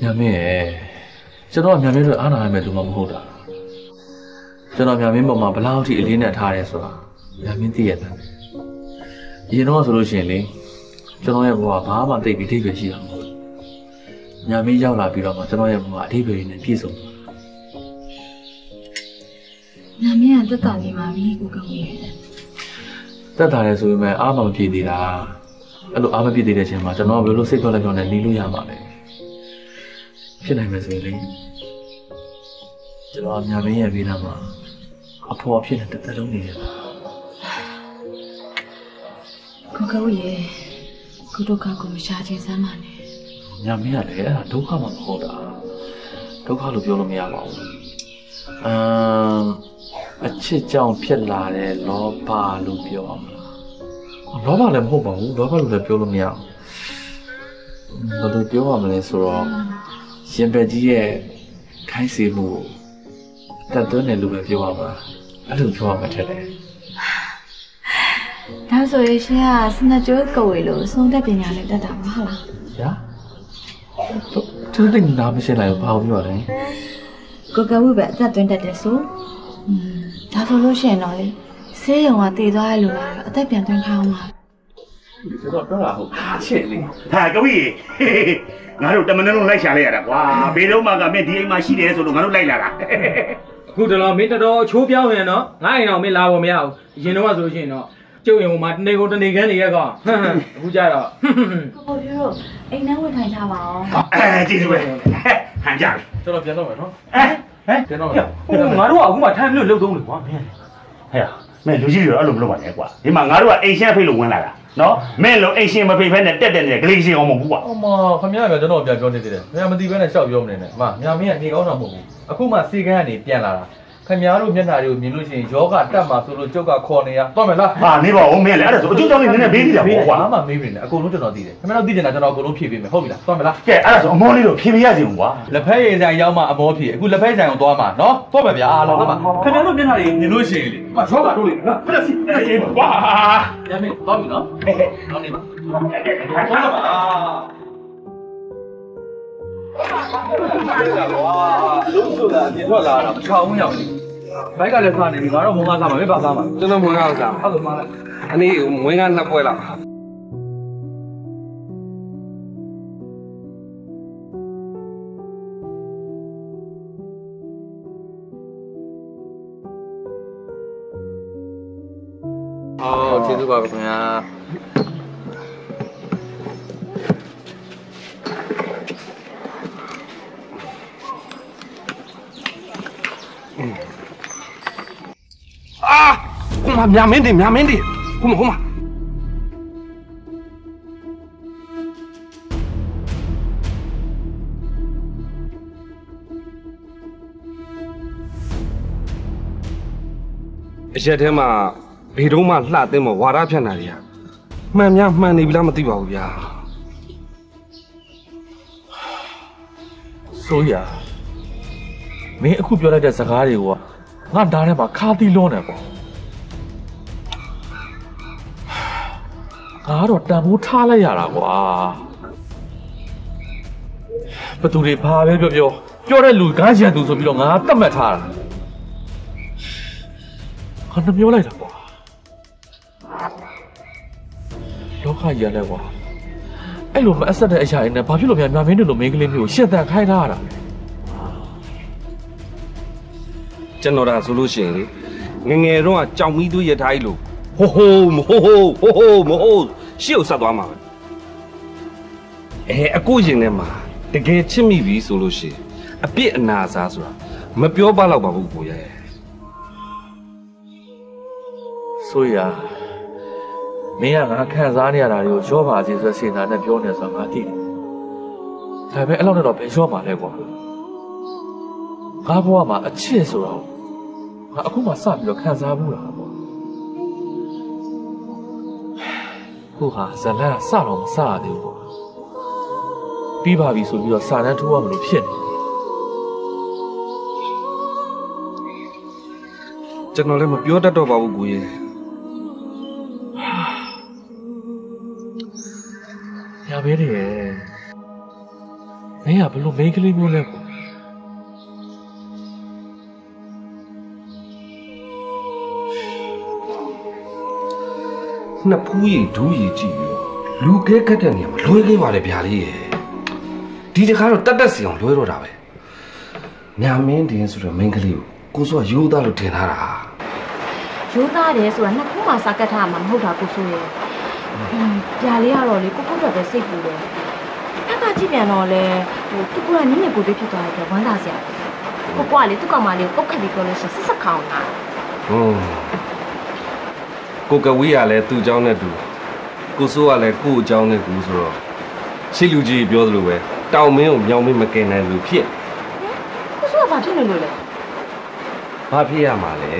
ညမင်းရဲ့ကျွန်တော်ကညမင်းတို့အားနာရမယ်သူမှမဟုတ်တာကျွန်တော်ညမင်းပေါ်မှာဘယ်လောက်ထိအလေးနဲ့ထားရဲဆိုတာ ညမင်းသိရတာအရင်တော့ဆိုလို့ရှိရင်လေကျွန်တော်ရဲ့ဘဝဘာမှသိပြီးအဓိပ္ပာယ်ရှိတာမဟုတ်ဘူးညမင်းရောက်လာပြီးတော့မှကျွန်တော်ရဲ့ဘဝအဓိပ္ပာယ်နဲ့ပြည့်စုံတယ်မြမင်းကတက်တာနေပါပြီကိုကဦးရဲ့တက်တာလဲဆိုပေမဲ့အားမမပြည့်သေးတာအဲ့လိုအားမပြည့်သေးတဲ့အချိန်မှာကျွန်တော်ကဘယ်လိုစိတ်ပြောလိုက်ပြောနေနေလို့ရမှာလဲဖြစ်နိုင်မယ်ဆိုရင်လေကျွန်တော်အများမင်းရဲ့ဘေးနားမှာအဖေါ်အဖြစ်နဲ့တစ်သက်လုံးနေရတာ ကိုကဦးရဲ့ကိုတို့ကကိုမရှာချင်းစမ်းပါနဲ့ညာမင်းကလည်းအဲ့ဒါဒုက္ခမှမဟုတ်တာဒုက္ခလို့ပြောလို့မရပါဘူးအမ်အချစ်ကြောင့်ဖြစ်လာတဲ့လောဘလို့ပြောအောင်လောဘလည်းမဟုတ်ပါဘူးလောဘလို့လည်းပြောလို့မရဘူးဘယ်လိုပြောရမလဲဆိုတော့ရှင်ဘက်ကြီးရဲ့ခိုင်းစေမှုကိုတတ်သွင်းတယ်လို့ပဲပြောရမှာအဲ့လိုပြောရမှာထက်တယ် ဒါဆိုရင်ရှင်ကစနကြိုးကိုဝေလို့ဆုံးသက်ပညာနဲ့တက်တာမဟုတ်လားညာသူတင်နာမရှင်းလိုက်ဘူးဘာလို့ပြောရလဲကိုကဝိပဲအသက်သွင်းတတ်တယ်ဆိုอืมဒါဆိုလို့ရှိရင်တော့လေဆေးရုံကတည်သွားရလို့လားအသက်ပြန်သွင်းခိုင်းအောင်ပါကျွန်တော်ပြောတာဟုတ်ဟာချစ်လေဟာကဝီငါတို့တမန်လုံးလိုက်ရှာလိုက်ရတာကွာဘေးတော့မှကမင်းဒီအိမ်မှာရှိတယ်ဆိုလို့ငါတို့လိုက်လာတာအခုတလောမင်းတော်တော်အချိုးပြောင်းရင်တော့ငါအိမ်အောင်မင်းလာဖို့မရဘူးအရင်တော့ဆိုလို့ရှိရင်တော့ ကျုပ်ရင်ဟိုမှာတနေကုန်တနေခန်းနေရက်ကောင်ဟမ်ဟမ်အခုကျတော့ဟွန်းဟွန်းကိုကိုပြောတော့အိမ်ထဲဝင်ထိုင်ကြပါအောင်အဲကျေးဇူးပဲဟန်ကြပြီကျွန်တော်ပြန်တော့မယ်နော်အဲဟဲ့ပြန်တော့မယ်ဟိုငါတို့ကအခုမှထိုင်ပြီးလို့လှုပ်သုံးလို့ကွာမင်းဟဲ့မင်းလူကြီးတွေအဲ့လိုမလုပ်ပါနဲ့ကွာဒီမှာငါတို့ကအိမ်ရှင်းဖိတ်လို့ဝင်လာတာနော်မင်းလိုအိမ်ရှင်းမဖိတ်ဖဲနဲ့တက်တက်နေတဲ့ဂလေးရှင်းအောင်မဟုတ်ဘူးကွာအမခမရကကျွန်တော်ပြန်ပြောနေသေးတယ်ခင်ဗျာမသိဘဲနဲ့ရှောက်ပြောမနေနဲ့အမညာမင်းကနေကောင်းတာမဟုတ်ဘူးအခုမှစေကန်းကနေပြန်လာတာ ခင်ဗျားတို့မျက်နှာတွေကိုမြင်လို့ရှိရင်ယောဂတက်မှာဆိုလို့ကျုပ်ကခေါ်နေရတော့မယ်လားဟာနေပါဦးမင်းလည်းအဲ့ဒါဆိုအကျိုးကြောင့်နေနည်းနည်းဘေးကြည့်တာပေါ့ကွာဘာမှမေးပြီနဲ့အကုန်လုံးကျွန်တော်သိတယ်ခင်ဗျားတို့သိတယ်လားကျွန်တော်အကုန်လုံးဖြည့်ပေးမယ်ဟုတ်ပြီလားတော့မယ်လားကဲအဲ့ဒါဆိုအမောလေးတို့ဖြေပြရစီဦးကွာလက်ဖက်ရည်ဆိုင်ရောက်မှအမောဖြည့်အခုလက်ဖက်ဆိုင်အောင်သွားမှာနော်တော့မယ်ဗျာအားလုံးတော့မှာခင်ဗျားတို့မျက်နှာတွေမြင်လို့ရှိရင်လေအမယောဂတို့လေနော်ဖက်စီဖက်စီကွာညမင်းတော့ပြီနော်ဟဲ့ဟဲ့တော့နေပါတော့ပါလုံးဆိုတာပြင်ထွက်လာတာမချောင်းဘူးရောက်နေဘိုက်ကလည်းစားနေပြီ ငါတော့မုံကားစားမှာမင်းပါစားမှာကျွန်တော်မွေးကားစားဟုတ်တယ်မှားလိုက်အနည်းမွေးကားနှစ်ပွဲလောက်ဟုတ်ကျေးဇူးပါ ဟိုမှာမြမင်းတင်မြမင်းတင်ဟိုမှာဟိုမှာအရက်ထဲမှာဘေတုံးမှလှတဲ့မဝါရဖြတ်နာတွေကမှန်များမှန်နေပြီလားမသိပါဘူးဗျာဆိုရမင်းအခုပြောလိုက်တဲ့စကားတွေကငါဓာတ်ထဲမှာခါသီးလွန်းတယ်ပေါ့ ငါကတော့တန်ဖိုးထားလိုက်ရတာကွာဘသူတွေဘာပဲပြောပြောပြောတဲ့လူကားရန်သူဆိုပြီးတော့ငါတတ်မှတ်ထားတာငါနှမျောလိုက်တာကွာလောကကြီးရတယ်ကွာအဲ့လိုမအဆက်တဲ့အရာတွေနဲ့ဘာဖြစ်လို့များမြမင်းတို့လိုမိန်းကလေးမျိုးကိုရှက်တန်ခိုင်းထားရတာလဲကျွန်တော်ဒါဆိုလို့ရှိရင်လေငယ်ငယ်တော့ကြောင်မီးသွေးရထားကြီးလို့ ဟိုဟိုမဟိုဟိုဟိုဟိုမဟိုရှေ့ကိုဆက်သွားမှာပဲအဲအကိုရင်ထဲမှာတကယ်ချစ်မိပြီဆိုလို့ရှိရင်အပြစ်အနာစားဆိုတာမပြောပါတော့ပါဘူးကိုရဲ့ဆိုရမင်းကငါခံစားနေရတာတွေကိုရောပါစေဆိုတဲ့စေနာနဲ့ပြောနေဆိုတော့ငါသိတယ်ဒါပေမဲ့အဲ့လောက်နဲ့တော့ဘယ်ရောမှာလဲကွာငါဘဝမှာအချစ်ဆိုတော့ငါအခုမှစပြီးတော့ခံစားဘူးလား ပေါ့ခုဟာဇလန်ကစတော့မစရသေးဘူးပေါ့ပြီးပါပြီဆိုပြီးတော့စာတန်းထိုးရမလို့ဖြစ်နေကျွန်တော်လည်းမပြောတတ်တော့ပါဘူးကိုရဲ့ရပဲတယ်မင်းကဘလို့မိန်းကလေးမျိုးလဲကွာ နှစ်ဖူးရည်ဒူးရည်ကြည့်ပြီးတော့လူကဲကတ်တဲ့နေရာမှာလွဲခဲ့ပါလေဗျာလေးရဲ့ဒီတခါတော့တတ်တတ်စီအောင်လွဲတော့တာပဲညာမင်းတင်ဆိုတော့မိန်းကလေးကိုကိုစိုးကရိုးသားလို့ထင်ထားတာရိုးသားတယ်ဆိုတာနှစ်ခုမှစကတ်ထားမှာမဟုတ်တာကိုဆိုရဲ့อืมပြာလေးကတော့လေကိုကိုတော့ပဲစိတ်ပူတယ်အဲ့ကကြည့်ပြန်တော့လေဟိုသူကနင်းနေကိုတွေ့ဖြစ်သွားတယ်ဝမ်းသာစရာကိုကလေသူ့ကောင်မလေးကိုပုတ်ခတ်ပြီးပြောလို့ရှိရင်ဆက်ဆက်ခေါင်းလာဟုတ် ကိုကဝေးရလဲသူ့เจ้าနဲ့သူကိုစိုးကလည်းကို့အเจ้าနဲ့ကူဆိုတော့ရှိလူကြီးပြောသလိုပဲတောင်မင်းကိုမြောင်မင်းမကင်နိုင်လူဖြစ် ကိုဆိုကဘာဖြစ်နေလို့လဲ ဘာဖြစ်ရမှာလဲ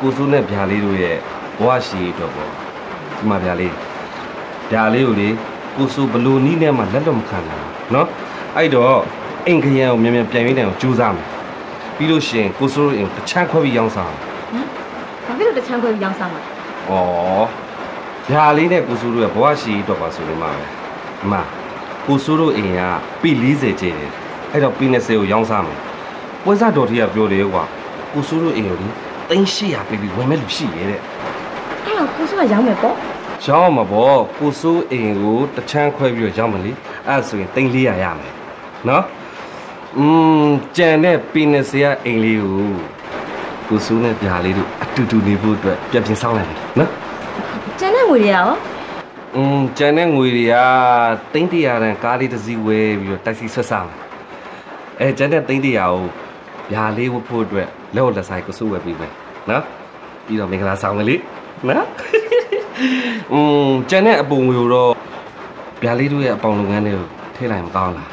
ကိုစိုးနဲ့ဗျာလေးတို့ရဲ့ဘဝရှိရေးအတွက်ပေါ့ဒီမှာဗျာလေးဗျာလေးကိုလေကိုစိုးဘလို့နီးနဲ့မှလက်တော့မခံနိုင်ဘူးเนาะအဲ့တော့အိမ်ခရံကိုမြန်မြန်ပြန်ရင်းတယ်ကိုကြိုးစားမယ်ပြီးလို့ရှိရင်ကိုစိုးတို့အိမ်ကိုတချမ်းခွဲပြီးရောင်းစားမယ် ဘာဖြစ်လို့တ ချမ်းခွဲပြီးရောင်းစားမှာဩဓာလေးနဲ့ကိုစိုးတို့ရဲ့ဘဝရှိရေးတော့ပါဆိုလို့မှပဲဒီမှာကိုစိုးတို့အိမ်ကပြီ40ကျင်းတယ်အဲ့တော့ပြီ20ကိုရောင်းစားမယ်ပွဲစားတော်ထီကပြောတယ်ကွာကိုစိုးတို့အိမ်ကိုလေ3800ပေးပြီးဝယ်မဲ့လူရှိရဲ့တဲ့အဲ့တော့ကိုစိုးကရောင်းမယ်ပေါ့ရောင်းမှာပေါ့ကိုစိုးအိမ်ကိုတချမ်းခွဲပြီးတော့ရောင်းမလေအဲ့ဆိုရင်3400ရမယ်နော်อืมကြံတဲ့ပီနစ်စရာအိမ်လေးကို ကိုစိုးနဲ့ဗျာလေးတို့အတူတူနေဖို့အတွက်ပြန်ပြင်ဆောင်လိုက်တယ်နော် ကျန်တဲ့ငွေတွေရော อืมကြံတဲ့ငွေတွေက300တန်ကားလေးတစ်စီးဝယ်ပြီးတော့တိုက်စီဆွတ်စားမယ်အဲကြံတဲ့300ကိုဗျာလေးဝတ်ဖို့အတွက်လက်ဝတ်လက်ဆိုင်ကိုစိုးဝယ်ပြီးမယ်နော်ပြီးတော့မင်္ဂလာဆောင်မယ်လေနော် อืมကြံတဲ့အပုံငွေကိုတော့ဗျာလေးတို့ရဲ့အပေါင်လုပ်ငန်းတွေကိုထည့်လိုက်မကောင်းလား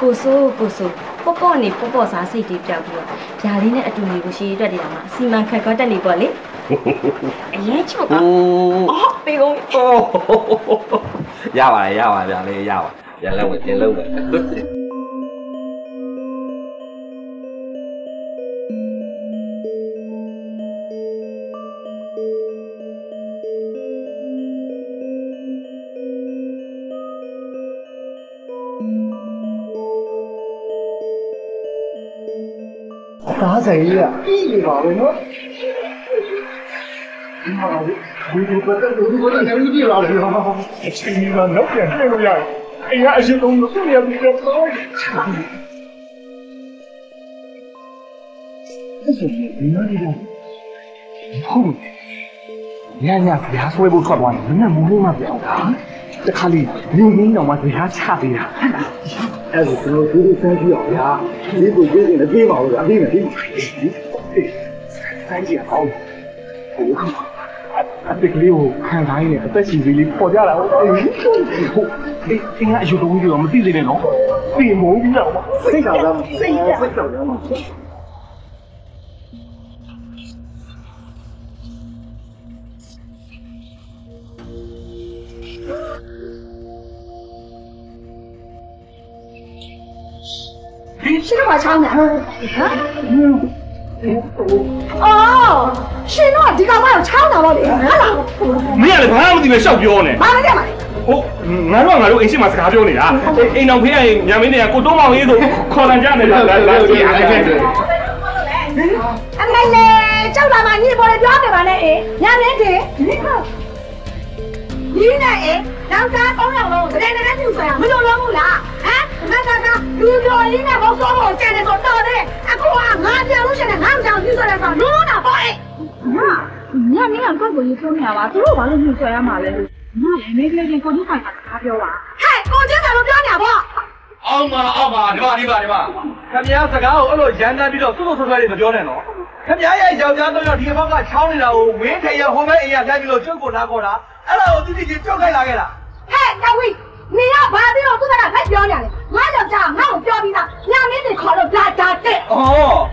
ကိုဆိုကိုဆို ပေါ့ပေါ့နေပေါ့ပေါ့စားစိတ်တွေပြောက်ပြီးတော့ဗျာလေးနဲ့အတူနေကိုရှိရတဲ့နေတာမှာစီမံခန့်ခွဲတက်နေပေါ့လေအရင်ချော့ပါအော်ပေကုန်ရပါတယ်ရပါတယ်ဗျာလေးရပါပြန်လုံးမယ်ပြန်လုံးမယ် ဆိုင်ကြီးကပြီးနေပါပဲနော်ဒီမှာဒီဒီပတ်သက်လို့ဒီကတော့နေပြီးပြပါလေအချိန်ကြီးကနောက်ပြန်ပြင်လို့ရတယ်အိမ်ကအရှိတုံးလို့ပြင်ရပြီးတော့အဲ့ဆိုဒီနားဒီတော့ဟုတ်ညညဗျာဆွဲဖို့ထွက်သွားတယ်မနဲ့မုန်းမပြောင်းတာတခါလေးနေရင်းတော့မှဗျာချသေးတာ အဲ့ဒါကျွန်တော်ဒီလိုစမ်းကြည့်အောင်ဗျာဒီကိုကြည့်ရင်လည်းပြေးပါဦးဗျာပြေးမယ်ပြေးမယ်စမ်းကြည့်အောင်ဟုတ်အတက်ကလေးကိုခံထားရင်အသက်ရှင်လေးလေးပေါ်ကြတာဟုတ်အေးဟုတ်ဒီသင်ကအယူတော်ကြီးတော့မသိသေးနဲ့နော်ပြေမိုးပြီးတော့စိတ်ချတာစိတ်ချစိတ်ချ တာရှင်းတော့ချောင်းတယ်ဟမ်အော်ရှင်တော့ဒီကောင်မကိုချောင်းတာပေါ့လေဟုတ်လားမင်းကလည်းဘာမှမသိပဲရှောက်ပြောနေဘာလဲကြမှာလဲဟုတ်ငါတို့ကငါတို့အိမ်ရှိမှာစကားပြောနေတာအိမ်အောင်ဖေးရရင်ညမင်းတွေကကိုတိုးမောင်ရေးဆိုခေါ်လန်ကြနေလားလာလာကြည့်ရတယ်အမေလေကြောက်လာမှညီပေါ်လေပြောနေပါနဲ့အေးညမင်းတ င်ညီနဲ့အေးနောင်သားကောင်းအောင်လို့တကယ်တကယ်ပြုဆွဲမလို့လုံးဘူးလားဟမ်ငါကကလူပြောရင်းနဲ့ဘောစောဘောကျန်နေတော့တော်တယ်အခုကငါပြောလို့ရှိရင်ငါ့ကြောင်ပြုဆွဲတယ်ဆိုလုံးလုံးတာပေါ့အေးညမင်းကကောက်ကိုရေးဆုံးနေရပါသူတို့ဘာလို့ညှိဆွဲရမှာလဲလို့ညလည်းမိကလေးချင်းကိုကြီးဆိုင်တာစကားပြောပါဟဲ့ကိုကျင်းကလို့ပြောနေတာပေါ့ အောင်ပါအောင်ပါဒီပါဒီပါဒီပါခင်ဗျားစကားကိုအဲ့လိုရန်တမ်းပြီးတော့စွတ်စွတ်ဆွဲဆွဲလေးမပြောနဲ့နော်ခင်ဗျားရဲ့ယောက်ျားတော့ဒီဘက်ကချောင်းနေတာကိုဝင်းထေရဟိုဘက်အိမ်ရလိုက်ပြီးလို့ကျုပ်ကိုလာခေါ်တာအဲ့ဒါကိုတိတိကျကျုပ်ခိုင်းလာခဲ့တာဟဲ့ကဝီနင်ကဘာပြီးတော့သူ့ဘက်ကဖက်ပြောနေရလဲငါယောက်ျားငါ့ကိုပြောပြီးသားညမင်းတွေခေါ်လို့ဒါဒါတဲ့ဩ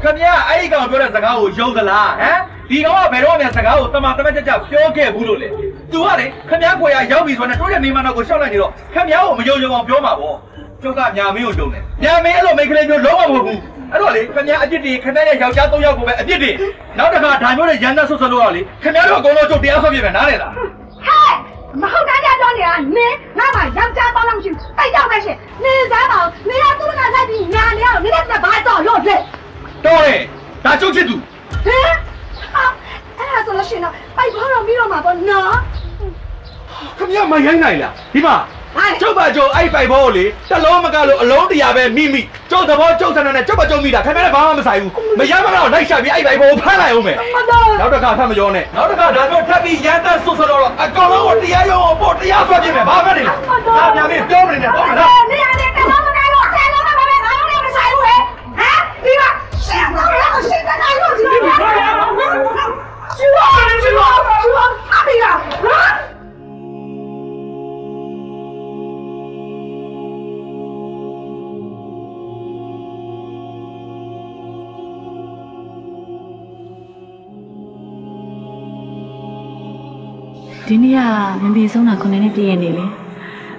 ခင်ဗျားအဲ့ဒီကောင်ပြောတဲ့စကားကိုယုံသလားဟမ်ဒီကောင်ကဘယ်တော့မှစကားကိုတမန်တမန်ကြကြပြောခဲ့ဘူးလို့လေ तू ကလေခင်ဗျားကိုရရောက်ပြီဆိုတော့တိုးတဲ့မိမနောက်ကိုရှောက်လိုက်နေတော့ခင်ဗျားကိုမယုံယုံအောင်ပြောမှာပေါ့ ကျုပ်ကညာမင်းကိုယုံတယ်ညာမင်းအဲ့လိုမိန်းကလေးမျိုးလုံးဝမဟုတ်ဘူးအဲ့တော့လေခင်ဗျားအပြစ်တွေခင်ဗျားရဲ့ယောက်ျား၃ယောက်ကိုပဲအပြစ်တွေနောက်တစ်ခါဒါမျိုးတွေရန်သက်ဆွဆွလို့ရလေခင်ဗျားတို့အကုန်လုံးကျုပ်တရားဆွပြမယ်နားလေလားဟဲ့မဟုတ်တာကြပြောနေတာနင်ငါမှယောက်ျားပေါင်းလို့မရှိဘူးအဲ့ကြောင့်ပဲရှင်နင်စားပါဦးနင်ကသူ့ဘက်ကလိုက်ပြီးညာနေရတော့နင်ကဘာတော့လို့လဲတော်တယ်ဒါကျုပ်ချစ်သူဟမ်ဟာအဲ့ဒါဆိုလို့ရှင်တော့ပိုက်ဘောတော့ပြီးတော့မှာပေါ့နော်ခင်ဗျားမရိုင်းနိုင်လားဒီမှာ ကျုပ်ပါကျုပ်အဲ့ပိုက်ဘောကိုလေတလုံးမကလို့အလုံးတရာပဲမိမိကျုပ်သဘောကျုပ်ဆန္ဒနဲ့ကျုပ်ပါကျုပ်မိတာခင်ဗျားလည်းဘာမှမဆိုင်ဘူးမရမတော့လိုက်ရှာပြီးအဲ့ပိုက်ဘောကိုဖမ်းလိုက်အောင်မယ်မတော်နောက်တစ်ခါထပ်မပြောနဲ့နောက်တစ်ခါဒါမျိုးထပ်ပြီးရန်တက်ဆွဆွတော့အကောင်လုံးကိုတရားရုံးဖို့တရားဆွပြမယ်ဘာမှမနေဘူးဒါပြန်ပြီးပြောမနေနဲ့ဟုတ်မလားနင်ကလည်းကတော့မကလို့ဆယ်လုံးမပဲငါတို့လည်းမဆိုင်ဘူးဟဲ့ဟမ်ဒီကဆယ်လုံးလည်းမရှိတဲ့နိုင်လို့ဒီကကျူအောင်ကျူအောင်ကျူအောင် ဒီနေ့ကမမေဆုံးတာခုနှစ်နှစ်ပြည့်ရနေလေ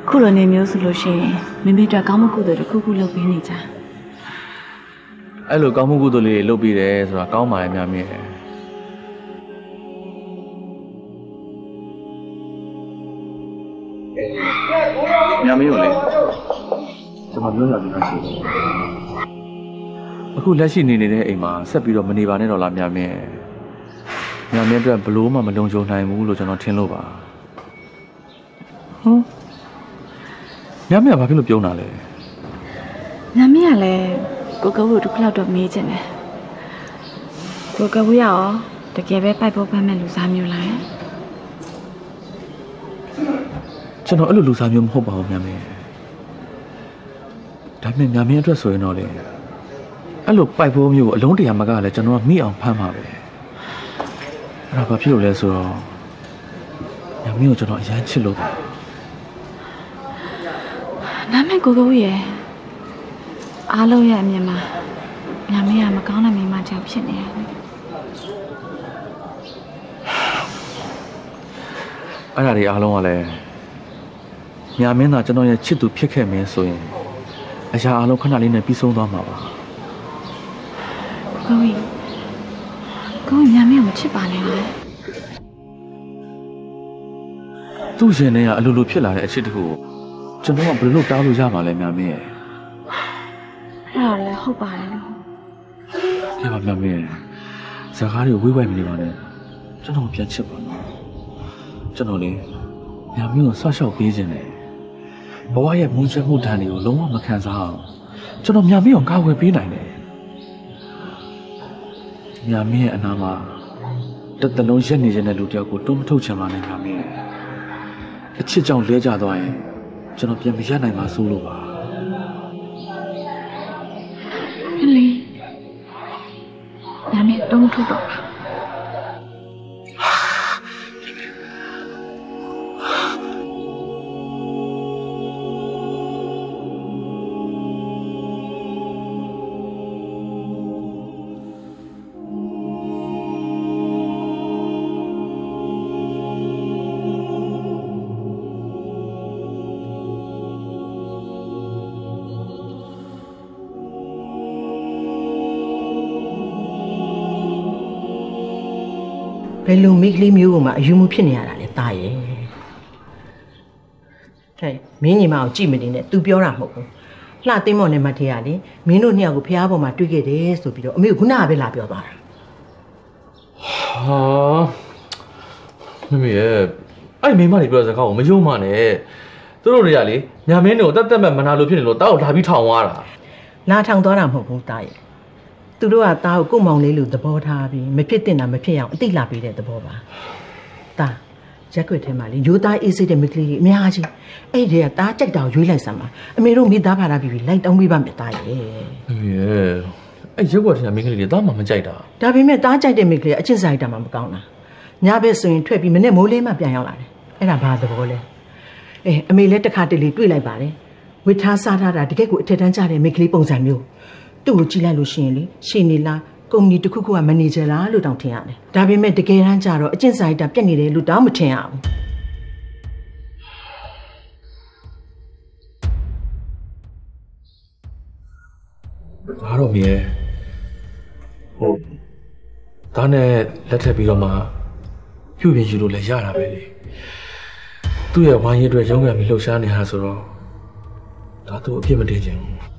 ခုလိုနေမျိုးဆိုလို့ရှိရင်မမေအတွက်ကောင်းမှုကုသိုလ်တစ်ခုခုလုပ်ပေးနေကြအဲ့လိုကောင်းမှုကုသိုလ်လေးတွေလုပ်ပြီးတယ်ဆိုတာကောင်းပါရဲ့များမြင်တယ်များမင်းကိုလေကျွန်တော်ပြောရလို့ရှိတယ်အခုလက်ရှိနေနေတဲ့အိမ်မှာဆက်ပြီးတော့မနေပါနဲ့တော့လားများမင်းများမင်းအတွက်ဘလို့မှမလုံခြုံနိုင်ဘူးလို့ကျွန်တော်ထင်လို့ပါ ဟမ်များမင်းကဘာဖြစ်လို့ပြုံးတာလဲညမင်းကလည်းကိုကဝူတစ်ခလောက်တော့မေးချင်တယ်ကိုကဝူရောတကယ်ပဲပိုက်ဖို့ဖမ်းမဲ့လူစားမျိုးလားကျွန်တော်အဲ့လိုလူစားမျိုးမဟုတ်ပါဘူးများမင်းဒါပေမဲ့များမင်းအတွက်ဆိုရင်တော့လေအဲ့လိုပိုက်ဖိုးမျိုးကိုအလုံးတရာမကလည်းကျွန်တော်ကမိအောင်ဖမ်းပါပဲအဲ့ဒါဘာဖြစ်လို့လဲဆိုတော့များမင်းကိုကျွန်တော်အရန်ချစ်လို့ပါ ဒါမဲ့ ကိုကဝူရဲ့အားလုံးရဲ့အမြင်မှာညမင်းကမကောင်းတဲ့မိန်းမကြောင့်ဖြစ်နေရတယ်အဲ့ဒါတွေအားလုံးကလည်းညာမင်းသာကျွန်တော်ရဲ့ချစ်သူဖြစ်ခဲ့မင်းဆိုရင်အရာအားလုံးခဏလေးနဲ့ပြီးဆုံးသွားမှာပါကိုကဝူကိုကဝူညမင်းကိုမချစ်ပါနဲ့လားသူ့ရင်ထဲကအလိုလိုဖြစ်လာတဲ့အချစ်တခုကို ကျွန်တော်ကဘယ်လိုလုပ်တားလို့ရမှာလဲညာမင်းရဲ့အဲ့ဒါလည်းဟုတ်ပါတယ်လို့ပြပါညာမင်းရဲ့ဇာကားတွေဝေးဝိုက်မနေပါနဲ့ကျွန်တော်ပြန်ချစ်ပါနော်ကျွန်တော်လေညာမင်းကိုဆော့ရှောက်ပေးခြင်းတယ်ဘဝရဲ့မုန်းချက်မှုတန်တွေကိုလုံးဝမခံစားအောင်ကျွန်တော်ညာမင်းကိုကာဝယ်ပေးနိုင်တယ်ညာမင်းရဲ့အနာမှာတစ်သလုံးရက်နေခြင်းတဲ့လူတယောက်ကိုတွန်းမထုတ်ချင်ပါနဲ့ညာမင်းရဲ့အချစ်ကြောင့်လဲကြသွားရင် ကျွန်တော်ပြန်မရနိုင်ပါဆိုလို့ပါဟင်လေညမင်းတုံးထုတ်တော့ ဘယ်လိုမိကလေးမျိုးကိုမှအယူမှုဖြစ်နေရတာလဲตาရဲ့ဟဲ့မင်းညီမကိုကြည့်မနေနဲ့ तू ပြောတာမဟုတ်ဘူးလှသိမ်းမော်နဲ့မထေရလေမင်းတို့နှစ်ယောက်ကိုဖះပေါ်မှာတွေ့ခဲ့တယ်ဆိုပြီးတော့အမေကခုနကပဲလာပြောသွားတာ ဟာမမေရဲ့အဲ့မိမတွေပြောတဲ့စကားကိုမယုံမနဲ့သူတို့တွေကလေညာမင်းတို့တတ်တတ်မဲ့မနာလို့ဖြစ်နေလို့တောက်လာပြီးထောင်သွားတာ လာထောင်သွားတာမဟုတ်ဘူးတာရဲ့ သူတို့ကတာကိုကို့မောင်လေးလိုသဘောထားပြီးမဖြစ်တင်တာမဖြစ်အောင်အတိတ်လာပေးတဲ့သဘောပါတာရက်ွက်ထဲမှာလေရိုးသားအေးစိတ်တဲ့မိကလေးကြီးအများကြီးအဲ့ဒီကတာကြိုက်တာကိုရွေးလိုက်စမ်းပါအမေတို့မိသားဖာတာပြီးပြီးလိုက်တောင်းပေးပါမယ်တာရဲ့မမေရဲ့အဲ့ရုပ်ပေါ်ထင်တာမင်းကလေးတွေတောက်မှမကြိုက်တာဒါပေမဲ့တားကြိုက်တဲ့မိကလေးကအချင်းဆိုင်တာမှမကောင်းတာညဘက်ဆိုရင်ထွက်ပြီးမနေ့မိုးလေးမှပြန်ရောက်လာတယ်အဲ့ဒါဘာသဘောလဲအေးအမေလည်းတစ်ခါတလေတွေ့လိုက်ပါတယ်ဝစ်ထားစားထားတာတကယ့်ကိုအထက်တန်းကျတဲ့မိကလေးပုံစံမျိုး သူ့ကိုကြည့်လိုက်လို့ရှိရင်လေရှင်နေလားကုမ္ပဏီတစ်ခုခုကမန်နေဂျာလားလို့တောင်ထင်ရတယ်ဒါပေမဲ့တကယ်တမ်းကျတော့အချင်းဆိုင်တာပြက်နေတယ်လို့တောင်မထင်ရဘူးဒါတော့မင်းရဲ့ဟုတ်ဒါနဲ့လက်ထပ်ပြီးတော့မှပြုတ်ပြင်းယူလို့လည်းရတာပဲလေသူ့ရဲ့ဝိုင်းရည်အတွက်ရုံးကန်ပြီးလှုပ်ရှားနေတာဆိုတော့ဒါသူအပြစ်မတင်ချင်ဘူးအ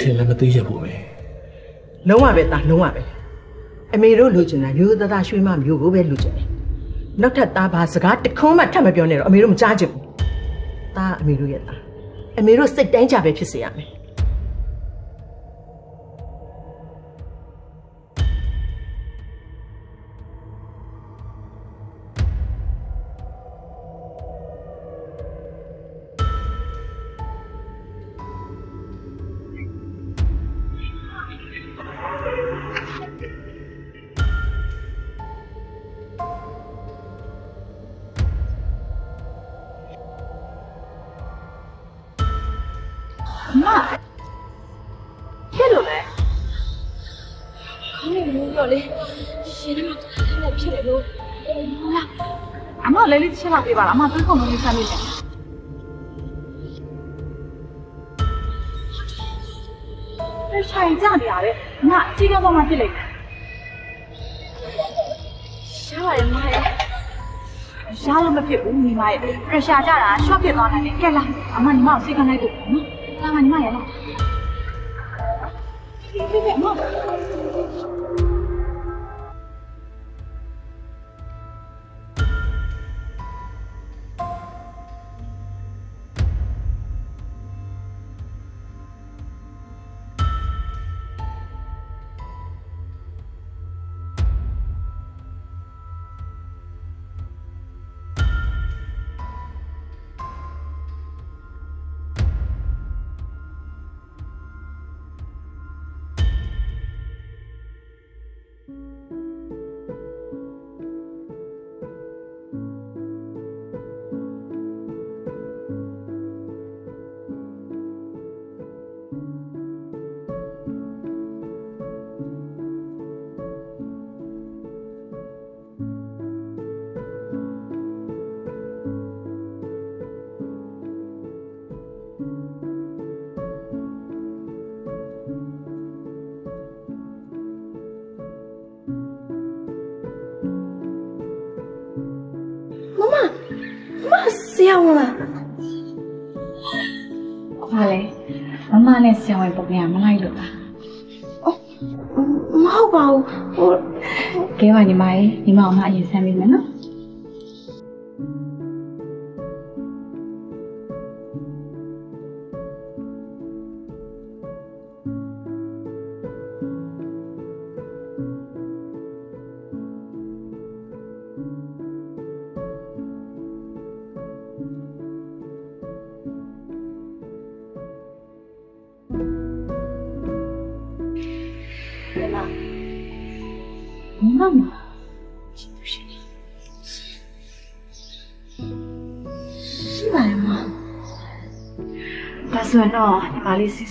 ထင်လည်းမသိရဘူးပဲလုံးဝပဲတာလုံးဝပဲအမေတို့လူချင်တာရိုးသားသားရွှေမမျိုးကိုပဲလူချင်တယ်နောက်ထပ်သားပါစကားတစ်ခုမှထပ်မပြောနဲ့တော့အမေတို့မကြားချင်ဘူးသားအမေတို့ရဲ့သားအမေတို့စိတ်တိုင်းကြပဲဖြစ်စေရမယ် ပေးပါလားအမပြန်ခုံလို့စားနေတယ်အဲ့ဆိုင်ကြနေရတယ်ငါအစီကတော့မှဖြစ်လိုက်တယ်ရှားရမရဲ့ရှားလို့မဖြစ်ဘူးညီမရဲ့ pressure ကြတာ short ဖြစ်သွားတယ်ကဲလာအမညီမကိုစိတ်ကလိုက်ဖို့နော်လာမညီမရဲ့လားဒီဒီဒီမမ ရာဝန်လားဘာလဲမမနဲ့ဆရာဝန်ပုံရမလိုက်လို့လားမဟုတ်ပါဘူးဟိုကဲပါညီမရေညီမအောင်မအရင်ဆမ်းပေးမယ်နော်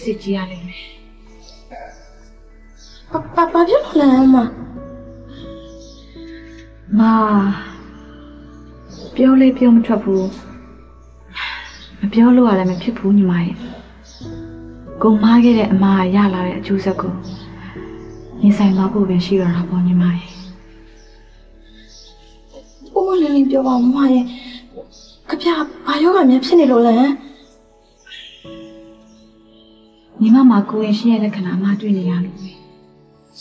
စစ်စစ်ကြည့်ရလိမ့်မယ်ဘာဘာဘာဖြစ်လို့လဲမမပြောလေးပြောမထွက်ဘူးမပြောလို့ရလည်းမဖြစ်ဘူးညီမရဲ့ကုံမားခဲ့တဲ့အမားရလာတဲ့အကျိုးဆက်ကိုရင်ဆိုင်သွားဖို့ပဲရှိရတာပေါ့ညီမရဲ့လေးပြောပါဦးမရဲ့ခပြဘာယောဂများဖြစ်နေလို့လဲ မမှာကိုရင်ရှိရဲ့လက္ခဏာအမှတွေ့နေရလို့ပဲ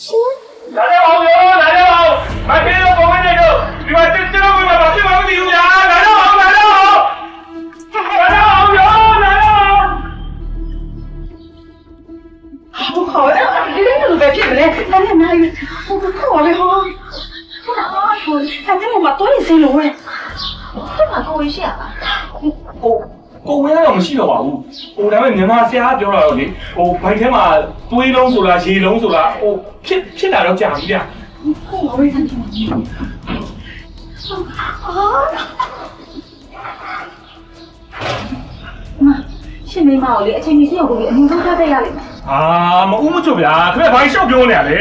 ရှင်လာကြပါဦးရောလာကြပါဦးမခေရောပုံနေတော့ဒီမှာတက်တက်တော့ဘာဖြစ်မှမသိဘူးညာလာကြပါဦးလာကြပါဦးလာကြပါဦးရောလာကြပါဦးဟုတ်ခေါ်အဲ့ဒီလိုလိုပဲဖြစ်မလဲအဲ့ဒါနိုင်ဟုတ်ခေါ်လေဟောဟုတ်တာဟောအဲ့ဒါမှမတော်ရင်စင်းလို့ဝဲဒီမှာကိုရင်ရှိရပါကို ကိုဝဲတော့မရှိတော့ပါဘူးဟိုဒါပေမဲ့မြန်မာဆရာကပြောတာတော့လေဟိုဘိုက်ထဲမှာသွေးလုံးဆိုလားရေလုံးဆိုလားဟိုဖြစ်ဖြစ်လာတော့ကြာပြီဗျဟုတ်ပါဘူးဆန်ချင်မရှင်မိမကိုလေအချိန်ကြီးစရောက်ကိုလေအရင်ဆုံးထားတဲ့ရလိမ့်မယ်အာမဦးမချွတ်ဗျာခင်ဗျဘာရှောက်ပြောနေရလဲ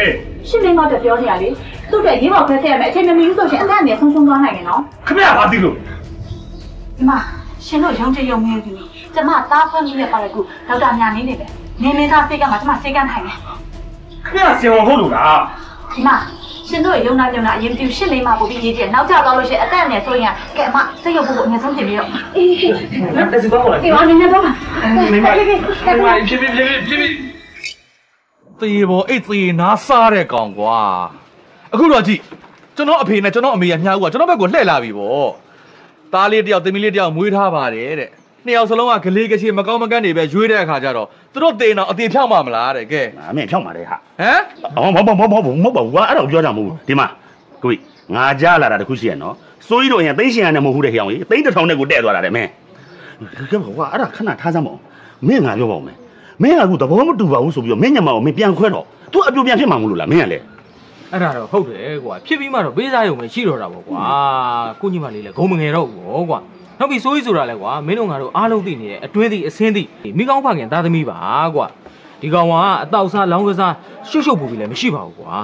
ရှင်မိမတော့ပြောနေရလေသူ့အတွက်ရေးပေါ်ဖက်ဆက်ရမယ်အချိန်မမီဘူးဆိုရှင်အသက်အနည်းဆုံးရှုံးသွားနိုင်တယ်နော်ခင်ဗျဘာသိလို့ဒီမှာ ရှင်တို့ရုံးချရုံမဲပြီကျမသားဖွင့်ပြီးရပါလေကူဒေါက်တာညာနေနေတယ်နေမင်းသားစိတ်ကမှကျမစိတ်ကထိုင်တယ်ခင်ဗျဆင်ဝင်ဟုတ်လို့လားဒီမှာရှင်တို့ရုံနာရုံနာအရင်ပြုရှင်းလေးမှပို့ပြီးရေးကြည့်နောက်ကျသွားလို့ရှိရင်အသက်အနည်းဆိုရင်ကဲအမစိတ်ရုပ်ဖို့အငယ်ဆုံးပြင်ပြီးတော့အေးအေးတက်စီတော့လားဒီအောင်နေနေတော့ပါမိမမိမဖြစ်ဖြစ်ဖြစ်ဖြစ်ဖြစ်သေဘောအိတ်သေနားစားတဲ့ကောင်ကွာအခုတော့ကြည့်ကျွန်တော်အဖေနဲ့ကျွန်တော်အမေကမြှားဦးကကျွန်တော်ဘက်ကိုလှည့်လာပြီဗော သားလေးတယောက်သမီးလေးတယောက်မွေးထားပါတယ်တဲ့နှစ်ယောက်စလုံးကကလေးကချေမကောင်းမကန့်နေပဲရွေးတဲ့အခါကျတော့သူတို့တေအောင်အသေးဖြောက်မှာမလားတဲ့ကဲအမေဖြောက်ပါလေဟာဟမ်အော်မဟုတ်မဟုတ်မဟုတ်မဟုတ်ပါဘူးကွာအဲ့ဒါကိုပြောကြမဟုတ်ဘူးဒီမှာကိုကြီးငါကြားလာတာတခုရှိရနော်စိုးကြီးတို့ရင်သိန်းရှင်ရနဲ့မဟုတ်ဘူးတဲ့ဟောင်ကြီးသိန်းတစ်ထောင်နဲ့ကိုတဲ့သွားတာတဲ့မင်းကဲကွာအဲ့ဒါခဏထားစမ်းမအောင်မင်းငါပြောပါဦးမယ်မင်းကအခုသဘောမတူပါဘူးဆိုပြီးတော့မင်းညမအောင်မင်းပြန်ခွဲတော့ तू အပြိုပြန်ဖြစ်မှာမလို့လားမင်းကလေ အဲ့ဒါတော့ဟုတ်တယ်ကွာဖြစ်ပြီးမှတော့ပေးစားရုံပဲရှိတော့တာပေါ့ကွာကိုညီမလေးလည်းဂုံမငယ်တော့ဘူးပေါ့ကွာနောက်ပြီးစိုးကြီးဆိုတာလဲကွာမင်းတို့ငါတို့အားလုံးသိနေတယ်အတွင်းသိအစင်းသိမိကောင်းဖခင်သားသမီးပါကွာဒီကောင်ကအတောက်စားလောင်းကစားရှုပ်ရှုပ်ပူပူလည်းမရှိပါဘူးကွာ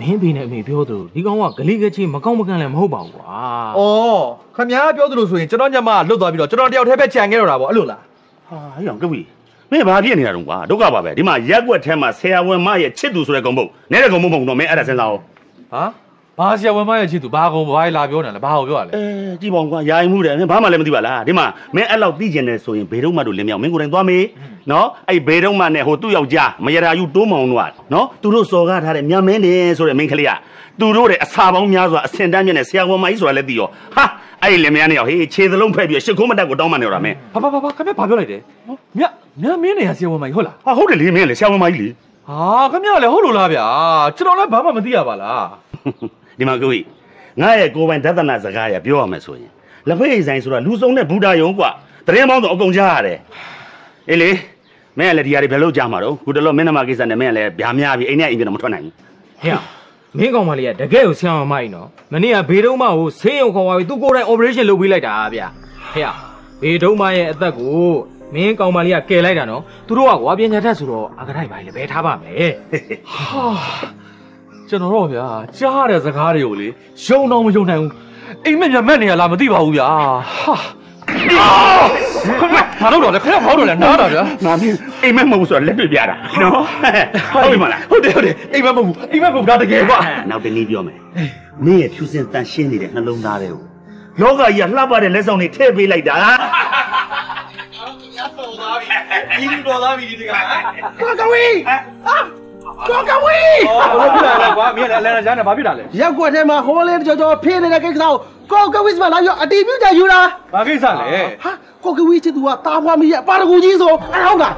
မင်းဖေနဲ့အမေပြောသလိုဒီကောင်ကဂလိကချင်းမကောင်းမကန့်လည်းမဟုတ်ပါဘူးကွာ။အော်ခမ ्या ပြောသလိုဆိုရင်ကျွန်တော်ညမလွတ်သွားပြီးတော့ကျွန်တော်တယောက်တည်းပဲခြံခဲ့တော့တာပေါ့အဲ့လိုလားဟာဟေ့အောင်ကဝီ မင်းဘာဖြစ်နေတာတုန်းကွာဒုက္ခပါပဲဒီမှာရက်ွက်ထဲမှာဆရာဝန်မရဲ့ချစ်သူဆိုတဲ့ကုံပုတ်နဲတဲ့ကုံပုတ်မဟုတ်တော့မင်းအဲ့ဒါစဉ်းစားအောင်။ဟာ ဘာဆရာဝန်မရဲ့ချစ်သူဘာကုံဘာလာပြောနေလဲဘာကိုပြောရလဲအဲကြည့်ပါဦးကွာယာယီမှုတယ်မင်းဘာမှလည်းမသိပါလားဒီမှာမင်းအဲ့လောက်သိကျင်တယ်ဆိုရင်ဘေတုံးမတို့လင်းမြောက်မင်းကိုယ်တိုင်သွားမေးနော်အဲ့ဘေတုံးမနဲ့ဟိုသူ့ယောက်ျားမရရာယူတိုးမောင်တို့ကနော်သူတို့စော်ကားထားတဲ့မြမင်းနေဆိုတဲ့မင်းကလေးကသူတို့တဲ့အစာပေါင်းများစွာအစင်တန်းမြင့်တဲ့ဆရာဝန်မကြီးဆိုတာလည်းသိရောဟာအဲ့ဒီလင်မယားနဲ့ရောဟေးခြေသလုံးဖက်ပြီးရှစ်ခုံးမတက်ကိုတောင်းမှနေတော့မင်း။ဘာဘာဘာဘာခမ ्या ဘာပြောလိုက်တယ်။မြမြမင်းနေရဆရာဝန်မကြီးဟုတ်လားဟာဟုတ်တယ်လေမင်းလေဆရာဝန်မကြီးလေ။ဟာခမ ्या လည်းဟုတ်လို့လားဗျာ။ကျွန်တော်လည်းဘာမှမသိရပါလား ဒီမှာကိုကြီးငါရဲ့ကိုယ်ပိုင်ဒသနာစကားရပြောရမယ်ဆိုရင်လက်ဖက်ရည်ဆိုင်ဆိုတာလူစုံတဲ့ဘူတာယုံကွာတရင်ပေါင်းတော့အကုန်ကြားရတယ်အေးလေမင်းကလည်းဒီဟာတွေဘယ်လို့ကြားမှာတော့ခုတလောမင်းနမကိစ္စနဲ့မင်းကလည်းဗျာများပြီအိမ်ထဲအိမ်ပြန်တော့မထွက်နိုင်ဘူးဟဲ့မင်းကောင်မလေးကတကယ်ကိုဆရာမမကြီးနော်မနေ့ကဘေတုံးမကိုဆေးရုံခေါ်သွားပြီးသူကိုယ်တိုင် operation လုပ်ပေးလိုက်တာဗျာဟဲ့ဘေတုံးမရဲ့အသက်ကိုမင်းကောင်မလေးကကယ်လိုက်တာနော်သူတို့ကကွာပညာတတ်ဆိုတော့အကထိုက်ပါလေဘယ်ထားပါမလဲ။ဟာ ကျွန်တော်တော့ဗျာကြားတဲ့စကားတွေကိုလေယုံတော့မယုံနိုင်ဘူး။အိမ်မက်မြတ်မက်နေရလားမသိပါဘူးဗျာ။ဟာခမဘာလို့တော့လဲခမဘာလို့လဲနားတာဗျာငါမင်းအိမ်မက်မဟုတ်ဘူးဆိုတော့လက်တွေ့ပြတာနော်ဟုတ်ပြီမလားဟုတ်တယ်ဟုတ်တယ်အိမ်မက်မဟုတ်ဘူးအိမ်မက်မဟုတ်တာတကယ်ကွာနောက်တနည်းပြောမယ်မင်းရဲ့ဖြူစင်တန်ရှင်းနေတဲ့နှလုံးသားတွေကိုလောကကြီးကလှပတဲ့လက်ဆောင်တွေထည့်ပေးလိုက်တာဒီလိုတော်သားပြီဒီတကကောကဝီအာ ကောကဝီအော်ဘာဖြစ်လာလဲကွာမင်းလည်းအလဲရကြားနေဘာဖြစ်လာလဲရက်ွက်ထဲမှာဟိုးလေးကြော်ကြော်ဖေးနေတဲ့ကိစ္စကိုကောကဝီစမလာပြီးအတီးပြုတ်ကြယူတာဘာကိစ္စလဲဟာကောကဝီချစ်သူကတာဖွာမီရဲ့ပါရဂူကြီးဆိုအဲ့ဟုတ်လား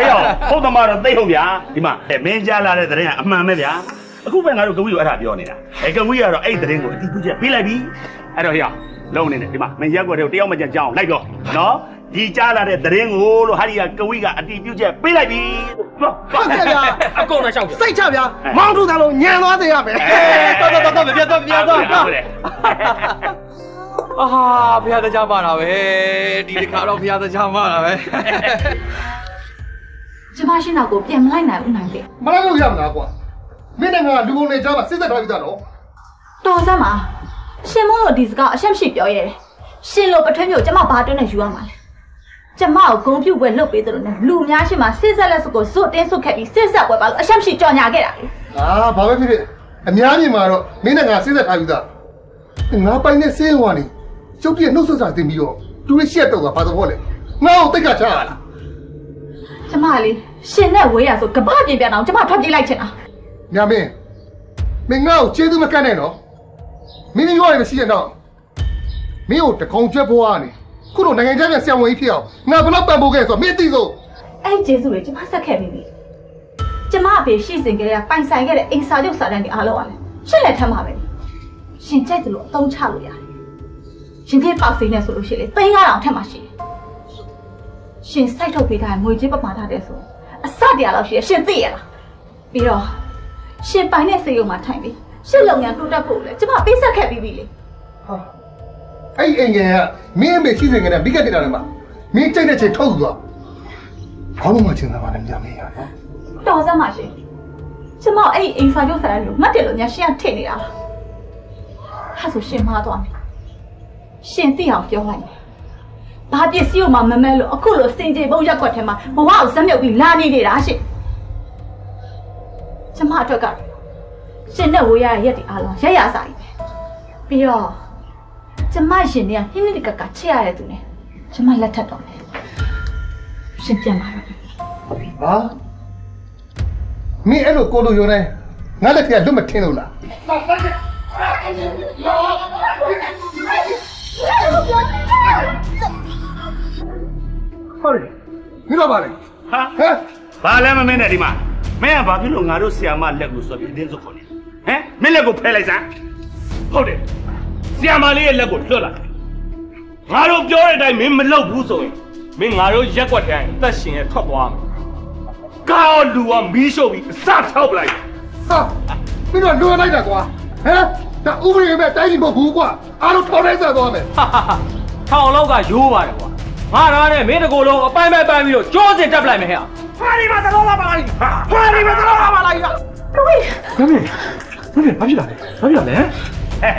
ဟဲ့အောင်ဟုတ်သမားတော့သိဟုတ်ဗျာဒီမှာမင်းကြားလာတဲ့တဲ့ရင်ကအမှန်ပဲဗျာအခုပဲငါတို့ကဝီကိုအဲ့ဒါပြောနေတာအဲကဝီကတော့အဲ့တဲ့ရင်ကိုအတိအကျပေးလိုက်ပြီအဲ့တော့ဟဲ့အောင်လုံးနေတယ်ဒီမှာမင်းရက်ွက်ထဲကိုတယောက်မှကြကြောင်းလိုက်တော့နော် ဒီကြားလာတဲ့တဲ့ရင်ကိုလို့ဟာဒီကကဝီကအတိပြုတ်ချက်ပေးလိုက်ပြီပြောဟုတ်ကဲ့ဗျာအကုန်လုံးရှောက်ပြစိတ်ချဗျာမောင်းထုတ်တာလို့ညံသွားစေရမယ်တော်တော်တော်တော်ပြတ်တော့ပြတ်တော့ဟုတ်တယ်အာဘုရားတရားမှာတာပဲဒီတစ်ခါတော့ဘုရားတရားမှာတာပဲကျမရှင်းတော့ကိုပြန်မလိုက်နိုင်ဘူးနိုင်တဲ့မလိုက်လို့ရမလားကွာမင်းနဲ့ငါလူကုန်နေကြမှာစစ်သက်ထားပြီးသားနော်တော်စမ်းပါရှင်မို့လို့ဒီစကားအရှက်ရှိပြောရဲတယ်ရှင်လို့ပထွေးမျိုးကျမဘာတွင်းနဲ့ယူရမှာလဲ ကျမကိုဂုံပြုတ်ပွဲလုပ်ပေးတယ်လို့နဲ့လူများရှိမှစစ်ဆက်လက်စကိုဇွတ်တင်းဆွတ်ခက်ပြီးစစ်ဆက်ပွဲပါလို့အရှက်ရှိကြော်ညာခဲ့တာလေအာဘာပဲဖြစ်ဖြစ်အများကြီးမှာတော့မင်းနဲ့ငါစစ်သက်ထားပြီးသားငါပိုင်တဲ့ဆေးရုံကနေကျုပ်ပြည့်နှုတ်ဆက်စာတင်ပြီးတော့သူရရှက်တော့ကဘာသဘောလဲငါ့ကိုတိတ်ကချရလားကျမလေးရှင်နဲ့ဝေးရဆိုကပ္ပပြင်ပြန်အောင်ကျမထွက်ပြေးလိုက်ချင်တာညာမင်းမင်းငါ့ကိုကျေးဇူးမကန့်နဲ့နော်မင်းရွာရမရှိရတော့မင်းကိုတကောင်ကျွတ်ဘွားကနေ ခုလိုနိုင်ငံခြားပြန်ဆံဝင်ကြီးဖြစ်အောင်ငါဘယ်တော့ပံ့ပိုးခဲ့ဆိုတော့မင်းအသိဆုံးအဲ့ဒီကျေးဇူးတွေကျမဆက်ခဲ့ပြီးပြီကျမအဖေရှိစဉ်ကလေးကပိုင်ဆိုင်ခဲ့တဲ့အိမ်စာချုပ်စာတမ်းတွေအားလုံးကလည်းရှင်းလက်ထမ်းပါပဲရှင်ကြိုက်တယ်လို့အသုံးချလို့ရတယ်ရှင်ကြီးပေါက်စိနေဆိုလို့ရှိလေသိန်း9000ထက်မှရှိတယ်ရှင်စိုက်ထုတ်ပေးထားတဲ့ငွေကြေးပမာဏတဲ့ဆိုအစတရားလောက်ရှိရရှင်သိရလားပြီးတော့ရှင်ပိုင်တဲ့စေယုံမှာထိုင်ပြီးရှစ်လုံညာတိုးတက်ဖို့လေကျမပေးဆက်ခဲ့ပြီးပြီလေအဲ့ဒီ အိမ်ငယ်ကမင်းအမေရှိစဉ်ကတည်းကမိကတင်တာလည်းမမင်းကြိုက်တဲ့ချိန်ထုတ်သွားခေါင်းလုံးမချင်တာပါနဲ့ညာမင်းရနော်တော်စမ်းပါရှင်ကျမအဲ့ဒီအိမ်စာချုပ်စာတမ်းကိုမှတ်တယ်လို့ညာရှင်ကထည့်နေတာလားဟာဆိုရှင်မှားသွားမယ်ရှင်သိအောင်ပြောလိုက်မယ်ဘာပစ္စည်းကိုမှမမဲလို့အခုလိုစင်ကြေပုံရက်ွက်ထဲမှာဘဝကိုစက်မြုပ်ပြီးလာနေနေတာရှင်ကျမအတွက်ကရှင်နဲ့ဝေးရတဲ့ရက်ဒီအားလုံးရက်ရစာကြီးပဲပြီးတော့ ကျမရင်ထဲကဟင်းဟင်းကကချစ်ရတဲ့သူနဲ့ကျမလက်ထပ်တော့မယ်ရှင်ပြန်လာတော့ဟာမင်းအဲ့လိုကိုလိုရုံနဲ့ငါလက်ထက်ကလွတ်မထင်းလို့လားဟုတ်တယ်မင်းတော့ပါလေဟာဟမ်ဘာလဲမမင်းနဲ့ဒီမှာမင်းကဘာဖြစ်လို့ငါတို့ဆီယာမလက်ကိုဆွဲပြီးအတင်းစုပ်ခေါ်နေဟမ်မင်းလက်ကိုဖဲလိုက်စမ်းဟုတ်တယ် ဆီယာမလေးရဲ့လက်ကိုလွတ်လာငါတို့ပြောတဲ့အတိုင်းမင်းမလုပ်ဘူးဆိုရင်မင်းငါတို့ရက်ွက်တဲ့အသက်ရှင်ရဲ့ထွက်သွားမယ်ကားလူကမီးရှို့ပြီးအစထောက်ပလိုက်ဟာမင်းတို့လွန်လိုက်တာကွာဟမ်ဒါဥပဒေမဲ့တိုင်းပြည်မဟုတ်ဘူးကွာအားလုံးထောင်ထဲဆက်သွားမယ်ထောင်လောက်ကရိုးပါတယ်ကွာငါသားနဲ့မင်းတကိုယ်လုံးအပိုင်းပိုင်းပိုင်းပြီးတော့ကြောစင်တက်ပလိုက်မယ်ဟဲ့ဟာဒီမှာသလုံးလာပါလိုက်ဟာဒီမှာသလုံးလာပါလိုက်လားတို့မမေမမေဘာဖြစ်လာလဲဘာဖြစ်လာလဲ ဟဲ့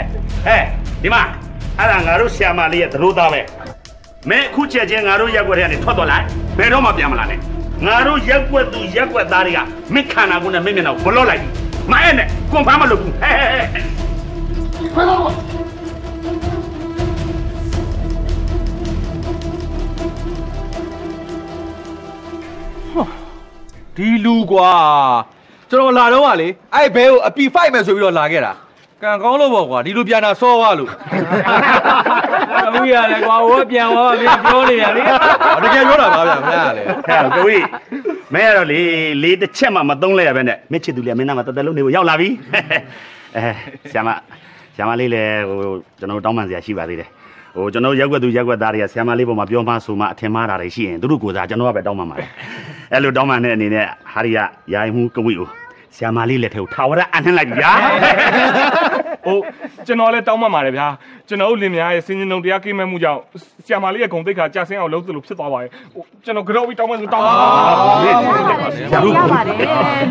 ဟဲ့ဒီမှာအဲ့ဒါငါတို့ဆီယာမလေးရဲ့သလို့သားပဲမင်းအခုချက်ချင်းငါတို့ရက်ွက်ထဲကနေထွက်သွားလိုက်ဘယ်တော့မှပြန်မလာနဲ့ငါတို့ရက်ွက်သူရက်ွက်သားတွေကမင်းခန္ဓာကိုယ်နဲ့မင်းမျက်နှာကိုဘလော့လိုက်ပြီမအဲ့နဲ့ကွန်ဖားမလုပ်ဘူးဟဲ့ဟဲ့ဟဲ့ခွဲတော့ဒီလူကွာကျွန်တော်လာတော့ကလေအဲ့ဘဲကိုအပီဖိုက်မယ်ဆိုပြီးတော့လာခဲ့တာ ကံကောင်းလို့ပေါ့ကွာဒီလူပြန်တာစောသွားလို့အခုရလဲကွာဟိုကပြန်သွားပါမင်းပြောနေရလေတကယ်ပြောတာပါဗျာခင်ဗျာလေဟဲ့ကိုကြီးမင်းကတော့လေလေးတစ်ချက်မှမသုံးလဲရပဲနဲ့မင်းချစ်သူလေးကမင်းနာမှာတသက်လုံးနေကိုရောက်လာပြီအဲဆ iam ဆ iam လေးလည်းဟိုကျွန်တော်တောင်းပန်စရာရှိပါသေးတယ်ဟိုကျွန်တော်ရက်ွက်သူရက်ွက်သားတွေကဆ iam လေးပေါ်မှာပြောမှဆိုမှအထင်မှားတာတွေရှိရင်သူတို့ကိုယ်စားကျွန်တော်ကပဲတောင်းပန်ပါတယ်အဲ့လိုတောင်းပန်တဲ့အနေနဲ့ဟာရီကယာယီမှုကဝိကိုဆ iam လေးလက်ထဲကိုထာဝရအနှံ့လိုက်ပြီဗျာ ဟိုကျွန်တော်လည်းတောင်းပန်ပါတယ်ဗျာကျွန်တော်တို့လင်မယားရဲ့စင်စင်တုံတရားကိမဲ့မှုကြောင့်ဆရာမလေးရဲ့ဂုံတိတ်ခါကြာဆင်းအောင်လုပ်သလိုဖြစ်သွားပါတယ်ဟိုကျွန်တော်ကြောက်ပြီးတောင်းပန်ဆိုတောင်းပန်ပါရပါတယ်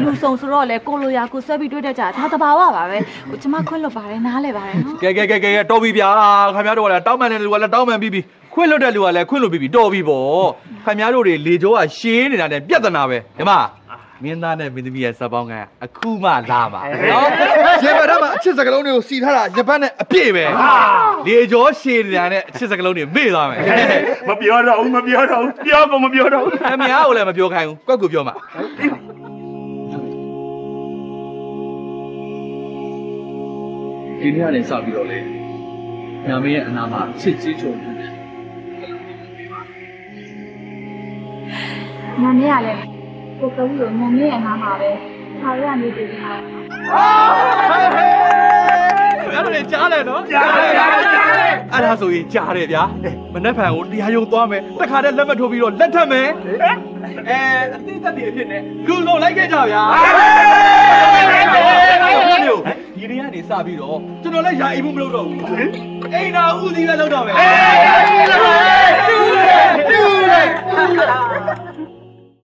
လူစုံဆိုတော့လေကိုလိုရာကိုဆွဲပြီးတွေ့တတ်ကြတာဒါတဘာဝပါပဲဟိုကျမခွင့်လွတ်ပါတယ်နားလဲပါတယ်နော်ကဲကဲကဲကဲတော်ပြီဗျာခင်ဗျားတို့ကလည်းတောင်းပန်တဲ့လူကလည်းတောင်းပန်ပြီးပြီခွင့်လွတ်တဲ့လူကလည်းခွင့်လွတ်ပြီးပြီတော်ပြီပေါ့ခင်ဗျားတို့တွေလေကြောကရှင်းနေတာနဲ့ပြဿနာပဲဒီမှာ မင်းသားနဲ့မင်းသမီးရဲ့စပ်ပေါင်းကအခုမှလာပါနော်ရေဘတ်ထဲမှာအချစ်စကလုံးတွေကိုစီထားတာရပတ်နဲ့အပြည့်ပဲလေကြောရှင်းနေတာနဲ့အချစ်စကလုံးတွေမေ့သွားမယ်မပြောတော့ဘူးမပြောတော့ဘူးပြောကုန်မပြောတော့ဘူးခင်ဗျားကိုလည်းမပြောခိုင်းဘူးကွက်ကိုပြောမှာဒီနေ့ကနေစပြီးတော့လေညာမင်းရဲ့အနာမှာချစ်ကြီးချုံနေတယ်ညနေရလဲ ကိုကဦးလိုညနေရနားမှာပဲခါရနေပြီခါအဲ့ဒါလည်းကြားတယ်နော်ကြားတယ်ကြားတယ်အဲ့ဒါဆိုရင်ကြားတယ်ဗျာမနှက်ဖန်ကိုတရားရုံသွားမယ်တခါတည်းလက်မထိုးပြီးတော့လက်ထပ်မယ်အဲအတိတ်တွေအဖြစ်နဲ့လူလုံးလိုက်ခဲ့ကြဗျာဒီနေ့ကနေစပြီးတော့ကျွန်တော်လည်းယာအိမ်မှုမလုပ်တော့ဘူးအိမ်သာဦးစီးပဲလုပ်တော့မယ်တူတယ်တူတယ်တူတယ်